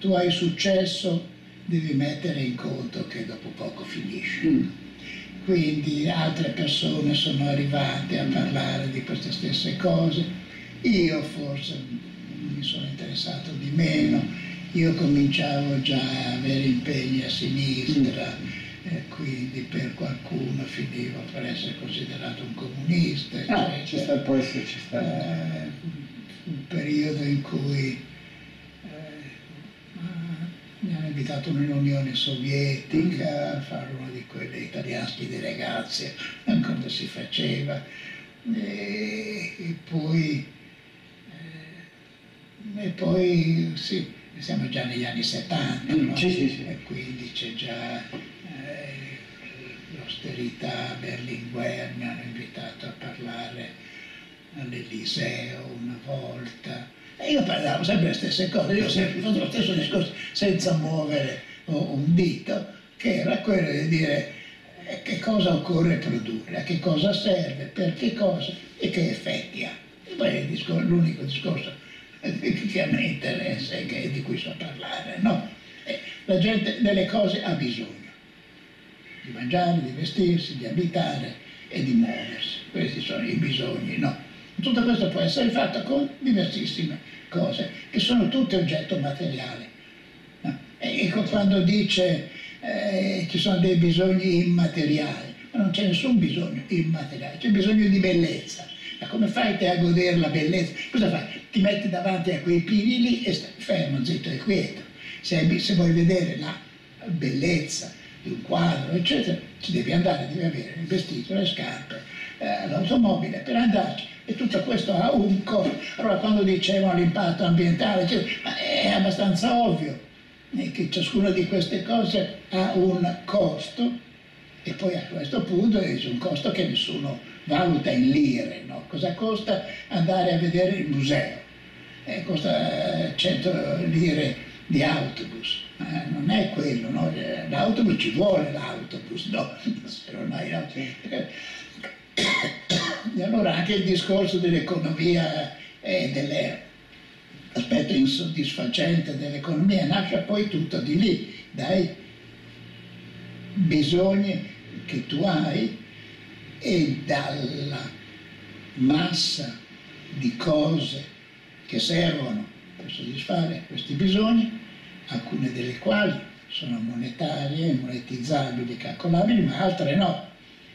tu hai successo devi mettere in conto che dopo poco finisce. Mm. Quindi altre persone sono arrivate a parlare di queste stesse cose, io forse mi sono interessato di meno, io cominciavo già a avere impegni a sinistra, e quindi per qualcuno finivo per essere considerato un comunista, Ah, stato, può esserci stato. Eh, un periodo in cui eh, mi hanno invitato nell'Unione Sovietica a fare uno di quelle italianski di ragazzi, come si faceva, e, e poi, eh, e poi sì, siamo già negli anni 70, Mm, no? sì, sì, sì. e quindi c'è già eh, l'austerità, Berlinguer mi hanno invitato a parlare all'Eliseo una volta. E io parlavo sempre le stesse cose, io ho sempre fatto lo stesso discorso senza muovere un dito, che era quello di dire eh, che cosa occorre produrre, a che cosa serve, per che cosa e che effetti ha. E poi l'unico discorso me interessa e che- di cui so parlare, no? Eh, La gente delle cose ha bisogno di mangiare, di vestirsi, di abitare e di muoversi. Questi sono i bisogni, no? Tutto questo può essere fatto con diversissime cose, che sono tutte oggetto materiale. no? Ecco quando dice eh, ci sono dei bisogni immateriali, ma non c'è nessun bisogno immateriale, c'è bisogno di bellezza. Ma come fai te a godere la bellezza? Cosa fai? Ti metti davanti a quei pini lì e stai fermo, zitto e quieto. Se, se vuoi vedere la bellezza di un quadro, eccetera, ci devi andare, devi avere il vestito, le scarpe, eh, l'automobile per andarci. E tutto questo ha un costo. Allora quando dicevano l'impatto ambientale, eccetera, ma è abbastanza ovvio che ciascuna di queste cose ha un costo e poi a questo punto è un costo che nessuno valuta in lire. no? Cosa costa andare a vedere il museo? Eh, costa eh, 100 lire di autobus. Eh, non è quello, no? Eh, l'autobus ci vuole l'autobus, no? Se non hai. E allora anche il discorso dell'economia e dell'aspetto insoddisfacente dell'economia nasce poi tutto di lì, dai bisogni che tu hai e dalla massa di cose che servono per soddisfare questi bisogni, alcune delle quali sono monetarie, monetizzabili, calcolabili, ma altre no.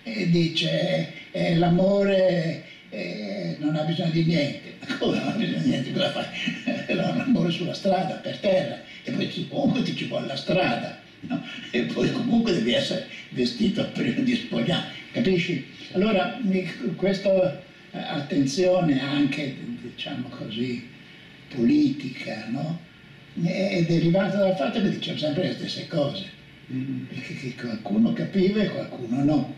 E dice eh, l'amore eh, non ha bisogno di niente. Ma come non ha bisogno di niente? Cosa fai? L'amore sulla strada, per terra, e poi comunque ti ci vuole la strada. no? E poi comunque devi essere vestito prima di spogliare, capisci? Allora eh, attenzione anche, diciamo così, politica, no? È derivata dal fatto che diciamo sempre le stesse cose, Mm. che qualcuno capiva e qualcuno no.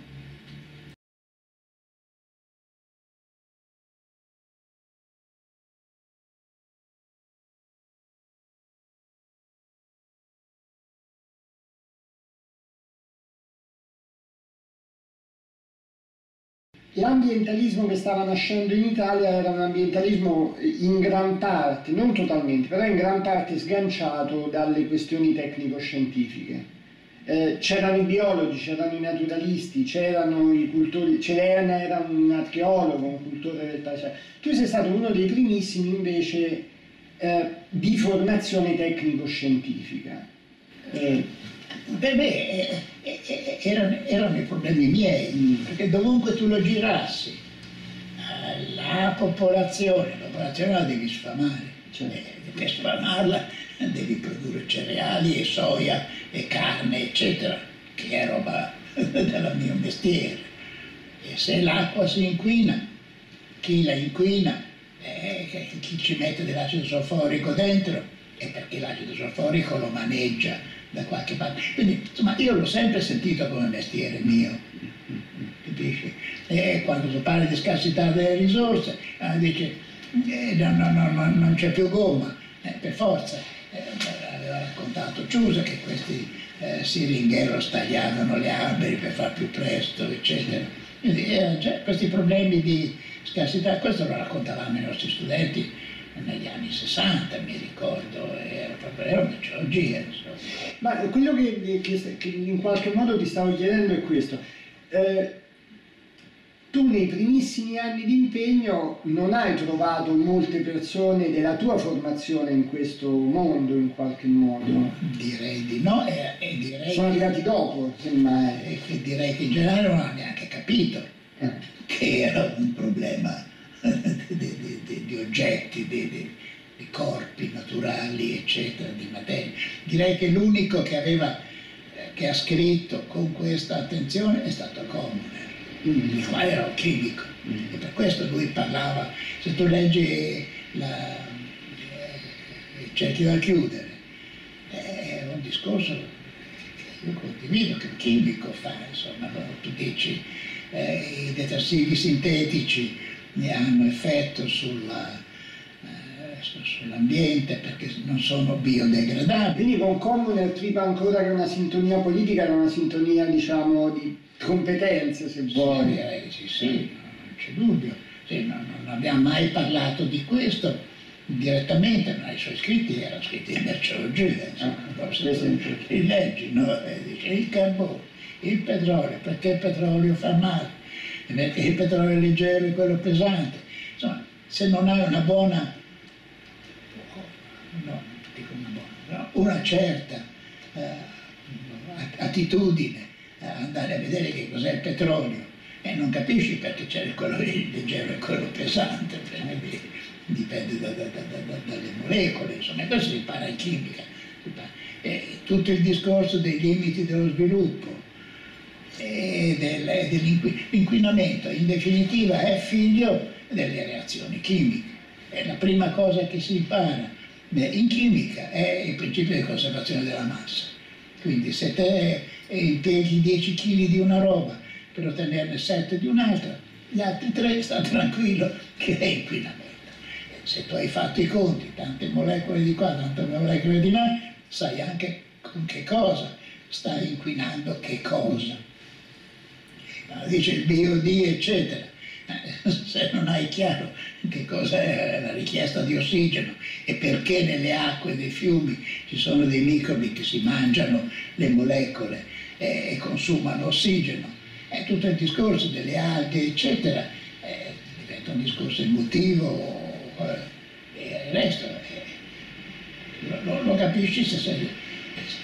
L'ambientalismo che stava nascendo in Italia era un ambientalismo in gran parte, non totalmente, però in gran parte sganciato dalle questioni tecnico-scientifiche. eh, c'erano i biologi, c'erano i naturalisti, c'erano i cultori, c'era era un archeologo, un cultore del paesaggio. Tu sei stato uno dei primissimi invece eh, di formazione tecnico-scientifica. Eh, per me eh, eh, eh, erano, erano, i problemi miei, mm. perché dovunque tu lo girassi, la popolazione, la popolazione la devi sfamare, cioè, per sfamarla devi produrre cereali e soia e carne, eccetera, che è roba del mio mestiere. E se l'acqua si inquina, chi la inquina, eh, chi ci mette dell'acido solforico dentro, è perché l'acido solforico lo maneggia da qualche parte. Quindi, insomma, io l'ho sempre sentito come mestiere mio, capisci? E quando si parla di scarsità delle risorse, eh, dice, eh, no, no, no, non c'è più gomma, eh, per forza. Eh, aveva raccontato Ciusa che questi eh, siringheros stagliavano gli alberi per far più presto, eccetera. Quindi cioè, questi problemi di scarsità, questo lo raccontavamo ai nostri studenti negli anni 60, mi ricordo, era proprio era una geologia. Ma quello che, che, che, in qualche modo ti stavo chiedendo è questo. Eh, tu nei primissimi anni di impegno non hai trovato molte persone della tua formazione in questo mondo in qualche modo? Direi di no e, e direi Sono arrivati dopo, semmai. E che direi che in generale non hanno neanche capito eh. che era un problema di, di, di, di oggetti, di, corpi naturali, eccetera, di materia. Direi che l'unico che, aveva, eh, che ha scritto con questa attenzione è stato Comune il quale era un chimico e per questo lui parlava, se tu leggi la, il cerchio da chiudere, è un discorso che io condivido, che un chimico fa, insomma, tu dici eh, i detersivi sintetici hanno effetto sulla, eh, sull'ambiente perché non sono biodegradabili. Quindi con Comune prima ancora che una sintonia politica era una sintonia diciamo di competenze se vuoi. Sì, direi sì, sì, non c'è dubbio. Sì, non, non, abbiamo mai parlato di questo direttamente, ma i suoi scritti erano scritti in merceologia, insomma, ah, se li leggi, no? dice il carbone, il petrolio, perché il petrolio fa male, il petrolio leggero e quello pesante. Insomma, se non hai una buona, no, dico una buona, una certa eh, attitudine andare a vedere che cos'è il petrolio e non capisci perché c'è quello leggero e quello pesante, dipende da, da, da, dalle molecole, insomma, questo si impara in chimica. E tutto il discorso dei limiti dello sviluppo e del, dell'inquinamento, in definitiva è figlio delle reazioni chimiche. È la prima cosa che si impara in chimica è il principio di conservazione della massa. Quindi se te impieghi 10 kg di una roba per ottenerne 7 di un'altra, gli altri 3 sta tranquillo che è inquinamento. Se tu hai fatto i conti, tante molecole di qua, tante molecole di là, sai anche con che cosa stai inquinando che cosa. Dice BOD, eccetera. Se non hai chiaro che cosa è la richiesta di ossigeno e perché nelle acque dei fiumi ci sono dei microbi che si mangiano le molecole e consumano ossigeno. È tutto il discorso delle alghe, eccetera, eh, diventa un discorso emotivo eh, e il resto eh, lo, lo, capisci se sei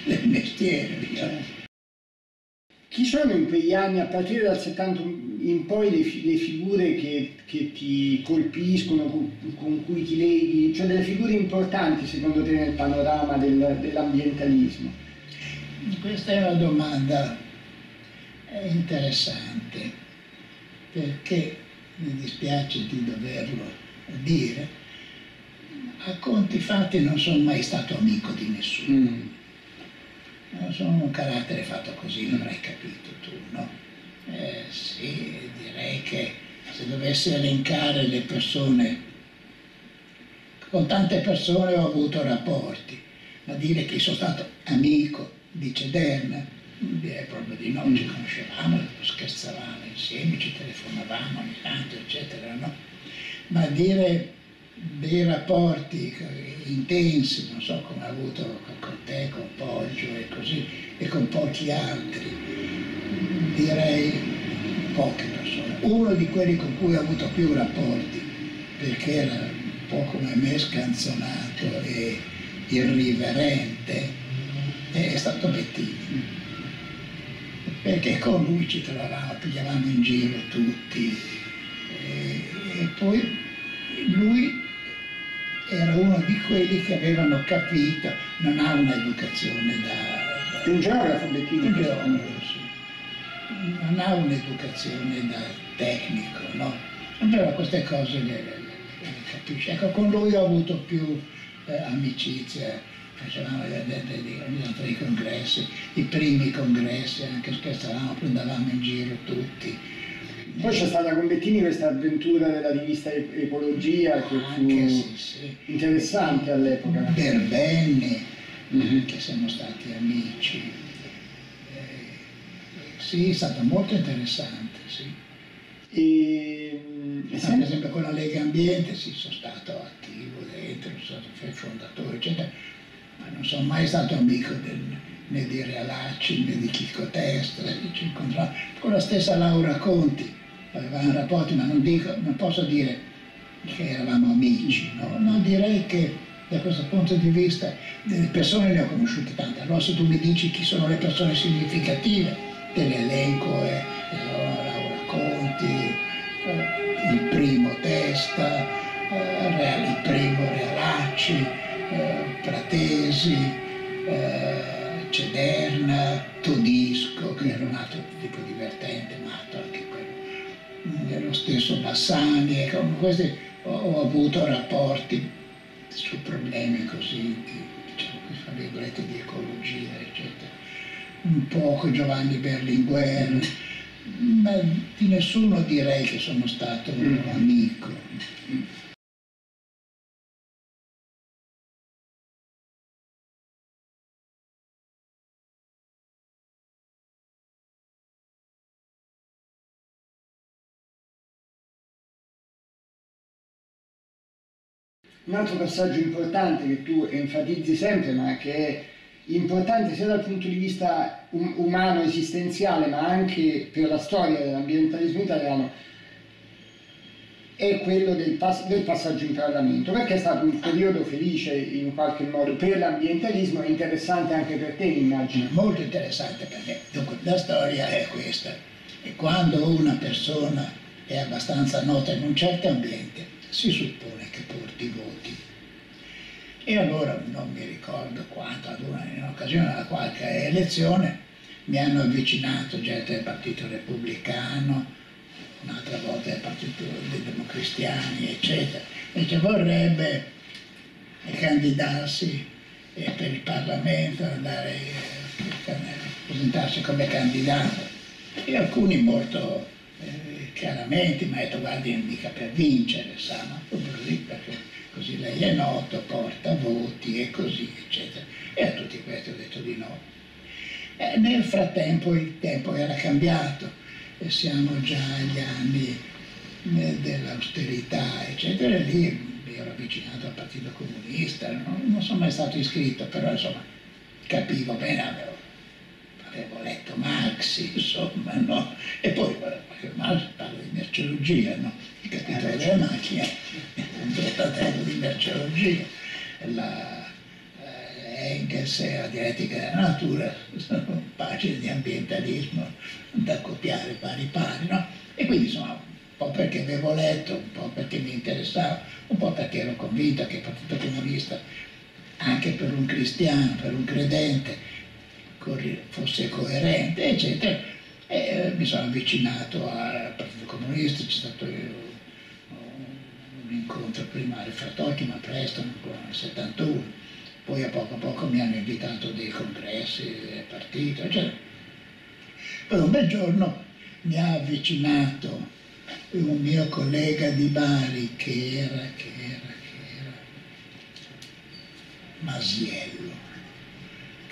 del mestiere. Diciamo. Chi sono in quegli anni, a partire dal 70 in poi, le, le figure che, che, ti colpiscono, con, con, cui ti leghi, cioè delle figure importanti secondo te nel panorama del, dell'ambientalismo? Questa è una domanda interessante perché mi dispiace di doverlo dire, a conti fatti non sono mai stato amico di nessuno. Mm. Non sono un carattere fatto così, l'avrai capito tu, no? Eh, sì, direi che se dovessi elencare le persone, con tante persone ho avuto rapporti, ma dire che sono stato amico di Cederna, direi proprio di no, ci conoscevamo, scherzavamo insieme, ci telefonavamo ogni tanto, eccetera, no? Ma dire dei rapporti intensi, non so come ha avuto con te, con Poggio e così, e con pochi altri, direi poche persone. Uno di quelli con cui ho avuto più rapporti, perché era un po' come me scanzonato e irriverente, è stato Bettini. Perché con lui ci trovavamo, pigliavamo in giro tutti. E, e poi lui era uno di quelli che avevano capito, non ha un'educazione da... da un geografo Bettini? Un geografo, sì. Non ha un'educazione da tecnico, no? Però queste cose le, le, le capisce. Ecco, con lui ho avuto più eh, amicizia, facevamo dei congressi, i primi congressi, anche scherzavamo, prendevamo in giro tutti poi c'è stata con Bettini questa avventura della rivista Ecologia che Anche, fu sì, sì. interessante all'epoca. Per bene, mm-hmm. che siamo stati amici. Eh, sì, è stato molto interessante, sì. E, e per esempio con la Lega Ambiente sì, sono stato attivo dentro, sono stato fondatore, eccetera, ma non sono mai stato amico del, né di Realacci né di Chicco Testa, ci incontravo con la stessa Laura Conti avevamo rapporti, ma non, dico, non posso dire che eravamo amici, no? no? direi che da questo punto di vista delle persone ne ho conosciute tante, allora se tu mi dici chi sono le persone significative dell'elenco è, Laura Conti, eh, il primo Testa, eh, il primo Realacci, eh, Pratesi, Cederna, Todisco, che era un altro tipo divertente, matto lo stesso Bassani, e con questi ho, ho, avuto rapporti su problemi così, di, diciamo, fra virgolette, di ecologia, eccetera. Un po' con Giovanni Berlinguer, ma di nessuno direi che sono stato un amico. Un altro passaggio importante che tu enfatizzi sempre, ma che è importante sia dal punto di vista um- umano, esistenziale, ma anche per la storia dell'ambientalismo italiano, è quello del, pass- del, passaggio in Parlamento, perché è stato un periodo felice in qualche modo per l'ambientalismo e interessante anche per te, immagino. Molto interessante per me. Dunque, la storia è questa. E quando una persona è abbastanza nota in un certo ambiente, si suppone che porti voti. E allora non mi ricordo quanto, ad una, in occasione della qualche elezione, mi hanno avvicinato gente del Partito Repubblicano, un'altra volta del Partito dei Democristiani, eccetera, e che vorrebbe candidarsi eh, per il Parlamento, andare a presentarsi come candidato. E alcuni molto chiaramente mi ha detto guardi mica per vincere, sa, ma così perché così lei è noto, porta voti e così, eccetera. E a tutti questi ho detto di no. E nel frattempo il tempo era cambiato, e siamo già agli anni eh, dell'austerità, eccetera, e lì mi ero avvicinato al Partito Comunista, non, non sono mai stato iscritto, però insomma capivo bene, avevo avevo letto Marx, insomma, no? E poi, Marx parla di merceologia, no? Il capitolo delle macchine è un trattato di merceologia. La, eh, Engels e la dialettica della natura sono pagine di ambientalismo da copiare pari pari, no? E quindi insomma un po' perché avevo letto, un po' perché mi interessava, un po' perché ero convinto che il Partito Comunista, anche per un cristiano, per un credente, fosse coerente, eccetera. E eh, mi sono avvicinato al Partito Comunista, c'è stato un incontro prima al Fratocchi, ma presto, nel 71, poi a poco a poco mi hanno invitato a dei congressi del partito, eccetera. Poi un bel giorno mi ha avvicinato un mio collega di Bari che era, che era, che era Masiello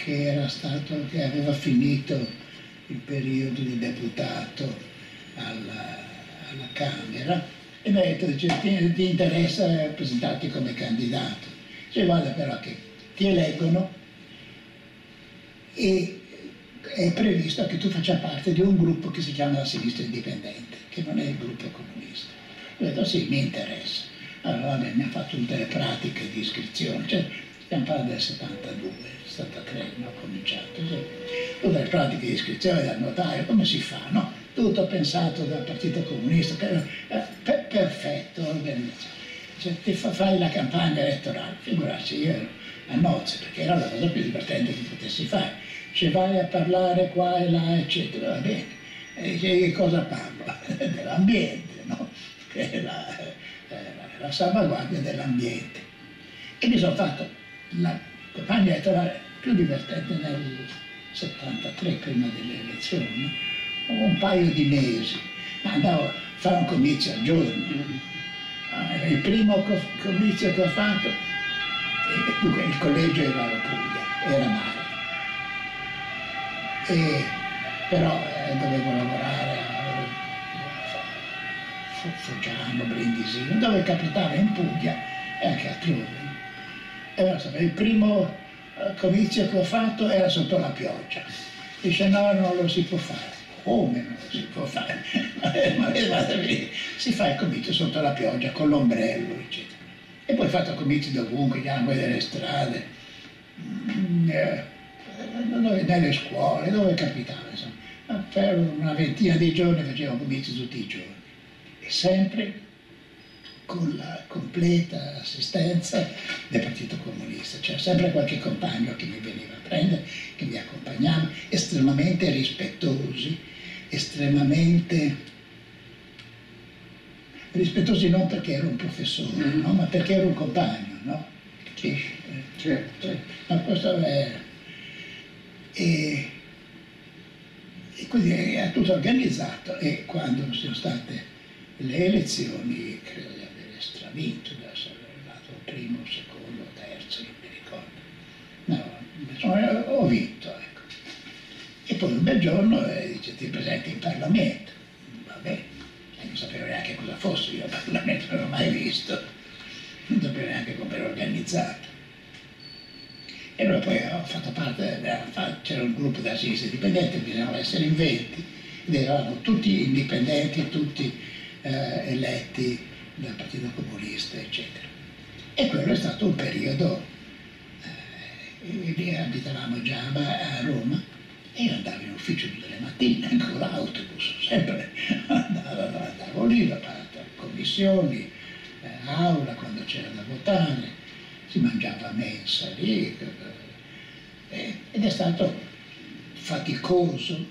che, era stato, che aveva finito il periodo di deputato alla, alla Camera e mi ha detto, dice, ti, ti interessa presentarti come candidato? Dice, guarda però che ti eleggono e è previsto che tu faccia parte di un gruppo che si chiama la sinistra indipendente, che non è il gruppo comunista. Ho detto sì, mi interessa. Allora vabbè, mi ha fatto tutte le pratiche di iscrizione, cioè, stiamo parlando del 72, 73, ho cominciato, sì. pratiche di iscrizione dal notaio, come si fa, no? Tutto pensato dal Partito Comunista, per, per, perfetto, organizzato. Cioè, ti fa, fai la campagna elettorale, figurarsi, io ero a nozze, perché era la cosa più divertente che potessi fare ci vai a parlare qua e là, eccetera, va bene. E di che cosa parlo? Dell'ambiente, no? Che è la, la, la salvaguardia dell'ambiente. E mi sono fatto la campagna elettorale più divertente nel 73, prima delle elezioni, un paio di mesi. Andavo a fare un comizio al giorno. Ah, il primo comizio che ho fatto, il collegio era la Puglia, era male e, però eh, dovevo lavorare a Foggiano, Brindisi, dove capitava in Puglia e anche altrove. E allora, il primo comizio che ho fatto era sotto la pioggia. Dice no, non lo si può fare. Come non lo si può fare? Si fa il comizio sotto la pioggia con l'ombrello, eccetera. E poi ho fatto comizi dovunque, gli angoli delle strade. Mm, eh, nelle scuole, dove capitava, insomma. Per una ventina di giorni facevo comizi tutti i giorni e sempre con la completa assistenza del Partito Comunista. C'era sempre qualche compagno che mi veniva a prendere, che mi accompagnava, estremamente rispettosi, estremamente rispettosi non perché ero un professore, mm. no? ma perché ero un compagno, no? Capisci? Certo. Ma questo è e, e quindi era tutto organizzato e quando sono state le elezioni, credo di aver stravinto, di essere arrivato primo, secondo, terzo, non mi ricordo. No, insomma, ho vinto, ecco. E poi un bel giorno eh, dice ti presenti in Parlamento. Vabbè, non sapevo neanche cosa fosse io il Parlamento, non l'ho mai visto, non sapevo neanche come era organizzato. E allora poi ho fatto parte, c'era un gruppo da sinistra indipendente, bisognava essere in 20, ed eravamo tutti indipendenti, tutti eh, eletti dal Partito Comunista, eccetera. E quello è stato un periodo, eh, lì abitavamo già a Roma, e io andavo in ufficio tutte le mattine con l'autobus, sempre andavo, andavo lì, a commissioni, eh, aula quando c'era da votare, si mangiava a mensa lì eh, ed è stato faticoso,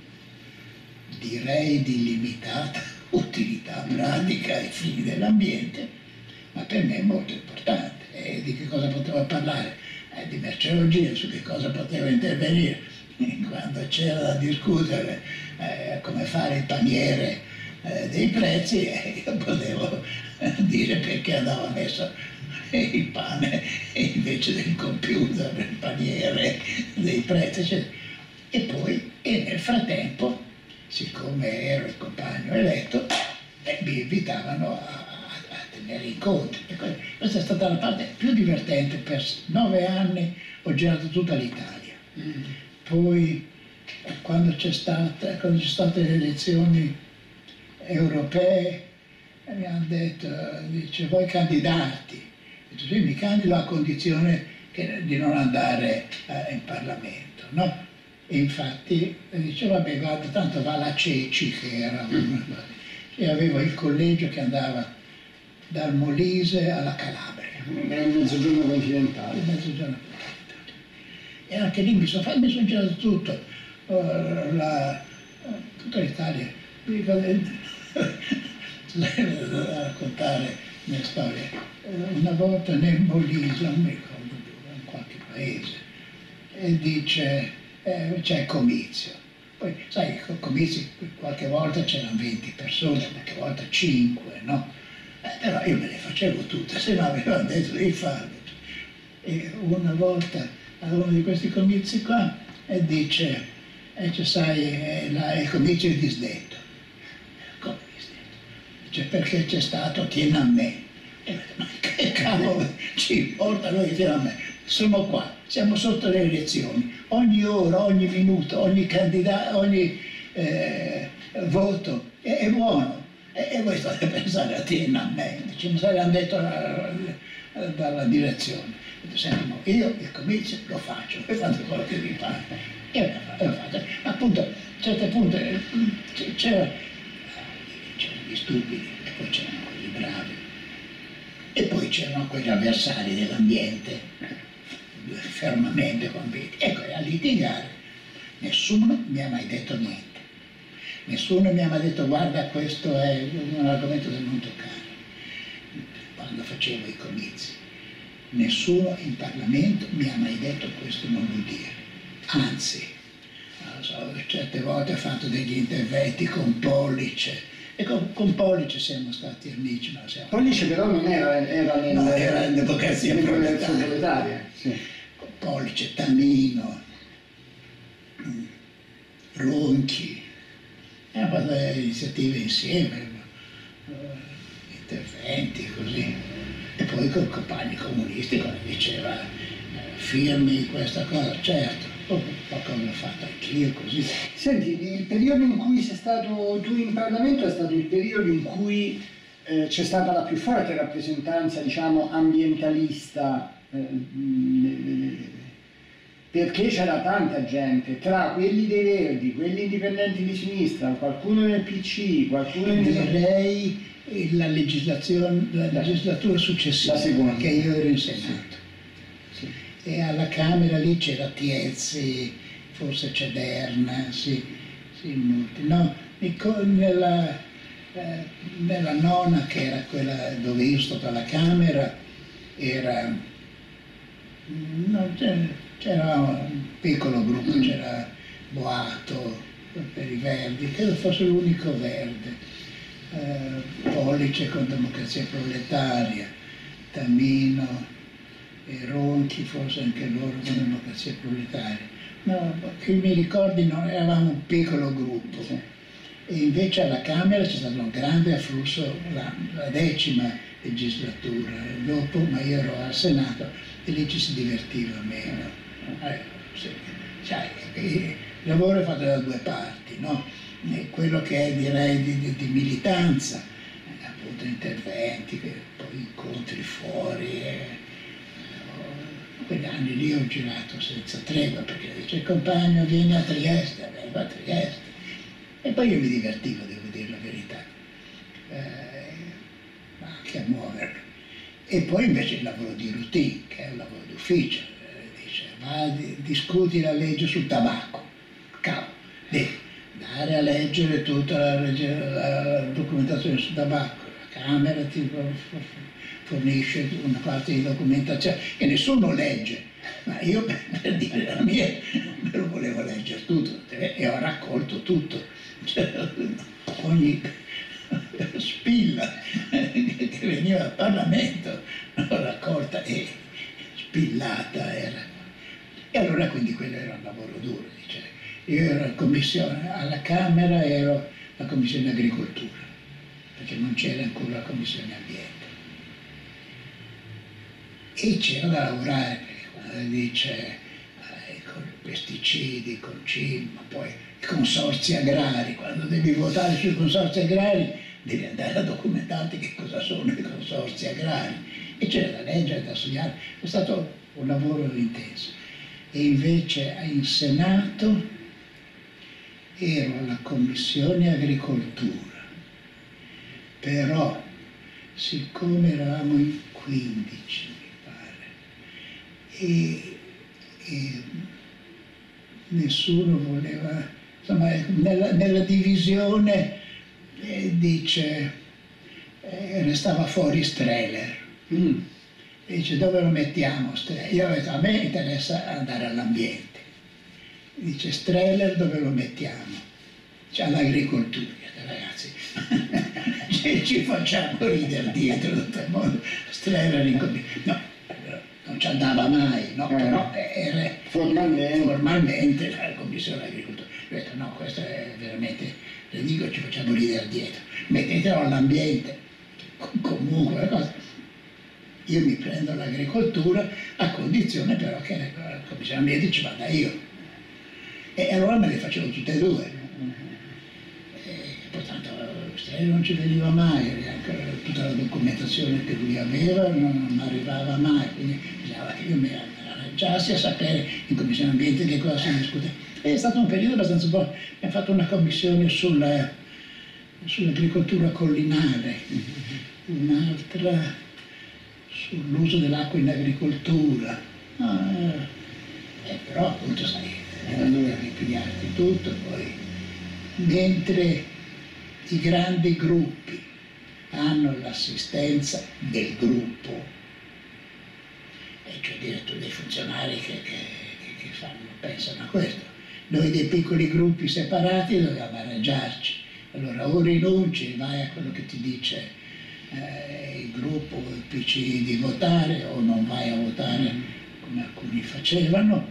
direi di limitata utilità pratica ai fini dell'ambiente, ma per me molto importante. E di che cosa potevo parlare? Eh, di merceologia, su che cosa potevo intervenire. Quando c'era da discutere eh, come fare il paniere eh, dei prezzi, eh, io potevo dire perché andava messo il pane invece del computer, del paniere, dei prezzi, eccetera. E poi, e nel frattempo, siccome ero il compagno eletto, eh, mi invitavano a, a, tenere incontri. questa è stata la parte più divertente, per nove anni ho girato tutta l'Italia. Mm. Poi, quando c'è stata, quando ci sono state le elezioni europee, mi hanno detto, dice, vuoi candidarti? detto sì, mi candido a condizione che, di non andare eh, in Parlamento, no? E infatti eh, dice, vabbè, guarda, tanto va la Ceci, che era un... e avevo il collegio che andava dal Molise alla Calabria. Era il mezzogiorno continentale. Il mezzogiorno continentale. E anche lì mi sono, mi sono girato tutto, uh, la, uh, tutta l'Italia. Raccontare le storie. Una volta nel Molise, non mi ricordo dove, in qualche paese, e dice eh, c'è comizio. Poi, sai, comizi qualche volta c'erano 20 persone, qualche volta 5, no? Eh, però io me le facevo tutte, se no avevano detto di farlo. E una volta a uno di questi comizi qua e dice, eh, cioè, sai, è, la, il comizio è disdetto cioè, perché c'è stato Tiananmen. E ho detto, ma che cavolo ci importa noi Tiananmen? Sono qua, siamo sotto le elezioni, ogni ora, ogni minuto, ogni candidato, ogni eh, voto è, è buono. E, e, voi state pensando a Tiananmen, ci saranno detto dalla direzione. Senti, no, io il comizio lo faccio, e fate quello che vi pare. E lo faccio. Appunto, a certe punte c'erano gli stupidi, e poi c'erano quelli bravi, e poi c'erano quegli avversari dell'ambiente, fermamente convinti. Ecco, a litigare nessuno mi ha mai detto niente. Nessuno mi ha mai detto guarda questo è un argomento da non toccare quando facevo i comizi. Nessuno in Parlamento mi ha mai detto questo non vuol dire. Anzi, so, certe volte ho fatto degli interventi con Pollice, e con, con, Pollice siamo stati amici. Ma siamo... Pollice però non era, era, nel, no, era in democrazia proletaria. proletaria. Sì. Pollice, Tamino, Ronchi, abbiamo fatto delle iniziative insieme, interventi così. E poi con i compagni comunisti quando diceva eh, firmi questa cosa, certo, qualcosa l'ho fatto anch'io così. Senti, il periodo in cui sei stato tu in Parlamento è stato il periodo in cui eh, c'è stata la più forte rappresentanza, diciamo, ambientalista, eh, perché c'era tanta gente, tra quelli dei Verdi, quelli indipendenti di sinistra, qualcuno nel PC, qualcuno nel... Direi la, legislazione, la legislatura successiva, che io ero in Senato. Sì. E alla Camera lì c'era Tiezzi, forse Cederna, sì, sì molti. No, nella, eh, nella nona, che era quella dove io sto alla Camera, era... No, c'era un piccolo gruppo, c'era Boato per i Verdi, credo fosse l'unico verde. Eh, Pollice con Democrazia Proletaria, Tamino e Ronchi, forse anche loro con Democrazia Proletaria. No, che mi ricordi noi eravamo un piccolo gruppo. E invece alla Camera c'è stato un grande afflusso, la, la decima legislatura. Dopo, ma io ero al Senato e lì ci si divertiva meno. Eh, sì, sai, il lavoro è fatto da due parti, no? quello che è direi di, di, di militanza, appunto interventi, poi incontri fuori. Eh, quegli anni lì ho girato senza tregua perché dice il compagno vieni a Trieste, vengo a Trieste. E poi io mi divertivo, devo dire la verità, eh, anche a muovermi. E poi invece il lavoro di routine, che è un lavoro d'ufficio, eh, dice va, discuti la legge sul tabacco, cavolo, devi andare a leggere tutta la, la documentazione sul tabacco, la Camera ti fornisce una parte di documentazione che nessuno legge, ma io per dire la mia me lo volevo leggere tutto e ho raccolto tutto, cioè, ogni spilla che veniva dal Parlamento raccolta e spillata era. E allora quindi quello era un lavoro duro, dice io ero alla Camera ero la commissione agricoltura, perché non c'era ancora la commissione ambiente. E c'era da lavorare, perché quando dice eh, con pesticidi, col cibo, poi consorzi agrari, quando devi votare sui consorzi agrari devi andare a documentarti che cosa sono i consorzi agrari. E c'era da leggere, da studiare, è stato un lavoro intenso. E invece in Senato ero alla Commissione Agricoltura, però siccome eravamo in 15, mi pare, e, e nessuno voleva, insomma, nella, nella divisione eh, dice, eh, restava fuori Streller. Mm. Dice dove lo mettiamo Streller? Io ho detto a me interessa andare all'ambiente dice Streller dove lo mettiamo? C'è all'agricoltura, ragazzi, ci facciamo ridere dietro tutto il mondo, Streller in no, non ci andava mai, no? Eh. però era formalmente. formalmente la commissione agricoltura. Detto no, questo è veramente le dico ci facciamo ridere dietro, mettetelo all'ambiente, comunque la cosa. Io mi prendo l'agricoltura a condizione però che la commissione ambiente ci vada io. E allora me le facevo tutte e due. E portanto Strello non ci veniva mai, tutta la documentazione che lui aveva non, non arrivava mai, quindi bisognava che io mi arrangiassi a sapere in commissione ambiente che cosa si discute. È stato un periodo abbastanza buono, abbiamo fatto una commissione sulla, sull'agricoltura collinare, un'altra sull'uso dell'acqua in agricoltura. Ah, eh, però appunto sai, allora ripigliarti tutto, poi mentre i grandi gruppi hanno l'assistenza del gruppo, e cioè addirittura dei funzionari che, che, che fanno, pensano a questo. Noi dei piccoli gruppi separati dobbiamo arrangiarci. Allora o rinunci vai a quello che ti dice eh, il gruppo, il PC di votare o non vai a votare come alcuni facevano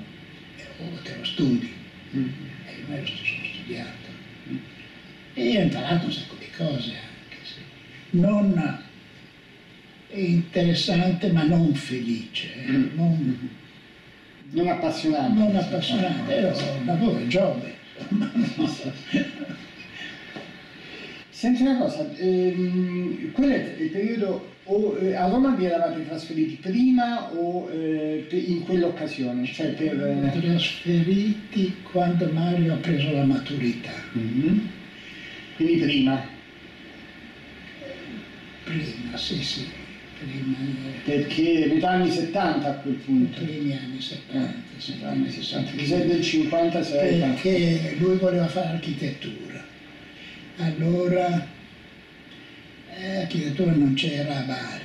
o te lo studi. Mm. E io me lo sono studiato. Mm. E ho imparato un sacco di cose anche se non interessante ma non felice, eh. mm. non, non appassionante. Non appassionante, ero un lavoro giovane. Senti una cosa, ehm, quello è il periodo, o, eh, a Roma vi eravate trasferiti prima o eh, in quell'occasione? Cioè per, eh... Trasferiti quando Mario ha preso la maturità. Mm-hmm. Quindi prima? Prima, sì, sì. Perché metà anni 70 a quel punto? Primi anni 70. Eh, 70, anni 60. Ti sei del 56? Perché lui voleva fare architettura allora eh, architettura non c'era a Bari,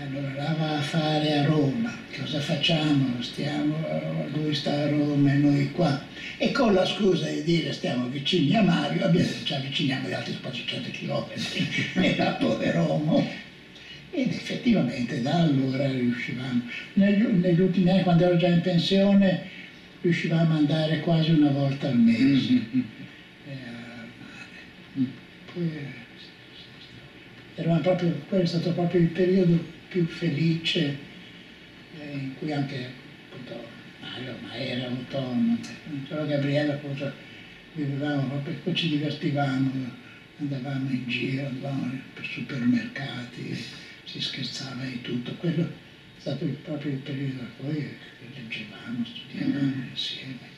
allora va a fare a Roma, cosa facciamo? Stiamo, lui sta a Roma e noi qua. E con la scusa di dire stiamo vicini a Mario, abbiamo, ci avviciniamo di altri 400 km nella poveromo. Ed effettivamente da allora riuscivamo, negli, negli, ultimi anni quando ero già in pensione, riuscivamo ad andare quasi una volta al mese. Mm-hmm. Proprio, quello è stato proprio il periodo più felice eh, in cui anche appunto Mario ma era autonomo, solo Gabriele appunto vivevamo proprio, poi ci divertivamo, andavamo in giro, andavamo per supermercati, si scherzava di tutto, quello è stato proprio il periodo, poi leggevamo, studiavamo insieme.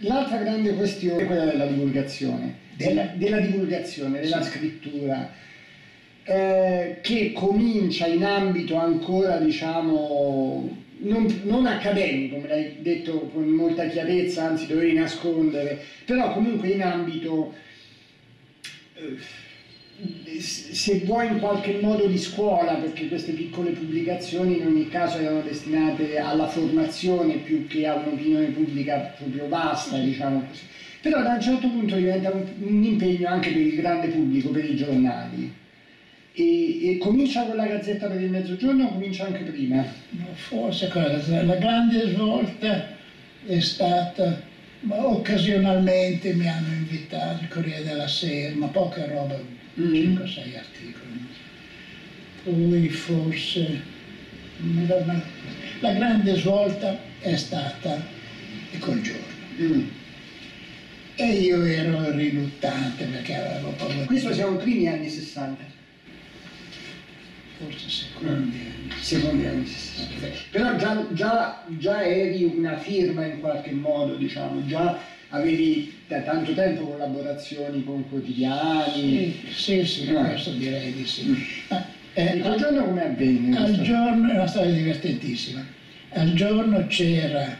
L'altra grande questione è quella della divulgazione, della, della divulgazione, della scrittura, eh, che comincia in ambito ancora, diciamo, non, non, accademico, me l'hai detto con molta chiarezza, anzi dovevi nascondere, però comunque in ambito... Eh, se vuoi in qualche modo di scuola, perché queste piccole pubblicazioni in ogni caso erano destinate alla formazione più che a un'opinione pubblica proprio vasta, diciamo così. Però da un certo punto diventa un, un impegno anche per il grande pubblico, per i giornali. E, e, comincia con la Gazzetta per il Mezzogiorno o comincia anche prima? Forse con la Gazzetta. La grande svolta è stata, ma occasionalmente mi hanno invitato il Corriere della Sera, ma poca roba, 5-6 articoli. Poi forse la grande svolta è stata col giorno. Mm. E io ero riluttante perché avevo paura. Questo siamo i primi anni 60. Forse secondi mm. anni. Secondi anni 60. Però già, già, già eri una firma in qualche modo, diciamo, già avevi da tanto tempo collaborazioni con quotidiani? Sì, sì, sì eh. questo direi di sì. Ma, eh, quel giorno come avvenne? Al giorno, è una storia divertentissima, al giorno c'era,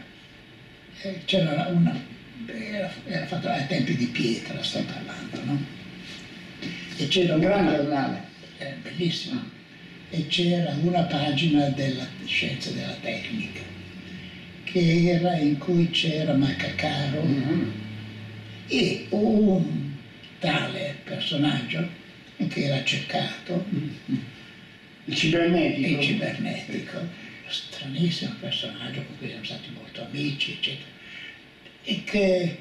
eh, c'era una, era, era fatto ai tempi di pietra, sto parlando, no? E c'era un gran giornale. Eh, bellissimo. E c'era una pagina della scienza della tecnica che era in cui c'era Macacaro mm-hmm. e un tale personaggio che era cercato, il cibernetico, il cibernetico stranissimo personaggio con cui siamo stati molto amici, eccetera, e che,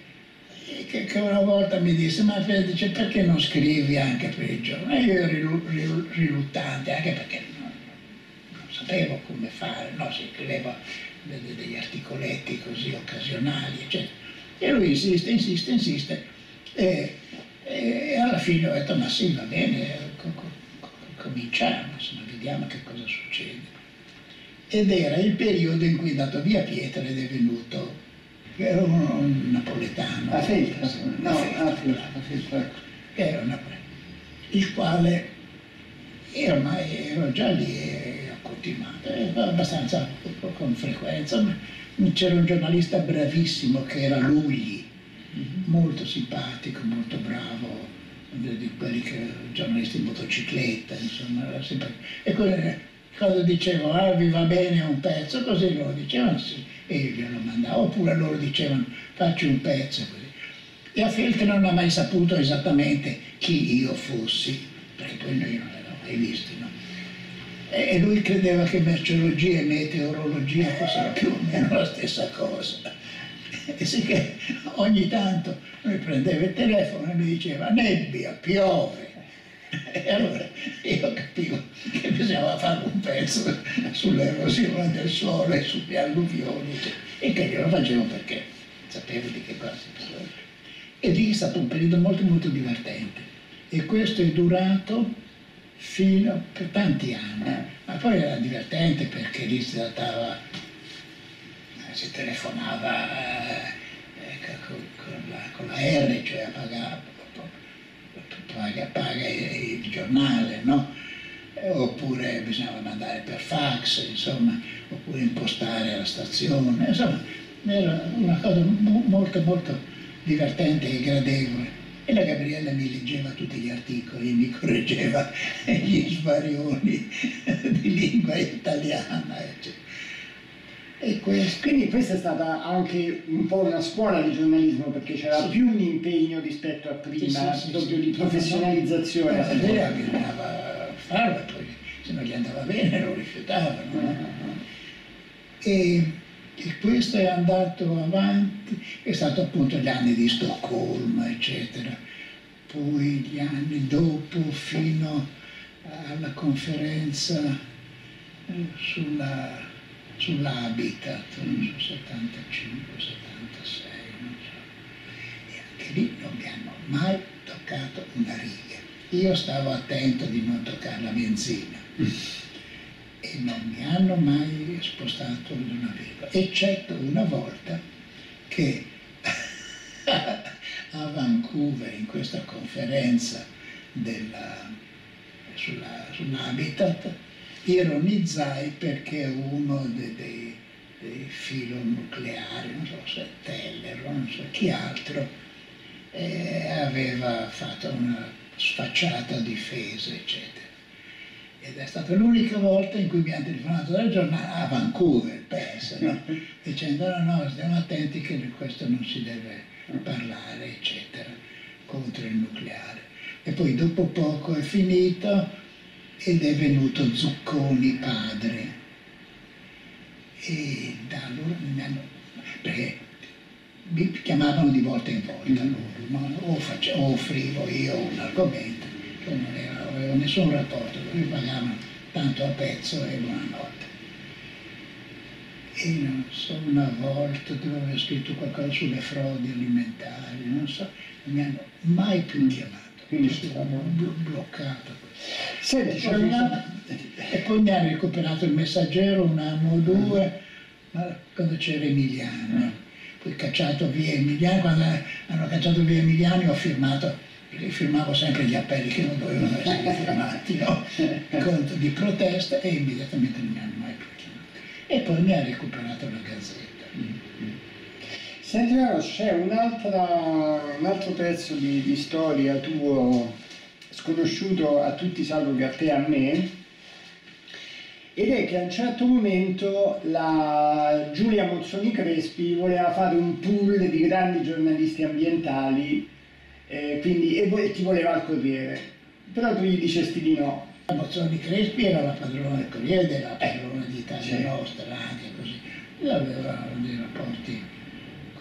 che, che una volta mi disse, ma dice, perché non scrivi anche per il giorno? E io ero riluttante, anche perché non, non sapevo come fare, no? scriveva degli articoletti così occasionali, eccetera. E lui insiste, insiste, insiste, e, e alla fine ho detto, ma sì, va bene, cominciamo, insomma, vediamo che cosa succede ed era il periodo in cui è andato via Pietro ed è venuto, era un, un napoletano, a Feltra, no, a Feltra, era una, il quale io ormai ero già lì e ho continuato, abbastanza con frequenza, c'era un giornalista bravissimo che era Lugli, molto simpatico, molto bravo, di quelli che giornalisti in motocicletta, insomma, sempre, e quello cosa dicevo, ah vi va bene un pezzo, così loro dicevano sì, e io glielo mandavo, oppure loro dicevano facci un pezzo così. E a Feltri non ha mai saputo esattamente chi io fossi, perché poi noi non l'avevamo mai visto, no? E lui credeva che merceologia e meteorologia fossero più o meno la stessa cosa. E sì che ogni tanto lui prendeva il telefono e mi diceva nebbia, piove, e allora io capivo che bisognava fare un pezzo sull'erosione del suolo e sulle alluvioni e che io lo facevo perché sapevo di che cosa si parlava. E lì è stato un periodo molto molto divertente. E questo è durato fino per tanti anni, ma poi era divertente perché lì si trattava, si telefonava eh, con, con, la, con la R, cioè a pagare paga, paga il giornale, no? oppure bisognava mandare per fax, insomma, oppure impostare alla stazione, insomma, era una cosa molto molto divertente e gradevole. E la Gabriella mi leggeva tutti gli articoli, mi correggeva gli svarioni di lingua italiana, eccetera. Questo... Quindi questa è stata anche un po' una scuola di giornalismo perché c'era sì. più un impegno rispetto a prima, sì, sì, proprio di professionalizzazione. Ma sapeva che bisognava farlo, poi se non gli andava bene lo rifiutavano. Uh-huh. E, e, questo è andato avanti, è stato appunto gli anni di Stoccolma, eccetera. Poi gli anni dopo fino alla conferenza eh, sull'Habitat, non so, 75, 76, non so. E anche lì non mi hanno mai toccato una riga. Io stavo attento di non toccare la benzina e non mi hanno mai spostato di una virgola, eccetto una volta che a Vancouver in questa conferenza della, sulla, sull'Habitat ironizzai perché uno dei, dei, dei filonucleari, non so se Teller o non so chi altro, eh, aveva fatto una sfacciata difesa, eccetera. Ed è stata l'unica volta in cui mi hanno telefonato dal giornale a Vancouver, pensa, no? dicendo no, no, stiamo attenti che di questo non si deve parlare, eccetera, contro il nucleare. E poi dopo poco è finito, ed è venuto Zucconi padre. E da allora mi hanno, perché mi chiamavano di volta in volta loro, no? o, face, o offrivo io un argomento, che non era, avevo nessun rapporto, mi pagavano tanto a pezzo e buonanotte. E non so, una volta dove avevo scritto qualcosa sulle frodi alimentari, non so, non mi hanno mai più chiamato quindi stavamo bloccato. Senti, c'è una... E poi mi ha recuperato il messaggero un anno o due, quando c'era Emiliano. Poi cacciato via Emiliano, quando hanno cacciato via Emiliano ho firmato, perché firmavo sempre gli appelli che non dovevano essere firmati, no? Conto di protesta e immediatamente non mi hanno mai più chiamato. E poi mi ha recuperato la gazzetta. Mm-hmm. Senti Carlos, c'è un, un, altro pezzo di, di, storia tuo sconosciuto a tutti salvo che a te e a me, ed è che a un certo momento la Giulia Mozzoni Crespi voleva fare un pool di grandi giornalisti ambientali eh, quindi, e, ti voleva al Corriere, però tu gli dicesti di no. La Mozzoni Crespi era la padrona del Corriere, era la padrona di Italia sì. Nostra anche così, e aveva dei rapporti.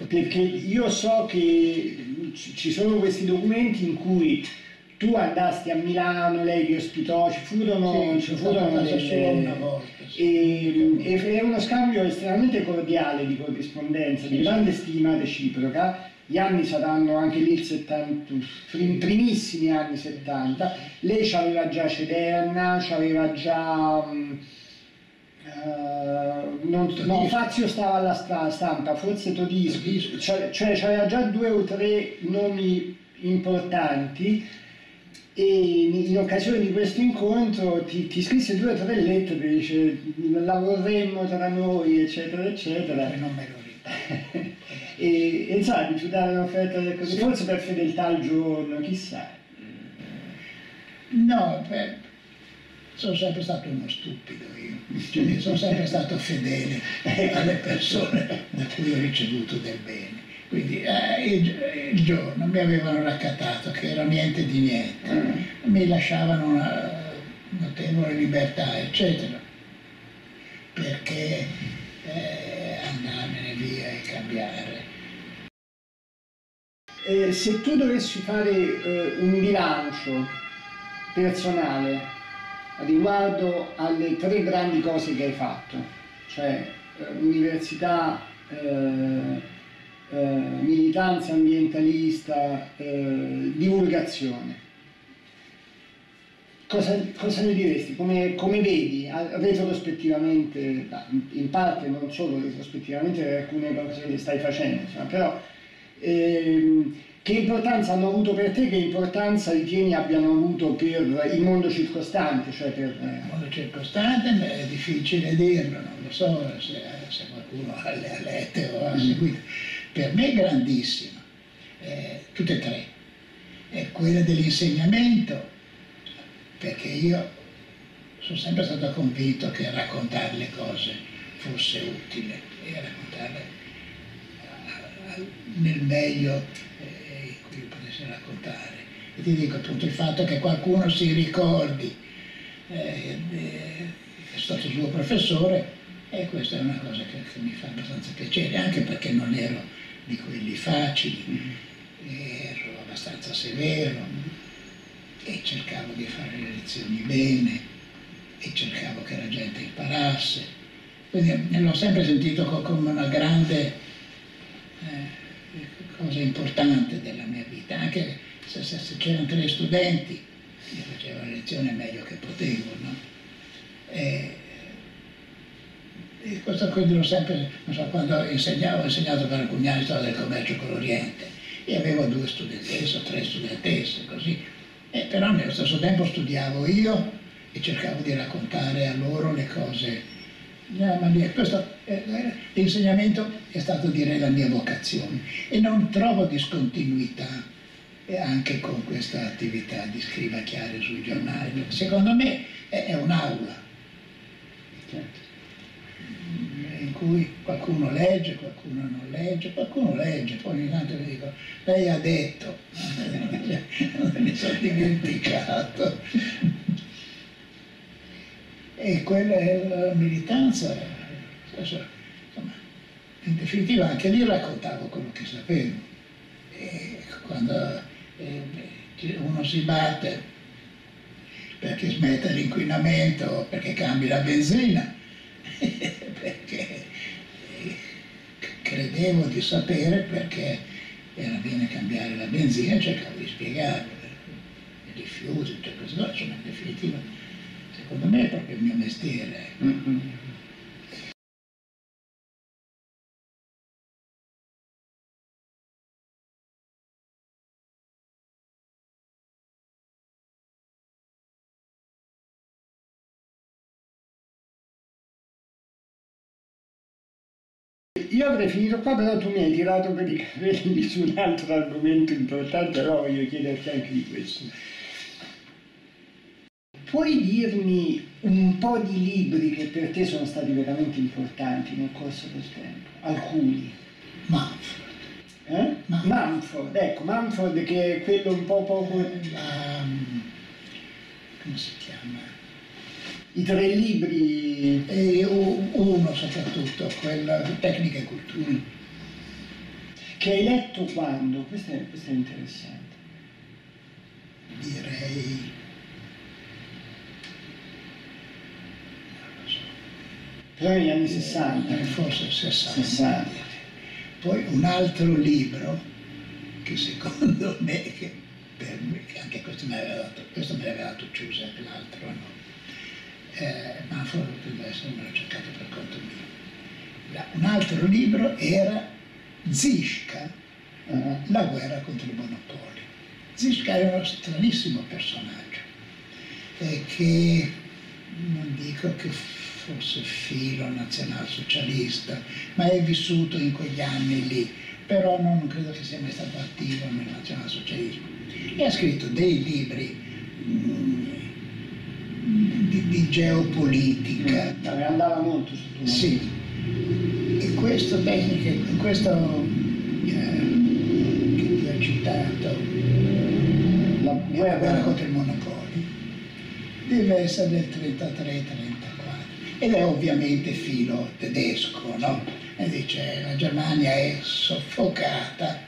Perché io so che ci sono questi documenti in cui tu andasti a Milano, lei vi ospitò, ci furono, sì, ci furono delle. Sì. E, e, è uno scambio estremamente cordiale di corrispondenza, sì, di grande stima reciproca. Gli anni saranno anche lì il 70, primissimi anni 70. Lei aveva già Cederna, aveva già. Uh, non, no, Fazio stava alla stampa, forse Todisco, cioè, cioè aveva già due o tre nomi importanti e in occasione di questo incontro ti, ti scrisse due o tre lettere, dice la vorremmo tra noi, eccetera, eccetera. E non me lo ricordo. e, e insomma, rifiutare un'offerta del così, sì. forse per fedeltà al giorno, chissà. No, beh, sono sempre stato uno stupido io, cioè, sono sempre stato fedele alle persone da cui ho ricevuto del bene. Quindi eh, il, il, giorno mi avevano raccattato che era niente di niente, mm. mi lasciavano una notevole libertà, eccetera, perché eh, andarmene via e cambiare. Eh, se tu dovessi fare eh, un bilancio personale riguardo alle tre grandi cose che hai fatto, cioè eh, l'università, eh, militanza ambientalista, eh, divulgazione. Cosa, cosa, ne diresti? Come, come, vedi, retrospettivamente, in parte non solo retrospettivamente alcune cose che stai facendo, insomma, però ehm, che importanza hanno avuto per te, che importanza ritieni abbiano avuto per il mondo circostante? Cioè per, eh... Il mondo circostante è difficile dirlo, non lo so se, se qualcuno ha, letto o ha seguito. Per me grandissima, eh, tutte e tre. È quella dell'insegnamento, perché io sono sempre stato convinto che raccontare le cose fosse utile e raccontarle nel meglio eh, in cui potessi raccontare. E ti dico appunto il fatto che qualcuno si ricordi eh, eh, è stato suo professore e questa è una cosa che, che mi fa abbastanza piacere, anche perché non ero di quelli facili, ero abbastanza severo e cercavo di fare le lezioni bene e cercavo che la gente imparasse. Quindi l'ho sempre sentito come una grande eh, cosa importante della mia vita, anche se, se, se c'erano tre studenti, io facevo la lezione meglio che potevo. No? E, e questo quindi l'ho sempre, non so, quando insegnavo, ho insegnato per alcuni anni storia del commercio con l'Oriente e avevo due studentesse o tre studentesse, così. E però nello stesso tempo studiavo io e cercavo di raccontare a loro le cose. Questo, eh, l'insegnamento è stato direi la mia vocazione e non trovo discontinuità anche con questa attività di scriva chiare sui giornali. Secondo me è, un'aula. Certo cui qualcuno legge, qualcuno non legge, qualcuno legge, poi ogni tanto mi dico, lei ha detto, non mi sono dimenticato. E quella è la militanza, insomma, in definitiva anche lì raccontavo quello che sapevo. E quando uno si batte perché smette l'inquinamento, perché cambi la benzina, perché credevo di sapere perché era bene cambiare la benzina, cercavo di spiegare i rifiuti, tutte queste cose, insomma in definitiva secondo me è proprio il mio mestiere. Mm-hmm. Io avrei finito qua, però tu mi hai tirato per i capelli su un altro argomento importante, però voglio chiederti anche di questo. Puoi dirmi un po' di libri che per te sono stati veramente importanti nel corso del tempo? Alcuni. Manfred. Eh? Ma- Mumford, ecco, Mumford che è quello un po' poco... La, come si chiama? I tre libri... E uno soprattutto, quello di Tecnica e Cultura. Che hai letto quando? Questo è, questo è interessante. Direi... non lo so, Però negli anni 60. eh, forse 60. 60. Poi un altro libro che secondo me, che per me, che anche questo me l'aveva dato, questo me l'aveva dato Giuseppe, l'altro no. Eh, ma forse adesso me l'ho cercato per conto mio. La- Un altro libro era Zisca, Ah, La guerra contro i monopoli. Zisca era uno stranissimo personaggio eh, che non dico che fosse filo nazionalsocialista, ma è vissuto in quegli anni lì, però non credo che sia mai stato attivo nel nazionalsocialismo. E ha scritto dei libri mm, di, di geopolitica, Vabbè, andava molto su tutto. sì, e questo tecniche, questo eh, che ti ho citato, La la guerra guerra contro i monopoli, deve essere del 33-34 ed è ovviamente filo tedesco, no? E dice la Germania è soffocata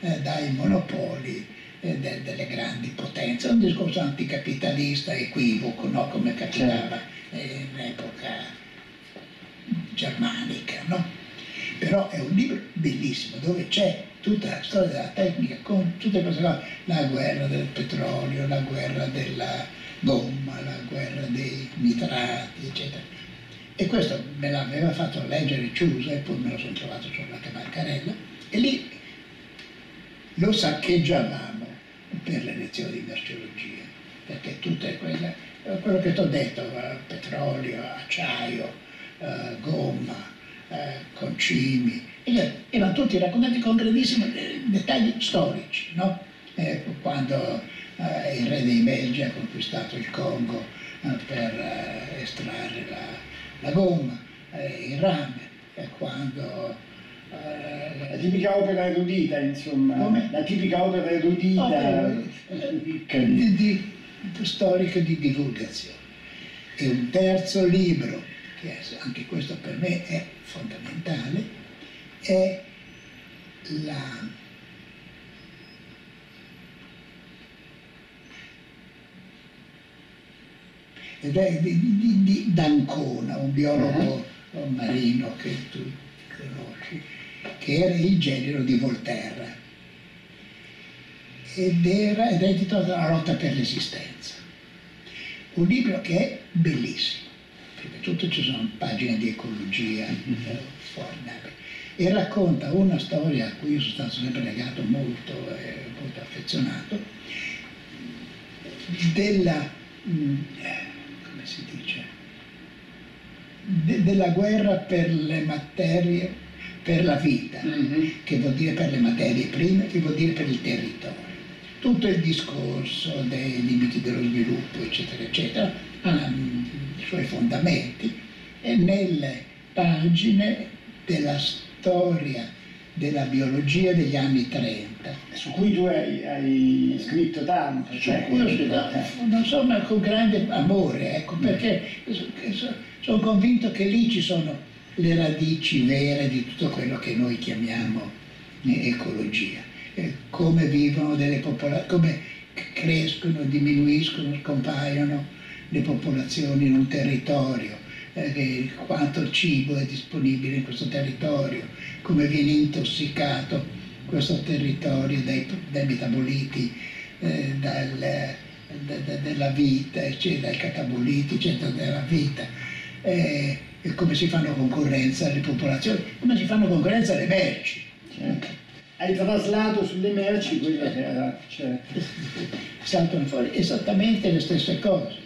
eh, dai monopoli eh, de- delle grandi potenze, un discorso anticapitalista equivoco, no? Come capitava eh, in epoca germanica, no? Però è un libro bellissimo dove c'è tutta la storia della tecnica con tutte queste cose, la guerra del petrolio, la guerra della gomma, la guerra dei nitrati, eccetera. E questo me l'aveva fatto leggere Ciusa e poi me lo sono trovato sulla Cavalcarella e lì lo saccheggiavamo per le lezioni di merceologia, perché tutte quelle, quello che ti ho detto, eh, petrolio, acciaio, eh, gomma, eh, concimi, erano tutti raccontati con grandissimi eh, dettagli storici, no? Eh, quando eh, il re dei Belgi ha conquistato il Congo eh, per eh, estrarre la, la gomma, eh, il rame, quando La eh, tipica opera erudita, insomma. Come? La tipica opera erudita. Opere, ricca eh, di- di, storiche di divulgazione. E un terzo libro, che anche questo per me è fondamentale, è la ed è di, di- di D'Ancona, un biologo marino che tu conosci, che era il genero di Volterra ed, era, ed è intitolato La lotta per l'esistenza. Un libro che è bellissimo. Prima di tutto ci sono pagine di ecologia eh, e racconta una storia a cui io sono stato sempre legato molto, eh, molto affezionato, della, mm, eh, come si dice, De- della guerra per le materie, per la vita Mhm. che vuol dire per le materie prime, che vuol dire per il territorio. Tutto il discorso dei limiti dello sviluppo, eccetera, eccetera, ha mm, i suoi fondamenti e nelle pagine della storia della biologia degli anni 30. Su cui tu hai, hai scritto tanto. Cioè, cui ho scritto, non so, ma con grande amore, ecco, perché sono convinto che lì ci sono le radici vere di tutto quello che noi chiamiamo ecologia. Eh, Come vivono delle popolazioni, come crescono, diminuiscono, scompaiono le popolazioni in un territorio, eh, quanto cibo è disponibile in questo territorio, come viene intossicato questo territorio dai, dai metaboliti, eh, dal- da- da- della vita, eccetera, dai cataboliti, eccetera, della vita, eh, e come si fanno concorrenza alle popolazioni, come si fanno concorrenza alle merci. Certo. Hai traslato sulle merci quello che era. Certo. saltano fuori esattamente le stesse cose.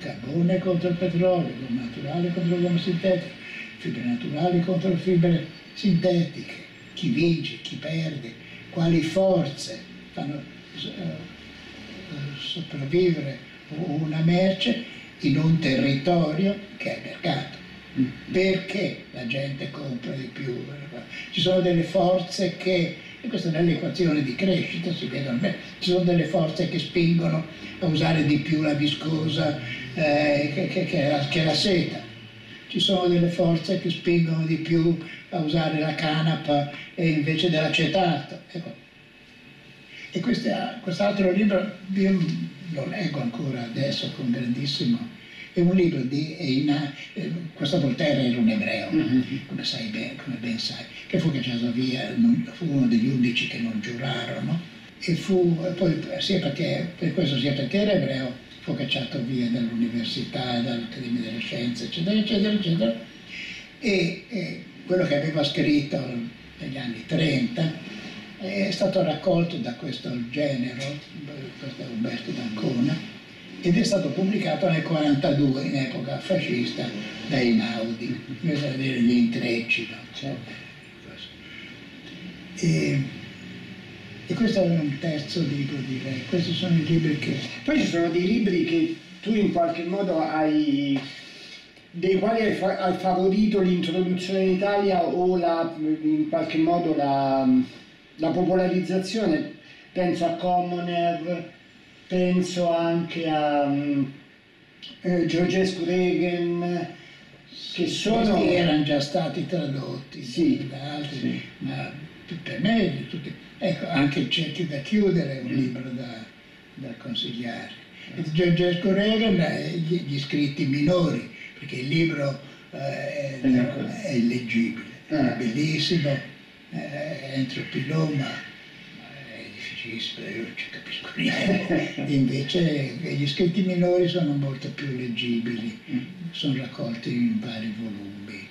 Carbone contro il petrolio, gomma naturale contro le gomme sintetiche, fibre naturali contro le fibre sintetiche, chi vince, chi perde, quali forze fanno eh, eh, sopravvivere una merce in un territorio che è mercato. Perché la gente compra di più? Ci sono delle forze che, e questo nell'equazione di crescita si vedono bene, ci sono delle forze che spingono a usare di più la viscosa eh, che, che, che, la, la seta, ci sono delle forze che spingono di più a usare la canapa invece dell'acetato. Ecco. E quest'altro libro io lo leggo ancora adesso con grandissimo è un libro di Eina, eh, questo Voltaire era un ebreo, mm-hmm. come, sai ben, come, ben, sai, che fu cacciato via, non, fu uno degli undici che non giurarono, e fu, poi, sia perché, per questo sia perché era ebreo, fu cacciato via dall'università, dall'Accademia delle Scienze, eccetera, eccetera, eccetera, e, e quello che aveva scritto negli anni 30 è stato raccolto da questo genero, questo è Umberto d'Ancona, ed è stato pubblicato nel 1942 in epoca fascista da Einaudi, bisogna dire gli intrecci. No? Certo. E, e, questo è un terzo libro direi, questi sono i libri che... Poi ci sono dei libri che tu in qualche modo hai dei quali hai, fa- hai favorito l'introduzione in Italia o la, in qualche modo la, la popolarizzazione, penso a Commoner, penso anche a um, eh, Georgescu Reagan, che sono... Questi erano già stati tradotti sì, da altri, sì. ma per me tutti... Ecco, anche Cerchi da chiudere è un libro da, da consigliare. Georgescu Reagan gli, gli scritti minori, perché il libro eh, è, è illeggibile, è ah. bellissimo, eh, entropiloma difficile, io non ci capisco niente. Invece gli scritti minori sono molto più leggibili, mm. sono raccolti in vari volumi.